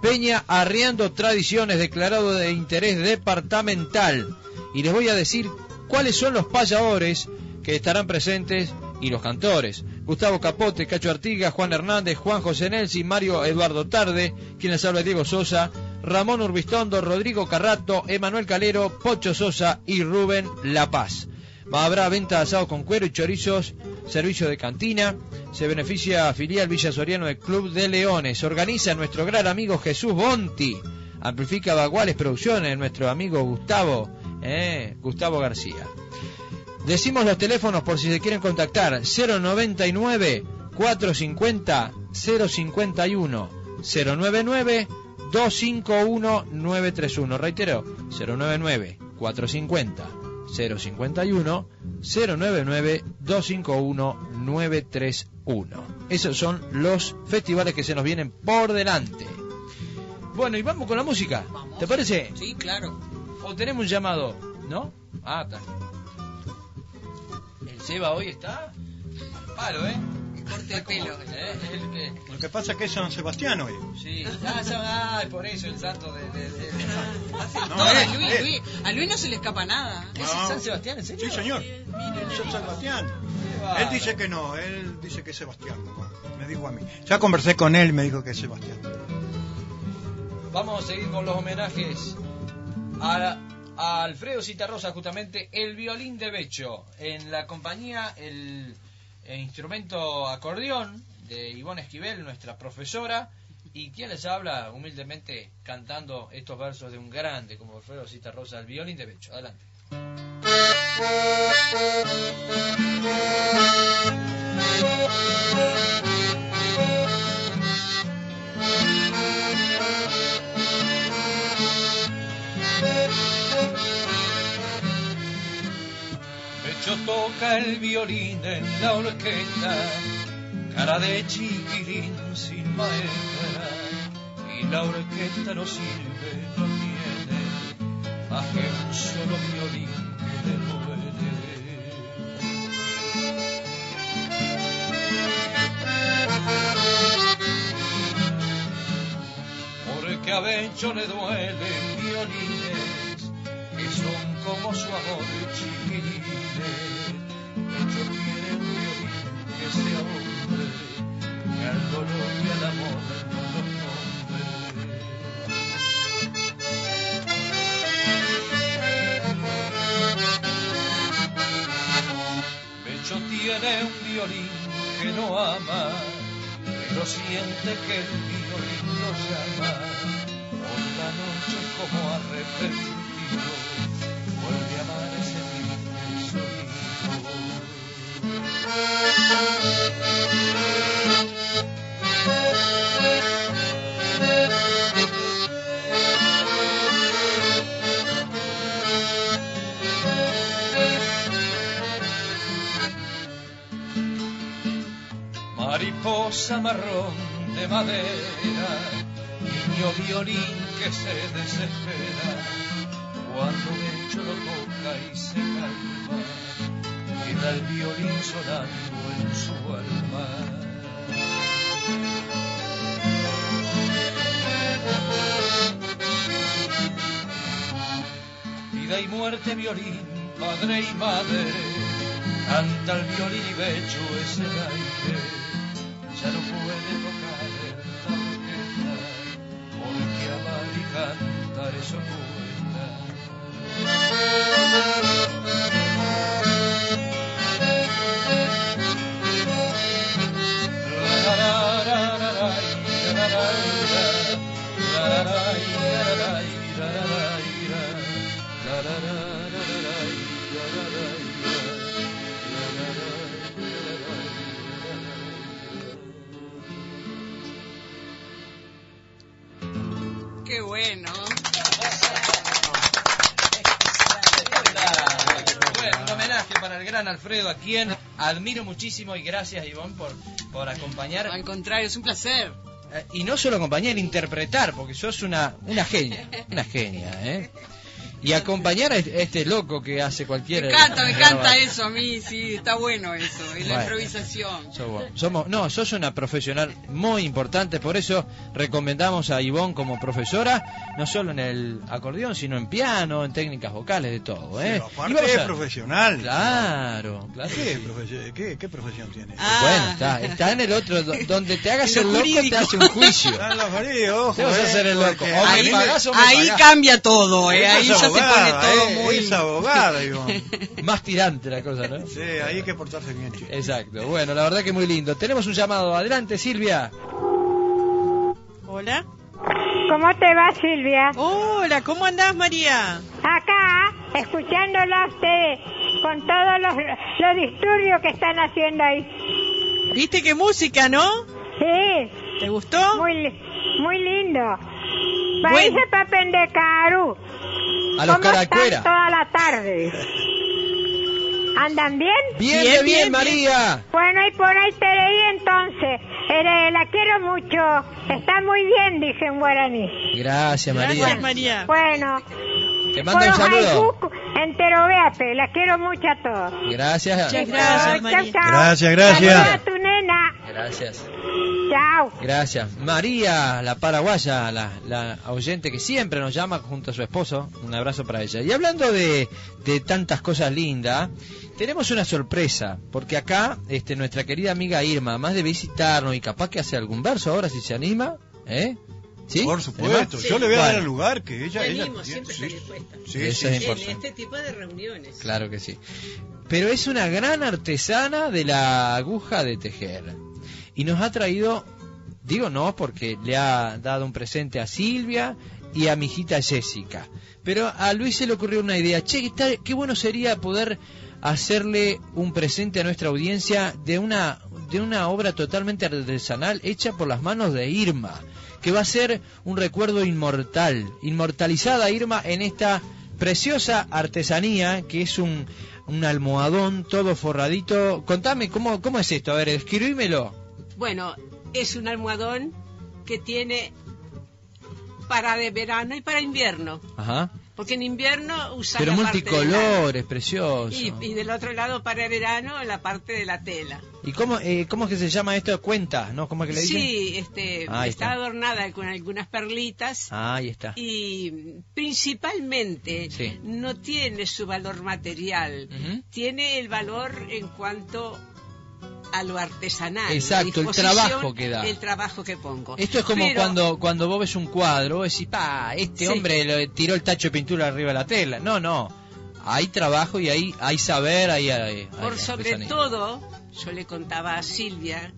Peña Arriando Tradiciones, declarado de interés departamental. Y les voy a decir cuáles son los payadores que estarán presentes y los cantores. Gustavo Capote, Cacho Artigas, Juan Hernández, Juan José Nelsi, Mario Eduardo Tarde, quien les habla Diego Sosa, Ramón Urbistondo, Rodrigo Carrato, Emanuel Calero, Pocho Sosa y Rubén La Paz. Habrá venta de asado con cuero y chorizos, servicio de cantina. Se beneficia filial Villa Soriano del Club de Leones. Organiza nuestro gran amigo Jesús Bonti. Amplifica Baguales Producciones, nuestro amigo Gustavo, eh, Gustavo García. Decimos los teléfonos por si se quieren contactar. 099 450 051 099 251 931. Reitero, 099 450 051 099 251 931. Esos son los festivales que se nos vienen por delante. Bueno, y vamos con la música. ¿Te parece? Sí, claro. ¿O tenemos un llamado? ¿No? Ah, está. El Seba hoy está al palo, ¿eh? Corte de pelo. ¿Eh? El que- Lo que pasa es que es San Sebastián hoy. Sí, ah, ya- ah, por eso el santo de... de- de- No, eh, Luis, eh. Luis. A Luis no se le escapa nada. ¿Es No. San Sebastián, en serio? Sí, señor. San Sebastián. Él dice que no, él dice que es Sebastián. Me dijo a mí. Ya conversé con él y me dijo que es Sebastián. Vamos a seguir con los homenajes a, a Alfredo Citarrosa, justamente el violín de Becho. En la compañía, el, el instrumento acordeón de Ivonne Esquivel, nuestra profesora. Y quien les habla humildemente cantando estos versos de un grande como Alfredo Citarrosa, el violín de Becho. Adelante. Becho toca el violín en la orquesta, cara de chiquirín sin maestra, y la orquesta no sirve, no tiene más que un solo violín que le duele. Porque a Becho le duelen violines que son como su amor chiquilines. Quiere un violín que sea hombre, que al dolor y al amor no lo nombre. Becho tiene un violín que no ama, pero siente que el violín lo llama. Por la noche como arrepentido, Mariposa marrón de madera, niño violín que se desespera, cuando Becho lo toca y se calma, el violín sonando en su alma. Vida y muerte, violín, padre y madre, canta el violín y bello es el aire, ya no puede tocar esta orquesta, porque amar y cantar eso cuesta. Gran Alfredo, a quien admiro muchísimo y gracias, Ivonne, por, por acompañar. Al contrario, es un placer. Eh, Y no solo acompañar, interpretar, porque sos una, una genia, una genia, ¿eh? Y acompañar a este, este loco que hace cualquier... Me encanta, me encanta eso a mí, sí, está bueno eso, y la improvisación. Somos, somos- no, sos una profesional muy importante, por eso recomendamos a Ivonne como profesora, no solo en el acordeón, sino en piano, en técnicas vocales, de todo, ¿eh? Pero Y aparte es a- profesional. Claro, claro. ¿Qué, profesio- qué- qué profesión tiene? Bueno, está, está en el otro, do- donde te hagas el lo loco, te hace un juicio. Está en lo jurídico, ojo, Te vas a hacer el loco. porque O me ahí- pagás o me Ahí pagás. cambia todo, eh, ahí es se pone abogada, todo eh, muy... Es abogada, Ivonne. Más tirante la cosa, ¿no? Sí, ahí hay que portarse bien, chico. Exacto. Bueno, la verdad que muy lindo. Tenemos un llamado. Adelante, Silvia. Hola. ¿Cómo te va, Silvia? Hola, ¿cómo andás, María? Acá, escuchándola a usted con todos los, los disturbios que están haciendo ahí. ¿Viste qué música, no? Sí. ¿Te gustó? Muy, muy lindo. Bueno. Países para Pendecaru. A los ¿Cómo están caracuera. toda la tarde? ¿Andan bien? Bien, bien, bien, María. Bueno, y por ahí te leí entonces. Eh, la quiero mucho. Está muy bien, dije en guaraní. Gracias, María. María. Bueno, Te mando un saludo. entero véate. La quiero mucho a todos. Gracias. Chao, chao, chao. Gracias, gracias. Saluda a tu nena. Gracias. Chao. Gracias. María, la paraguaya, la, la oyente que siempre nos llama junto a su esposo. Un abrazo para ella. Y hablando de, de tantas cosas lindas, tenemos una sorpresa. Porque acá este, nuestra querida amiga Irma, además de visitarnos y capaz que hace algún verso ahora si se anima, ¿eh? ¿Sí? Por supuesto. Yo le voy a dar el lugar que ella... ella Venimos, siempre está dispuesta. Sí, Eso sí, es sí. importante. En este tipo de reuniones. Claro que sí. Pero es una gran artesana de la aguja de tejer. Y nos ha traído, digo no, porque le ha dado un presente a Silvia y a mi hijita Jessica. Pero a Luis se le ocurrió una idea. Che, ¿qué, tal- qué bueno sería poder hacerle un presente a nuestra audiencia de una, de una obra totalmente artesanal hecha por las manos de Irma, que va a ser un recuerdo inmortal, inmortalizada Irma en esta preciosa artesanía que es un, un almohadón todo forradito. Contame, ¿cómo, ¿cómo es esto? A ver, escribímelo. Bueno, es un almohadón que tiene para de verano y para invierno. Ajá. Porque en invierno usa Pero la parte de la- multicolores, precioso. Y, y del otro lado para verano la parte de la tela. ¿Y cómo, eh, cómo es que se llama esto? Cuenta, ¿no? ¿Cómo es que le dicen? Sí, este, está está. adornada con algunas perlitas. Ah, ahí está. Y principalmente Sí. no tiene su valor material, tiene el valor en cuanto a lo artesanal. Exacto, el trabajo que da. El trabajo que pongo. Esto es como Pero- cuando, cuando vos ves un cuadro, vos decís, pa, este Sí. hombre le tiró el tacho de pintura arriba de la tela. No, no. Hay trabajo y hay, hay saber, hay, hay- hay Por sobre todo, yo le contaba a Silvia,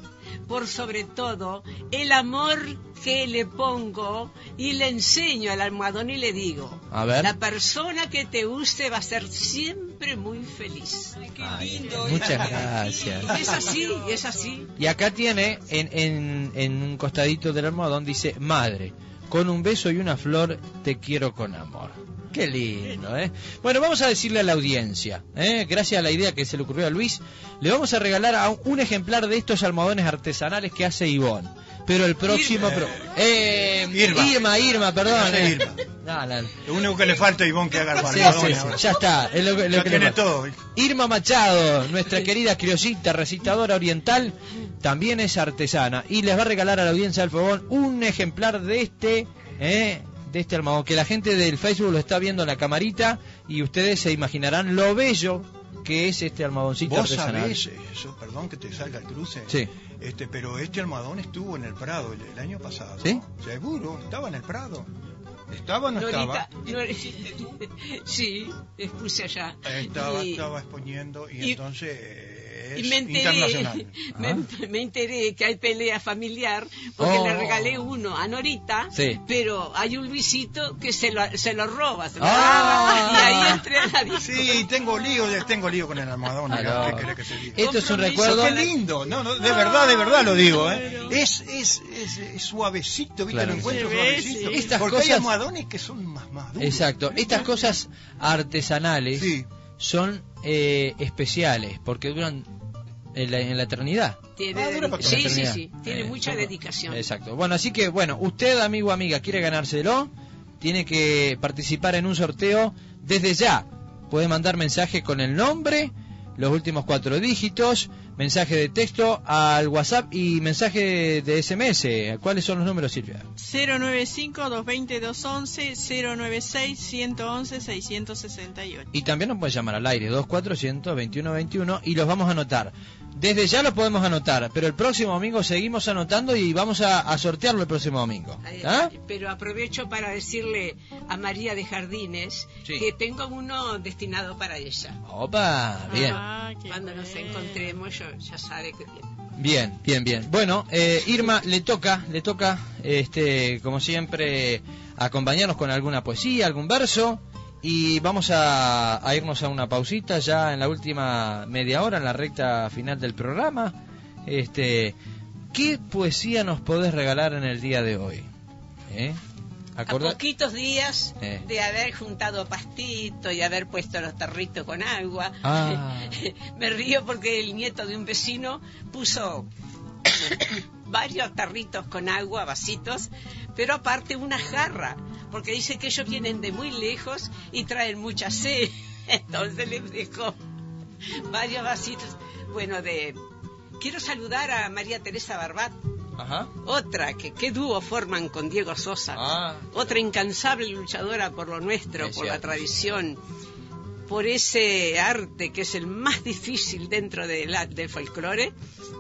por sobre todo, el amor que le pongo y le enseño al almohadón y le digo, A ver. la persona que te guste va a ser siempre muy feliz. Muchas gracias. Es así, es así. Y acá tiene, en, en, en un costadito del almohadón, dice, madre, con un beso y una flor te quiero con amor. Qué lindo, ¿eh? Bueno, vamos a decirle a la audiencia, ¿eh? gracias a la idea que se le ocurrió a Luis, le vamos a regalar a un, un ejemplar de estos almohadones artesanales que hace Ivón. Pero el próximo... pro- eh, Irma. Irma, Irma, perdón. Irma. No, no. Lo único que le falta a Ivón que haga el Sí, ya está. es lo que- lo Ya que le tiene todo. Irma Machado, nuestra querida criollita recitadora oriental, también es artesana y les va a regalar a la audiencia del fogón un ejemplar de este, eh, de este almohadón, que la gente del Facebook lo está viendo en la camarita y ustedes se imaginarán lo bello que es este almohadoncito Vos artesanal. sabés, eso, perdón que te salga el cruce, Sí. Este, pero este almohadón estuvo en el Prado el, el año pasado. ¿Sí? Seguro, estaba en el Prado. ¿Estaba o no estaba? Sí, expuse allá. Estaba, Y- estaba exponiendo y, y- entonces eh, es Y me enteré, internacional. me, me enteré que hay pelea familiar porque Oh. le regalé uno a Norita, Sí. pero hay un Luisito que se lo, se lo roba. se lo Ah. roba, y ahí entré a la disco. Sí, tengo lío, tengo lío con el almohadón. Ah, acá, no. ¿qué querés que diga? Esto es un recuerdo- Qué lindo, no, no, de verdad, de verdad lo digo, ¿eh? Es, es, es, es suavecito, ¿viste? Claro Lo encuentro sí. suavecito. Estas Porque hay almohadones que son más, más duros. Exacto. Estas cosas artesanales son eh, especiales porque duran en la, en la eternidad. Tiene, Ah, dura sí, sí, sí, tiene Eh, mucha son- dedicación. Exacto. Bueno, así que, bueno, usted, amigo o amiga, quiere ganárselo, tiene que participar en un sorteo desde ya. Puede mandar mensaje con el nombre, los últimos cuatro dígitos, mensaje de texto al WhatsApp y mensaje de SMS. ¿Cuáles son los números, Silvia? 095-220-211, 096-111-668. Y también nos puede llamar al aire, 2400 2121 y los vamos a anotar. Desde ya los podemos anotar, pero el próximo domingo seguimos anotando y vamos a, a sortearlo el próximo domingo. ¿Ah? Pero aprovecho para decirle a María de Jardines Sí. que tengo uno destinado para ella. Opa, bien. Cuando nos encontremos, yo, ya sabe que bien. Bien, bien, bien. Bueno, eh, Irma, le toca, le toca, este, como siempre, acompañarnos con alguna poesía, algún verso. Y vamos a, a irnos a una pausita ya en la última media hora, en la recta final del programa. Este, ¿Qué poesía nos podés regalar en el día de hoy? ¿Eh? A poquitos días Eh. de haber juntado pastito y haber puesto los tarritos con agua, Ah. me río porque el nieto de un vecino puso varios tarritos con agua, vasitos, pero aparte una jarra, porque dice que ellos vienen de muy lejos y traen mucha sed. Entonces les dejó varios vasitos. Bueno, de quiero saludar a María Teresa Barbat, Ajá. otra que qué dúo forman con Diego Sosa. Ah. Otra incansable luchadora por lo nuestro, Es por la tradición, por ese arte que es el más difícil dentro de del folclore,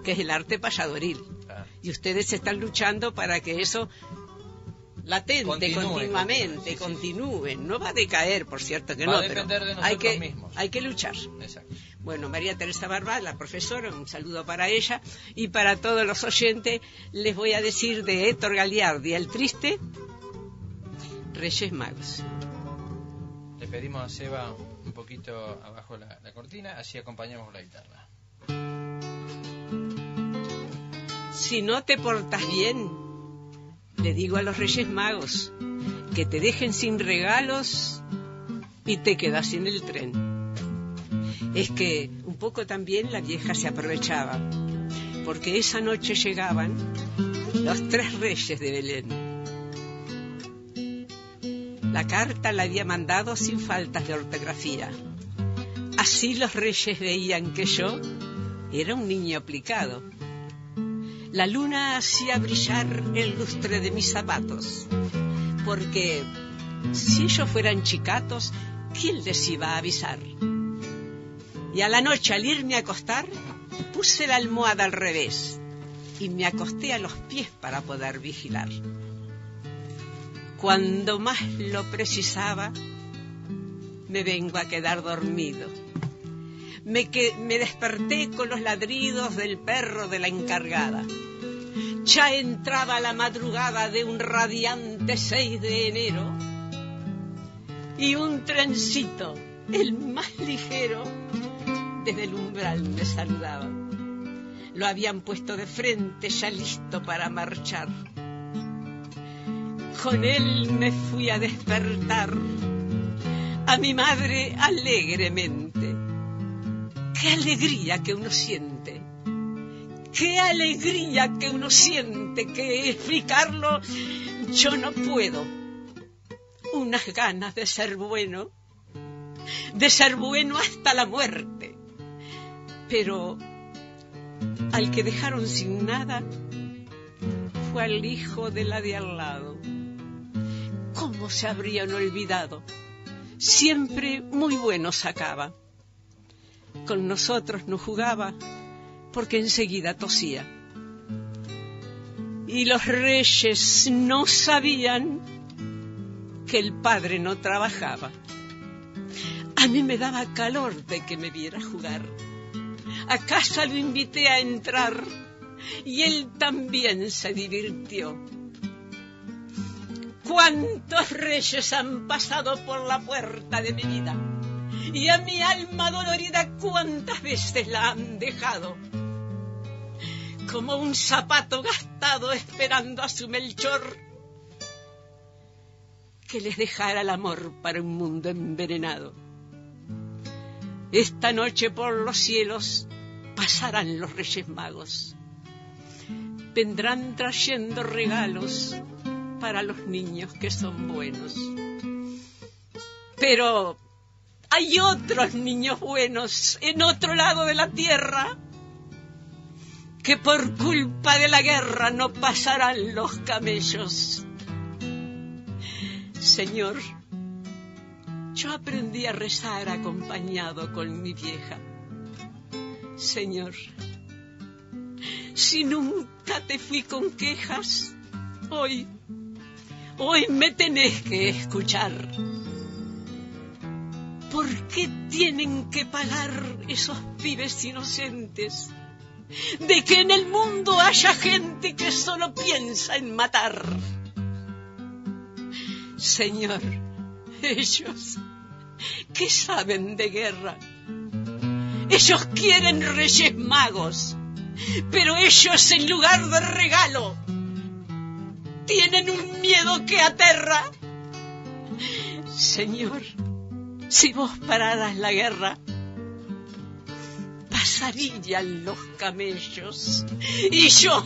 que es el arte payadoril. Y ustedes están luchando para que eso latente, Continúe, continuamente, continúe. No va a decaer, por cierto que Va no, a pero depender de hay nosotros que, mismos. hay que luchar. Exacto. Bueno, María Teresa Barba, la profesora, un saludo para ella y para todos los oyentes les voy a decir de Héctor Galiardi, el triste, Reyes Magos. Le pedimos a Seba un poquito abajo la, la cortina, así acompañamos la guitarra. Si no te portas bien, le digo a los Reyes Magos que te dejen sin regalos y te quedas sin el tren. Es que un poco también la vieja se aprovechaba, porque esa noche llegaban los tres reyes de Belén. La carta la había mandado sin faltas de ortografía. Así los reyes veían que yo era un niño aplicado. La luna hacía brillar el lustre de mis zapatos, porque si ellos fueran chicatos, ¿quién les iba a avisar? Y a la noche al irme a acostar, puse la almohada al revés y me acosté a los pies para poder vigilar. Cuando más lo precisaba, me vengo a quedar dormido. Me, que- me desperté con los ladridos del perro de la encargada. Ya entraba la madrugada de un radiante 6 de enero y un trencito, el más ligero, desde el umbral me saludaba. Lo habían puesto de frente, ya listo para marchar. Con él me fui a despertar a mi madre alegremente. Qué alegría que uno siente. Qué alegría que uno siente que explicarlo yo no puedo. Unas ganas de ser bueno, de ser bueno hasta la muerte. Pero al que dejaron sin nada fue al hijo de la de al lado. ¿Cómo se habrían olvidado? Siempre muy bueno sacaba. Con nosotros no jugaba porque enseguida tosía. Y los reyes no sabían que el padre no trabajaba. A mí me daba calor de que me viera jugar. A casa lo invité a entrar y él también se divirtió. ¿Cuántos reyes han pasado por la puerta de mi vida? Y a mi alma dolorida cuántas veces la han dejado. Como un zapato gastado esperando a su Melchor que les dejara el amor para un mundo envenenado. Esta noche por los cielos pasarán los Reyes Magos. Vendrán trayendo regalos para los niños que son buenos. Pero hay otros niños buenos en otro lado de la tierra que por culpa de la guerra no pasarán los camellos. Señor, yo aprendí a rezar acompañado con mi vieja. Señor, si nunca te fui con quejas, hoy, hoy me tenés que escuchar. ¿Por qué tienen que pagar esos pibes inocentes? De que en el mundo haya gente que solo piensa en matar. Señor, ellos, ¿qué saben de guerra? Ellos quieren reyes magos, pero ellos en lugar de regalo tienen un miedo que aterra. Señor, si vos pararas la guerra, pasarían los camellos. Y yo,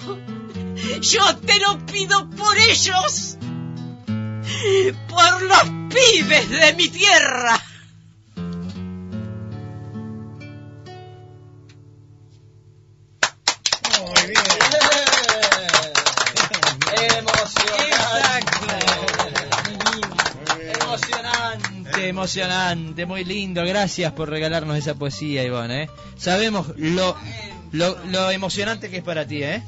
yo te lo pido por ellos, por los pibes de mi tierra. Emocionante, muy lindo. Gracias por regalarnos esa poesía, Ivonne. ¿eh? Sabemos lo, lo, lo emocionante que es para ti, ¿eh?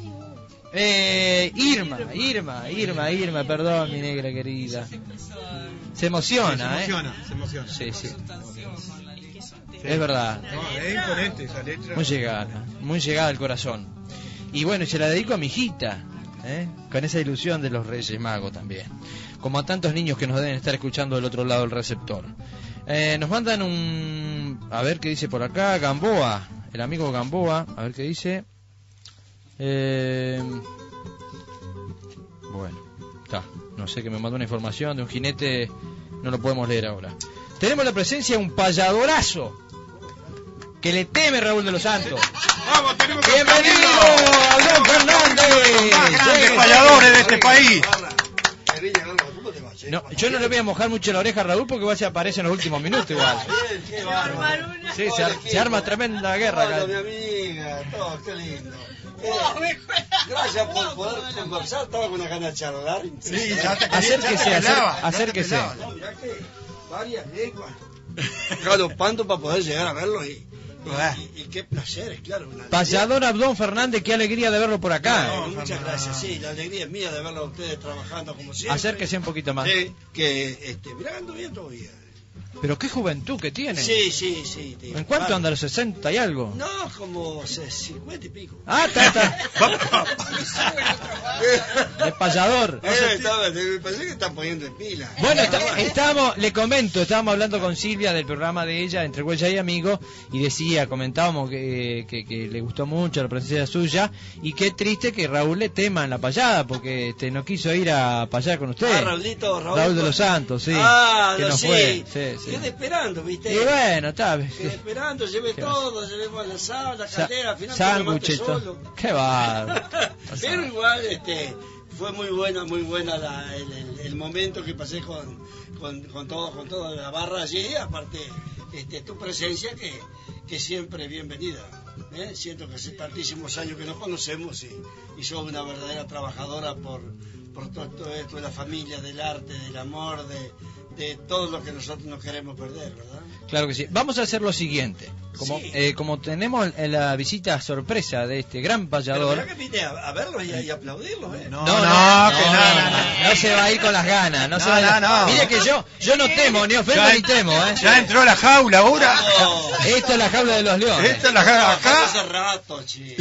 Eh, Irma, Irma, Irma, Irma, perdón, mi negra querida. Se emociona, se ¿eh? emociona, se emociona. Sí, sí. Es verdad. No, es imponente esa letra. Muy llegada, muy llegada al corazón. Y bueno, se la dedico a mi hijita, ¿eh? con esa ilusión de los Reyes Magos también. Como a tantos niños que nos deben estar escuchando del otro lado del receptor. Eh, nos mandan un. A ver qué dice por acá. Gamboa, el amigo Gamboa. A ver qué dice. Eh, bueno, está. No sé que me mandó una información de un jinete. No lo podemos leer ahora. Tenemos la presencia de un payadorazo que le teme Raúl de los Santos. Vamos, tenemos Bienvenido, Fernández. Más grandes Sí, payadores de este país. No, yo no le voy a mojar mucho la oreja a Raúl porque igual se aparece en los últimos minutos igual. Sí, se, ar- se arma tremenda guerra acá. mi amiga, todo, qué lindo. Eh, gracias por poder conversar, estaba con una gana de charlar. Sí, ya te Acérquese, acérquese. Varias lenguas. Galopando para poder llegar a verlo y, y, y qué placer, claro. Abdón Fernández, qué alegría de verlo por acá. No, muchas gracias, sí, la alegría es mía de verlo a ustedes trabajando como siempre. Acérquese un poquito más. Sí, que, este, mirá, ando bien todavía. Pero qué juventud que tiene. Sí, sí, sí. ¿En cuánto anda? ¿Los 60 y algo? No, como se- 50 y pico. Ah, está, está. De payador. Eh, estaba- me parece que están poniendo en pila. Bueno, está- estábamos, le comento, estábamos hablando con Silvia del programa de ella, Entre Huella y Amigos, y decía, comentábamos que, que, que le gustó mucho la presencia suya, y qué triste que Raúl le tema en la payada, porque este, no quiso ir a payar con usted. Ah, Raulito, Raúl. Raúl de los Santos, sí. Ah, que no, no sí. fue. Sí, sí. Quedé esperando, ¿viste? Y bueno, está. Quedé esperando, llevé ¿Qué todo, llevemos la sal, la caldera, al final sándwich, solo. Qué va. Pero igual, este, fue muy buena, muy buena la- el, el- el momento que pasé con, con, con todo, con toda la barra allí, aparte, este, tu presencia que, que siempre bienvenida. ¿eh? Siento que hace tantísimos años que nos conocemos y, y sos una verdadera trabajadora por, por todo, todo esto de la familia, del arte, del amor, de, de todo lo que nosotros no queremos perder, ¿verdad? Claro que sí. Vamos a hacer lo siguiente. Como, Sí. eh, como tenemos la visita sorpresa de este gran Pero payador. mirá que vine a, a verlo y y aplaudirlo, ¿eh? No, no, que no, no, no se va a ir con las ganas. No, se No, va a- no, no. Mire que yo, yo no temo, ni ofendo ni temo, ¿eh? Ya entró la jaula ahora. Esto es la jaula de los leones. Esta es la jaula acá. Hace rato, che.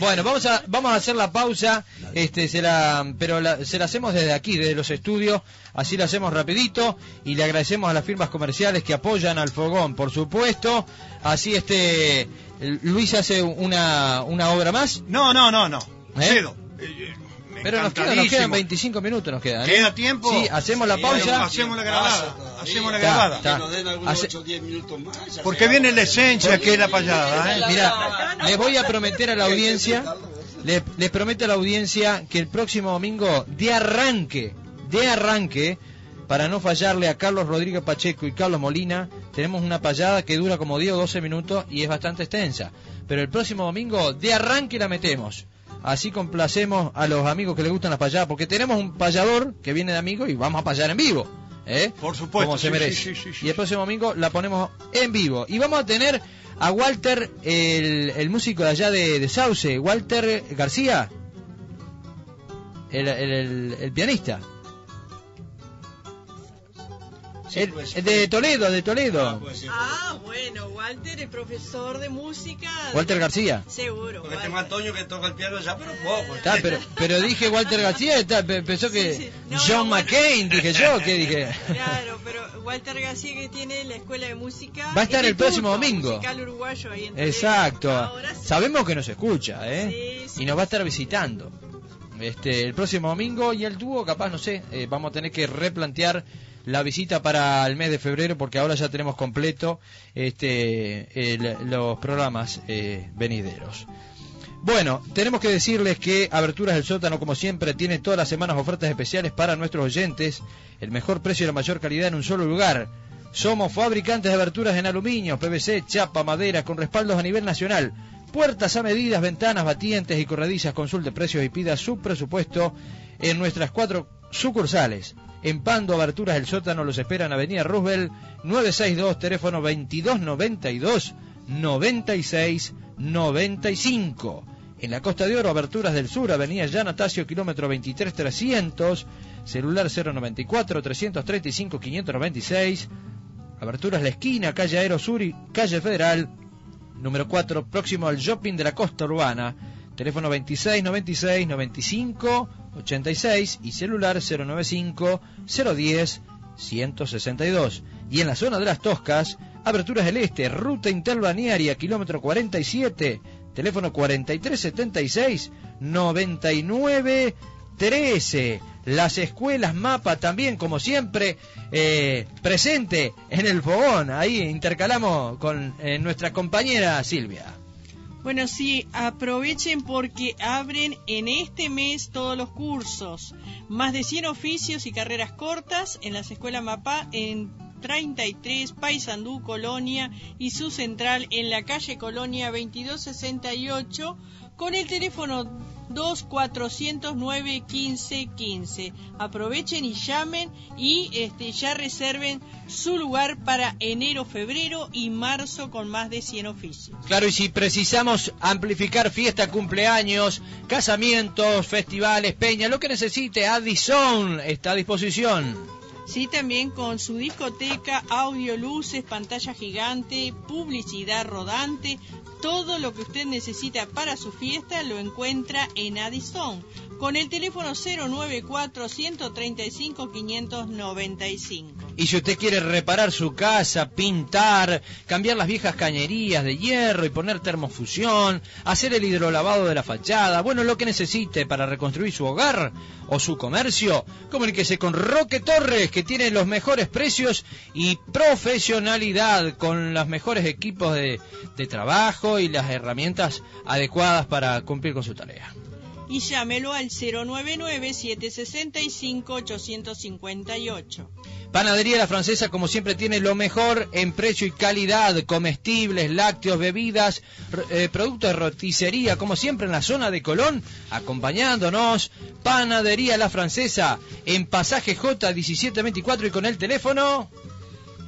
Bueno, vamos a vamos a hacer la pausa, este se la pero la- se la hacemos desde aquí, desde los estudios, así la hacemos rapidito y le agradecemos a las firmas comerciales que apoyan al fogón, por supuesto. Así este Luis hace una una obra más. No, no, no, no. ¿Eh? Cedo. Pero nos quedan, nos quedan 25 minutos nos quedan. ¿eh? ¿Queda tiempo? Sí, hacemos la pausa. hacemos la grabada. Hacemos la grabada. Que nos den algunos Hace- 8 o 10 minutos más. Porque viene la esencia que es la payada. ¿eh? Mira, les voy a prometer a la audiencia, les, les prometo a la audiencia que el próximo domingo de arranque, de arranque, para no fallarle a Carlos Rodríguez Pacheco y Carlos Molina, tenemos una payada que dura como 10 o 12 minutos y es bastante extensa. Pero el próximo domingo de arranque la metemos. Así complacemos a los amigos que les gustan las payadas, porque tenemos un payador que viene de amigos y vamos a payar en vivo. ¿eh? Por supuesto, Como se sí, merece. sí, sí, sí, y el próximo domingo la ponemos en vivo. Y vamos a tener a Walter, el, el músico de allá de, de Sauce, Walter García, el, el- el- el pianista. De Toledo, de Toledo. Ah, bueno, Walter es profesor de música. de- Walter García. Seguro. Porque tengo a Antonio que toca el piano ya, pero poco. Está, pero, pero dije Walter García, está, pe- pensó que Sí, sí. No, John no, McCain, dije yo, ¿qué dije? Claro, pero Walter García que tiene la escuela de música. Va a estar el próximo domingo. Musical uruguayo ahí en Toledo. Exacto. Ahora. Sabemos que nos escucha, ¿eh? Y nos va a estar visitando. Este, el próximo domingo y el dúo, capaz, no sé, eh, vamos a tener que replantear la visita para el mes de febrero porque ahora ya tenemos completo este, el- los programas eh, venideros. Bueno, tenemos que decirles que Aberturas del Sótano, como siempre, tiene todas las semanas ofertas especiales para nuestros oyentes. El mejor precio y la mayor calidad en un solo lugar. Somos fabricantes de aberturas en aluminio, PVC, chapa, madera, con respaldos a nivel nacional. Puertas a medidas, ventanas, batientes y corredizas. Consulte precios y pida su presupuesto en nuestras cuatro sucursales. En Pando, Aberturas del Sótano los esperan Avenida Roosevelt 962, teléfono 2292 96 95. En la Costa de Oro, Aberturas del Sur, Avenida Yanatacio, kilómetro 23 300, celular 094 335 596. Aberturas La Esquina, calle Aero Sur y calle Federal, número 4, próximo al shopping de la Costa Urbana. Teléfono 26 96 95 86 y celular 095 010 162. Y en la zona de las Toscas, Aberturas del Este, ruta interbalnearia, kilómetro 47, teléfono 4376 99 13. Las escuelas MAPA también, como siempre, eh, presente en el fogón. Ahí intercalamos con eh, nuestra compañera Silvia. Bueno, sí, aprovechen porque abren en este mes todos los cursos. Más de 100 oficios y carreras cortas en las escuelas MAPA en 33 Paysandú, Colonia y su central en la calle Colonia 2268 con el teléfono 2409 1515. Aprovechen y llamen y este, ya reserven su lugar para enero, febrero y marzo con más de 100 oficios. Claro, y si precisamos amplificar fiesta, cumpleaños, casamientos, festivales, peña, lo que necesite, Addison está a disposición. Sí, también con su discoteca, audio, luces, pantalla gigante, publicidad rodante, todo lo que usted necesita para su fiesta lo encuentra en Addison. Con el teléfono 094-135-595. Y si usted quiere reparar su casa, pintar, cambiar las viejas cañerías de hierro y poner termofusión, hacer el hidrolavado de la fachada, bueno, lo que necesite para reconstruir su hogar o su comercio, comuníquese con Roque Torres, que tiene los mejores precios y profesionalidad, con los mejores equipos de, de trabajo y las herramientas adecuadas para cumplir con su tarea. Y llámelo al 099-765-858. Panadería La Francesa, como siempre, tiene lo mejor en precio y calidad, comestibles, lácteos, bebidas, eh, productos de roticería, como siempre en la zona de Colón, acompañándonos. Panadería La Francesa, en pasaje J 1724 y con el teléfono.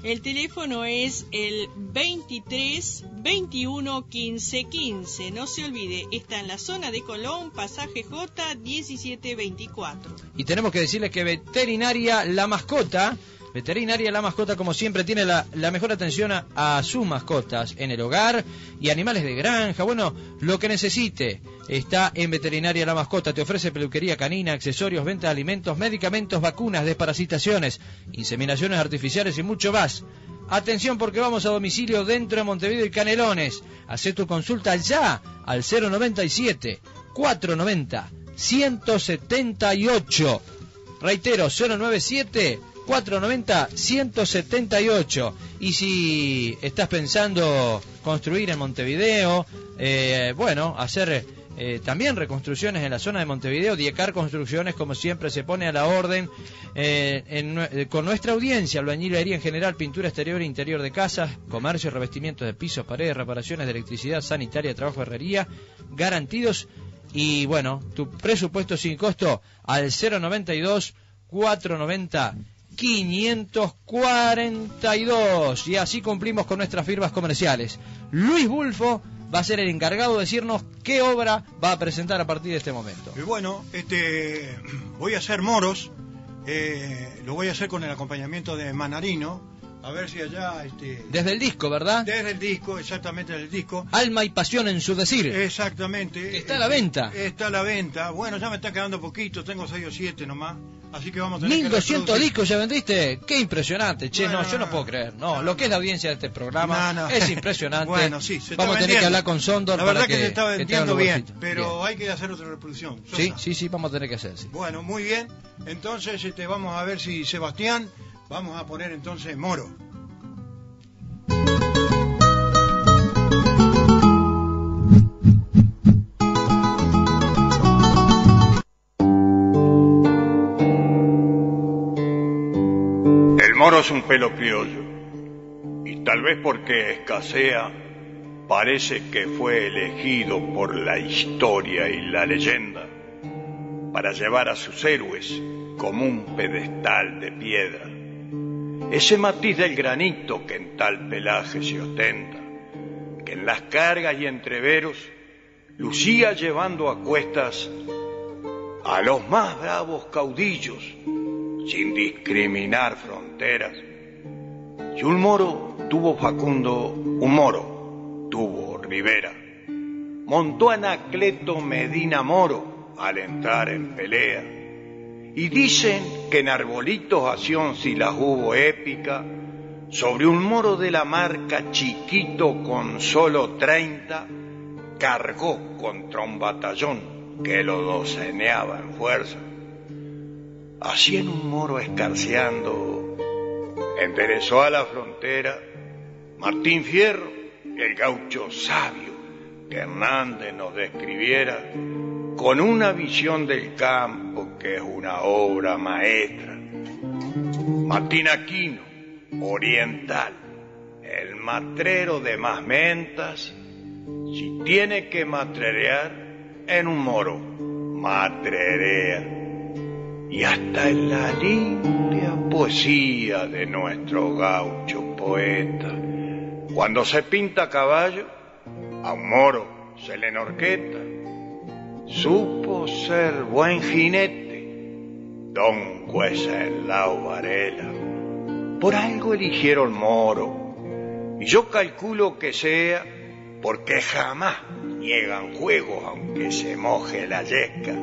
El teléfono es el 23 21 15 15. No se olvide, está en la zona de Colón, pasaje J 1724. Y tenemos que decirles que Veterinaria La Mascota, Veterinaria La Mascota como siempre tiene la, mejor atención a, a sus mascotas en el hogar y animales de granja. Bueno, lo que necesite está en Veterinaria La Mascota. Te ofrece peluquería canina, accesorios, venta de alimentos, medicamentos, vacunas, desparasitaciones, inseminaciones artificiales y mucho más. Atención porque vamos a domicilio dentro de Montevideo y Canelones. Hacé tu consulta ya al 097 490 178. Reitero, 097 490 178. Y si estás pensando construir en Montevideo, eh, bueno, hacer eh, también reconstrucciones en la zona de Montevideo, Diecar Construcciones, como siempre, se pone a la orden eh, con nuestra audiencia, albañilería en general, pintura exterior e interior de casas, comercio, revestimientos de pisos, paredes, reparaciones de electricidad, sanitaria, trabajo herrería, garantidos y bueno, tu presupuesto sin costo al 092 490 542 y así cumplimos con nuestras firmas comerciales. Luis Bulfo va a ser el encargado de decirnos qué obra va a presentar a partir de este momento. Y bueno, este, voy a hacer moros, eh, lo voy a hacer con el acompañamiento de Manarino, a ver si allá... Este, Desde el disco, ¿verdad? Desde el disco, exactamente del disco. Alma y pasión en su decir. Exactamente. Que está a la venta. Está a la venta. Bueno, ya me está quedando poquito, tengo 6 o 7 nomás. Así que vamos a tener que 1200 reproducir. discos ya vendiste. Qué impresionante. Che, no, yo no puedo creer. No, lo que es la audiencia de este programa No, no. es impresionante. Bueno, sí, se está Vamos a tener que hablar con Sondor La para verdad que, que, se está que vendiendo bien, pero Bien. hay que hacer otra reproducción. Sí, sí, sí, vamos a tener que hacer. sí. Bueno, muy bien. Entonces, este, vamos a ver si Sebastián, vamos a poner entonces Moro. El moro es un pelo criollo y tal vez porque escasea parece que fue elegido por la historia y la leyenda para llevar a sus héroes como un pedestal de piedra. Ese matiz del granito que en tal pelaje se ostenta, que en las cargas y entreveros lucía llevando a cuestas a los más bravos caudillos sin discriminar fronteras. Si un moro tuvo Facundo, un moro tuvo Rivera. Montó Anacleto Medina Moro al entrar en pelea. Y dicen que en Arbolitos Acción si las hubo épica, sobre un moro de la marca chiquito con solo 30, cargó contra un batallón que lo doceneaba en fuerza. Así en un moro escarceando, enderezó a la frontera Martín Fierro, el gaucho sabio que Hernández nos describiera con una visión del campo que es una obra maestra. Martín Aquino, oriental, el matrero de más mentas, si tiene que matrerear en un moro, matrerea y hasta en la limpia poesía de nuestro gaucho poeta. Cuando se pinta a caballo, a un moro se le enorqueta. Supo ser buen jinete, don Cuesenlao Varela. Por algo eligieron moro, y yo calculo que sea porque jamás niegan juegos aunque se moje la yesca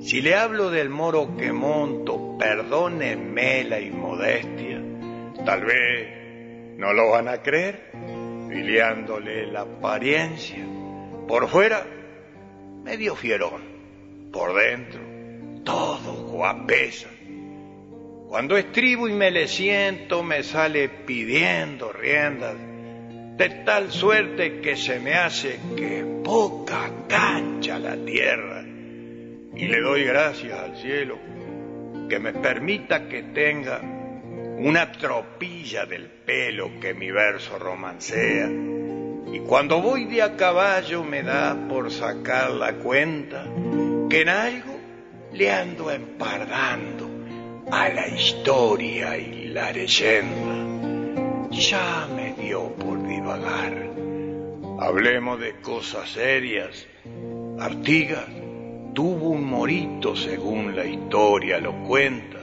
Si le hablo del moro que monto, perdónenme la inmodestia. Tal vez no lo van a creer, filiándole la apariencia. Por fuera, medio fierón. Por dentro, todo guapesa. Cuando estribo y me le siento, me sale pidiendo riendas, de tal suerte que se me hace que poca cancha la tierra. Y le doy gracias al cielo que me permita que tenga una tropilla del pelo que mi verso romancea. Y cuando voy de a caballo me da por sacar la cuenta que en algo le ando empardando a la historia y la leyenda. Ya me dio por divagar. Hablemos de cosas serias. Artigas tuvo un morito según la historia lo cuenta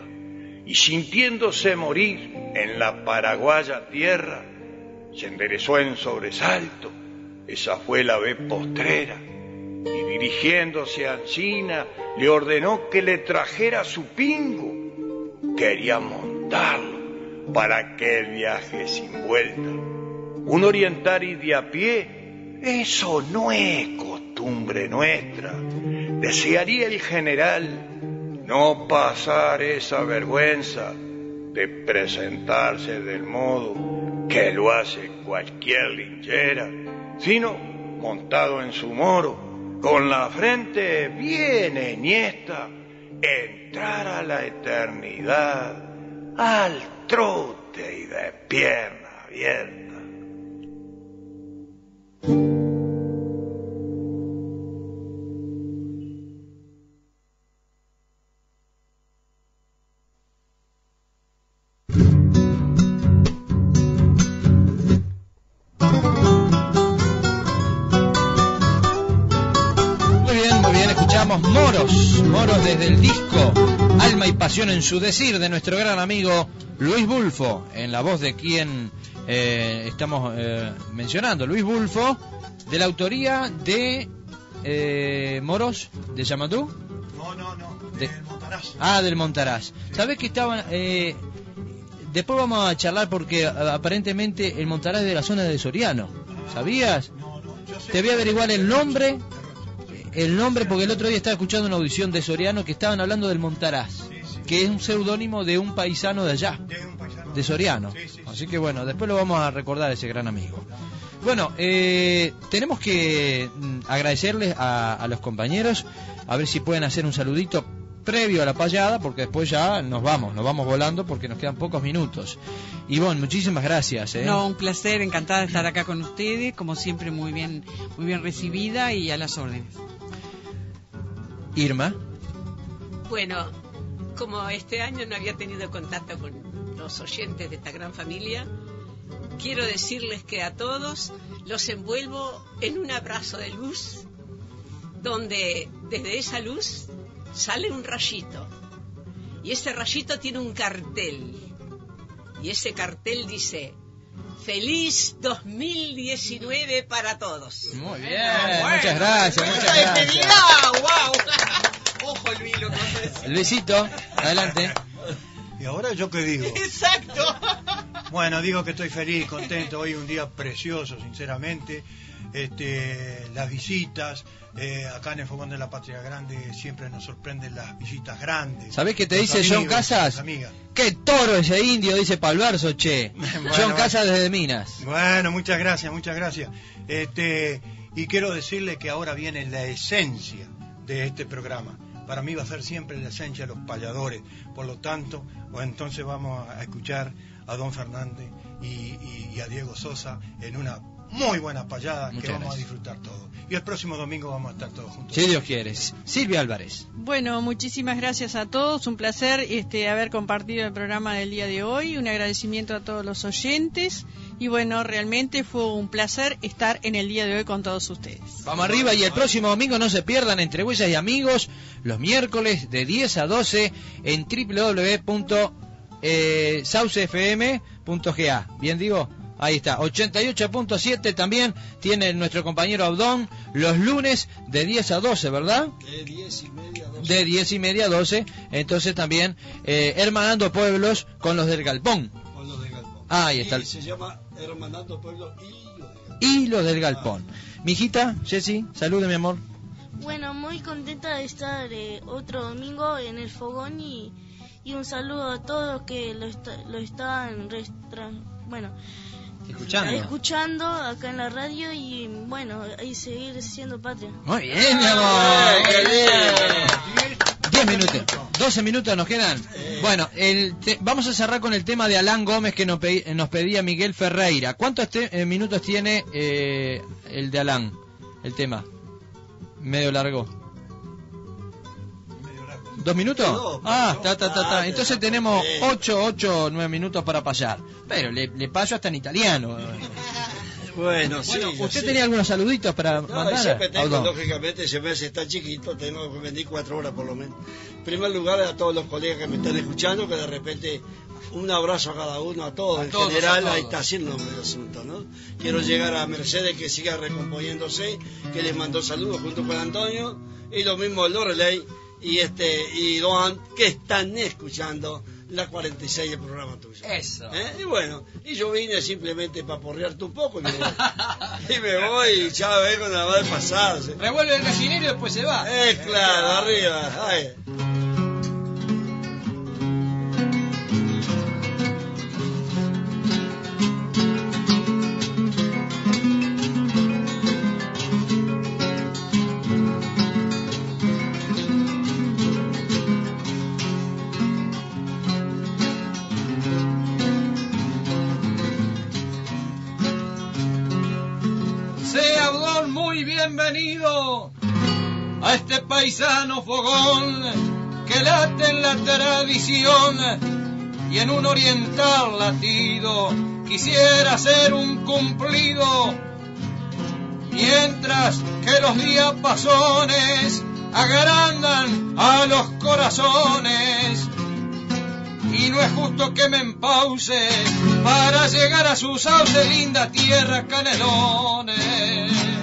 y sintiéndose morir en la paraguaya tierra, se enderezó en sobresalto, esa fue la vez postrera, y dirigiéndose a Ancina le ordenó que le trajera su pingo, quería montarlo para aquel viaje sin vuelta. Un orientari de a pie, eso no es costumbre nuestra. Desearía el general no pasar esa vergüenza de presentarse del modo que lo hace cualquier linchera, sino montado en su moro, con la frente bien enhiesta, entrar a la eternidad al trote y de pierna abierta. Pasión en su decir de nuestro gran amigo Luis Bulfo, en la voz de quien eh, estamos eh, mencionando, Luis Bulfo, de la autoría de eh, Moros de Yamatú. No, no, no. De- del Montaraz. Ah, del Montaraz. ¿Sabés que estaban... eh, después vamos a charlar porque a- aparentemente el Montaraz es de la zona de Soriano. ¿Sabías? Te voy a averiguar el nombre. El nombre porque el otro día estaba escuchando una audición de Soriano que estaban hablando del Montaraz, que es un seudónimo de un paisano de allá, de Soriano. Así que bueno, después lo vamos a recordar a ese gran amigo. Bueno, eh, tenemos que mm, agradecerles a, a los compañeros, a ver si pueden hacer un saludito previo a la payada, porque después ya nos vamos, nos vamos volando porque nos quedan pocos minutos. Ivonne, muchísimas gracias. ¿eh? No, un placer, encantada de estar acá con ustedes, como siempre muy bien, muy bien recibida y a las órdenes. Irma. Bueno, como este año no había tenido contacto con los oyentes de esta gran familia, quiero decirles que a todos los envuelvo en un abrazo de luz, donde desde esa luz sale un rayito. Y ese rayito tiene un cartel. Y ese cartel dice, Feliz 2019 para todos. Muy bien, muchas gracias, muchas gracias. ¡Wow! Ojo, Luis, lo que vas a decir. Luisito, adelante. ¿Y ahora yo qué digo? Exacto. Bueno, digo que estoy feliz, contento. Hoy un día precioso, sinceramente. Este, las visitas, eh, acá en el Fogón de la Patria Grande siempre nos sorprenden las visitas grandes. ¿Sabés qué te Los dice John amigos, Casas? las amigas. ¡Qué toro ese indio! Dice Palverso, che. John. Casas desde Minas. Bueno, muchas gracias, muchas gracias. Este, y quiero decirle que ahora viene la esencia de este programa. Para mí va a ser siempre la esencia de los payadores. Por lo tanto, bueno, entonces vamos a escuchar a Don Fernández y, y- y a Diego Sosa en una muy buena payada que vamos a disfrutar todos. Y el próximo domingo vamos a estar todos juntos. Si Dios quiere. Silvia Álvarez. Bueno, muchísimas gracias a todos. Un placer este, haber compartido el programa del día de hoy. Un agradecimiento a todos los oyentes. Y bueno, realmente fue un placer estar en el día de hoy con todos ustedes. Vamos arriba y el próximo domingo no se pierdan entre huellas y amigos los miércoles de 10 a 12 en eh, www.saucefm.ga. Bien digo, Ahí está, 88.7 también tiene nuestro compañero Abdón los lunes de 10 a 12, ¿verdad? De 10 y media a 12. De 10 y media a 12. Entonces también eh, hermanando pueblos con los del Galpón. Con los de Galpón. Ahí está. Y se llama Hermanando Pueblo del Galpón. Mijita, Jessy, salude mi amor. Bueno, muy contenta de estar eh, otro domingo en el fogón y, y un saludo a todos que lo, está- lo están bueno, Escuchando. escuchando acá en la radio y bueno, y seguir siendo patria. Muy bien, mi amor. 10 minutos. 12 minutos nos quedan. Bueno, el te- vamos a cerrar con el tema de Alán Gómez que nos, pe- nos pedía Miguel Ferreira. ¿Cuántos eh, minutos tiene eh, el de Alán? El tema. Medio largo. ¿Dos minutos? Ah, está, está, está, Entonces tenemos perfecto. 8, 8, 9 minutos para pasar. Pero le, le paso hasta en italiano. Bueno, sí. Bueno, ya ¿Usted tenía algunos saluditos para No, mandar? siempre tengo, Audón? lógicamente, se me hace está chiquito, tengo que venir cuatro horas por lo menos. En primer lugar, a todos los colegas que me están escuchando, que de repente un abrazo a cada uno, a todos, A en todos, general, todos. ahí está haciendo el asunto, ¿no? Quiero llegar a Mercedes, que siga recomponiéndose, que les mandó saludos junto con Antonio, y lo mismo Lorelei y este y Doan, que están escuchando la 46 del programa tuyo. Eso. ¿Eh? Y bueno, y yo vine simplemente para porrearte un poco y me voy. y me voy y ya vengo nada más de pasar. ¿sí? Revuelve el gallinero y después se va. Eh, claro, arriba. Ay. Bienvenido a este paisano fogón que late en la tradición y en un oriental latido quisiera ser un cumplido mientras que los diapasones agrandan a los corazones y no es justo que me empause para llegar a su sauce linda tierra canelones.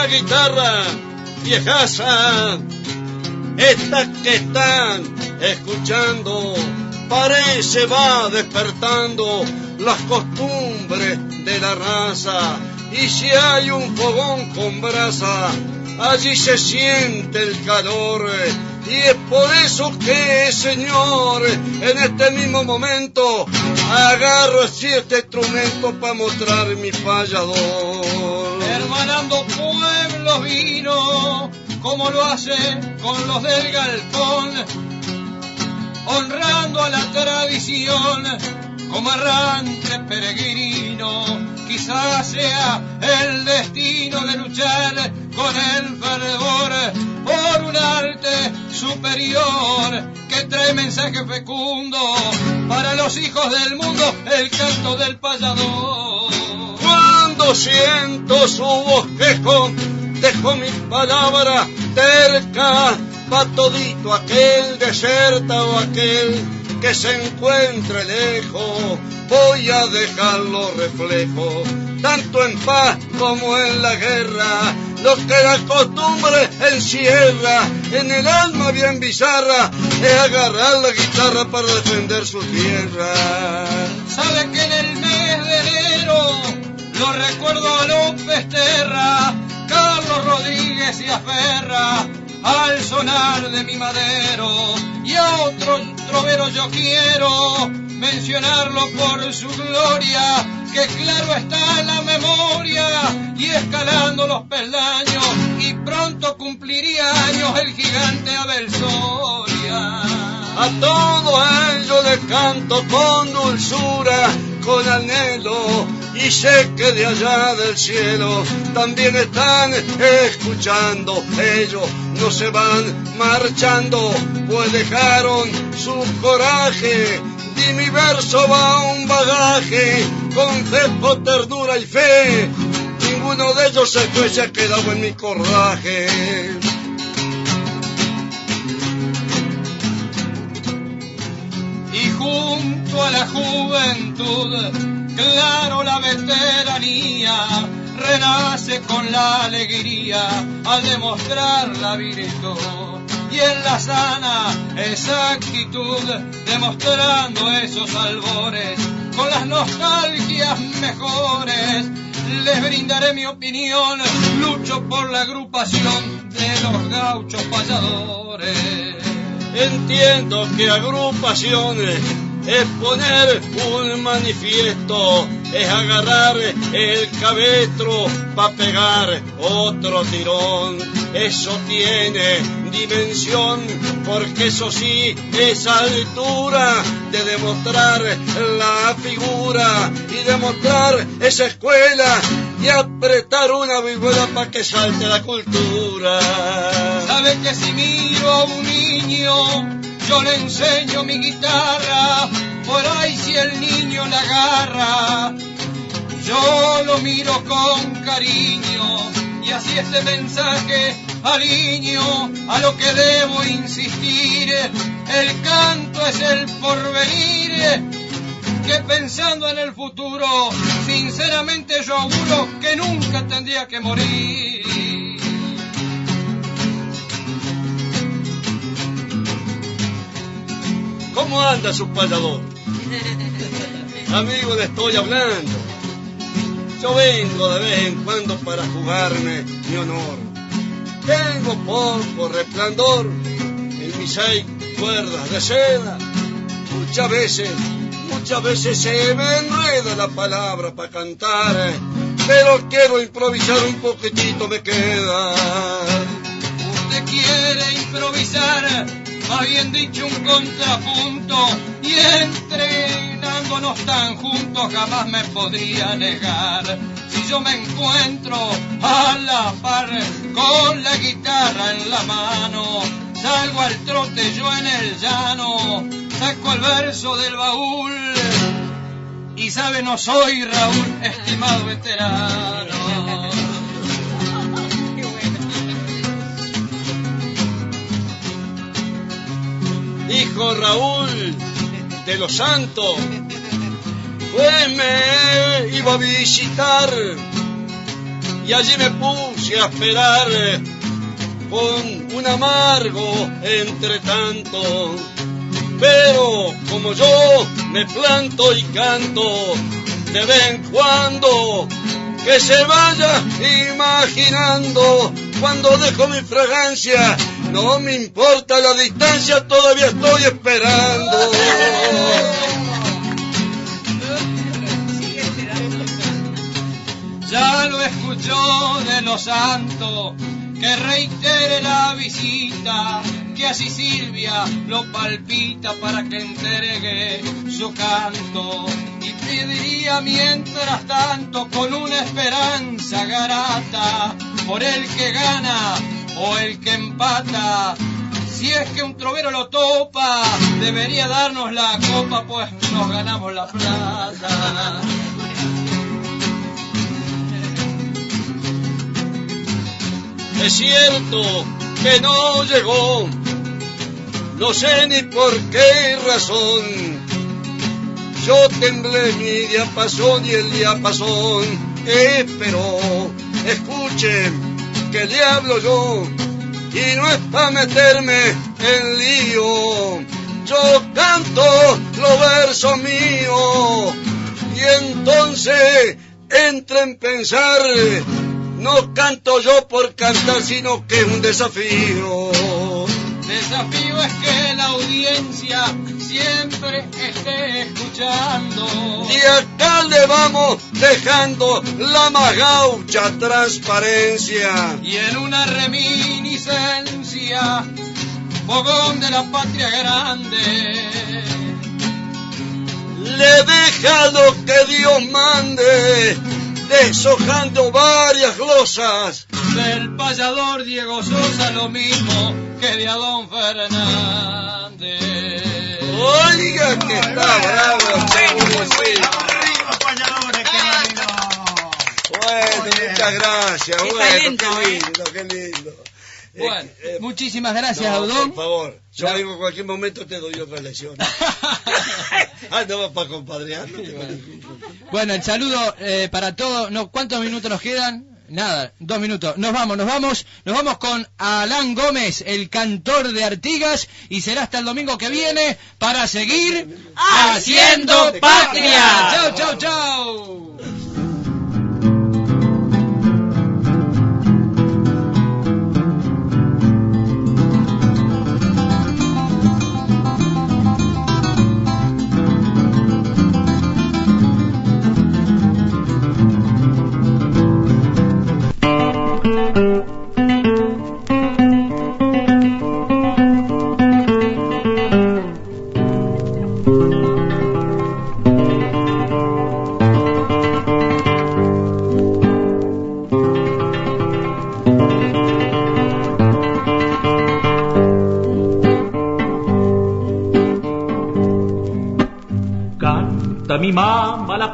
Una guitarra viejaza, esta que están escuchando, parece va despertando las costumbres de la raza. Y si hay un fogón con brasa, allí se siente el calor. Y es por eso que, señor, en este mismo momento agarro este instrumento para mostrar mi fallador. Hermanando pueblos vino, como lo hace con los del galpón, honrando a la tradición como errante peregrino. Quizás sea el destino de luchar con el fervor por un arte superior que trae mensaje fecundo para los hijos del mundo, el canto del payador. Siento su bosquejo, dejo mi palabra terca pa' todito aquel deserta o aquel que se encuentre lejos. Voy a dejarlo reflejo, tanto en paz como en la guerra. Lo que la costumbre encierra en el alma bien bizarra es agarrar la guitarra para defender su tierra. Sabe que en el lo recuerdo a López Terra, Carlos Rodríguez y a Ferra al sonar de mi madero y a otro trovero yo quiero mencionarlo por su gloria que claro está en la memoria y escalando los peldaños y pronto cumpliría años el gigante Abel Soria. A todo ello le canto con dulzura, con anhelo, y sé que de allá del cielo también están escuchando. Ellos no se van marchando, pues dejaron su coraje. Y mi verso va un bagaje con fe, por ternura y fe. ninguno de ellos se fue, se ha quedado en mi cordaje. Junto a la juventud, claro la veteranía, renace con la alegría al demostrar la virtud. Y en la sana exactitud, demostrando esos albores, con las nostalgias mejores, les brindaré mi opinión, lucho por la agrupación de los gauchos payadores. Entiendo que agrupaciones es poner un manifiesto, es agarrar el cabestro para pegar otro tirón. Eso tiene dimensión, porque eso sí es altura de demostrar la figura y demostrar esa escuela y apretar una vihuela para que salte la cultura. Sabe que si miro a un niño, yo le enseño mi guitarra, por ahí si el niño la agarra, yo lo miro con cariño y así este mensaje al niño a lo que debo insistir, el canto es el porvenir que pensando en el futuro, sinceramente yo auguro que nunca tendría que morir. ¿Cómo anda su payador? Amigo, le estoy hablando. Yo vengo de vez en cuando para jugarme mi honor. Tengo poco resplandor en mis seis cuerdas de seda. Muchas veces, muchas veces se me enreda la palabra para cantar, pero quiero improvisar un poquitito me queda. Usted quiere improvisar, bien dicho un contrapunto, y entrenándonos tan juntos jamás me podría negar. Si yo me encuentro a la par con la guitarra en la mano, salgo al trote yo en el llano, saco el verso del baúl. Y sabe, no soy Raúl, estimado veterano. Hijo Raúl de los Santos, pues me iba a visitar y allí me puse a esperar con un amargo entre tanto. Pero como yo me planto y canto de vez en cuando, que se vaya imaginando cuando dejo mi fragancia. No me importa la distancia, todavía estoy esperando. Ya lo escuchó de los santos, que reitere la visita, que así Silvia lo palpita para que entregue su canto. Y pediría mientras tanto con una esperanza garata por el que gana o el que empata. Si es que un trovero lo topa, debería darnos la copa, pues nos ganamos la plata. Es cierto que no llegó, no sé ni por qué razón. Yo temblé mi diapasón y el diapasón esperó. Escuchen que le hablo yo y no es para meterme en lío. Yo canto los versos míos y entonces entra en pensar no canto yo por cantar, sino que es un desafío. Desafío es que audiencia siempre esté escuchando. Y acá le vamos dejando la más gaucha transparencia. Y en una reminiscencia, fogón de la patria grande. Le deja lo que Dios mande deshojando varias glosas. Del payador Diego Sosa lo mismo que de Adón Fernández. Oiga que está bravo. Bueno, Muchas gracias, Qué bueno, qué ¿eh? lindo, qué lindo. Bueno, muchísimas gracias, no, Audón. Por favor, yo La- digo en cualquier momento te doy otra lección. ah, no para compadreando. Bueno, el saludo eh, para todos. No, ¿Cuántos minutos nos quedan? Nada, dos minutos. Nos vamos, nos vamos, nos vamos con Alán Gómez, el cantor de Artigas, y será hasta el domingo que viene para seguir haciendo patria. Chau, chau, chau.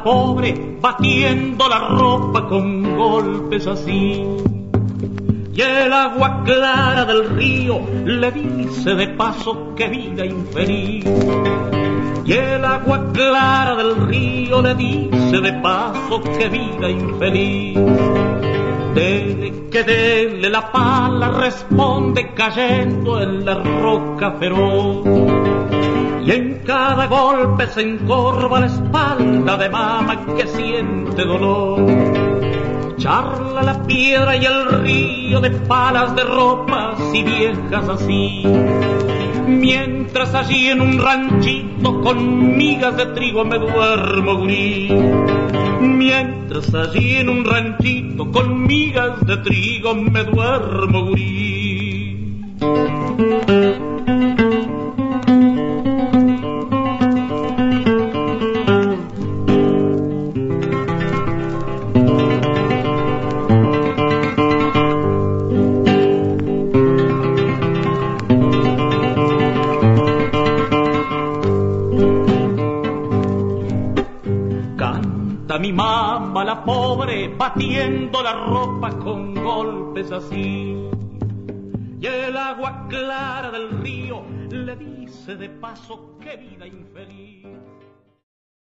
Pobre, batiendo la ropa con golpes así. Y el agua clara del río le dice de paso que vida infeliz. Y el agua clara del río le dice de paso que vida infeliz. Dele que dele la pala, responde cayendo en la roca feroz. Y en cada golpe se encorva la espalda de mama que siente dolor. Charla la piedra y el río de palas de ropas y viejas así. Mientras allí en un ranchito con migas de trigo me duermo gurí. Mientras allí en un ranchito con migas de trigo me duermo gurí. La ropa con golpes así. Y el agua clara del río le dice de paso que vida infeliz.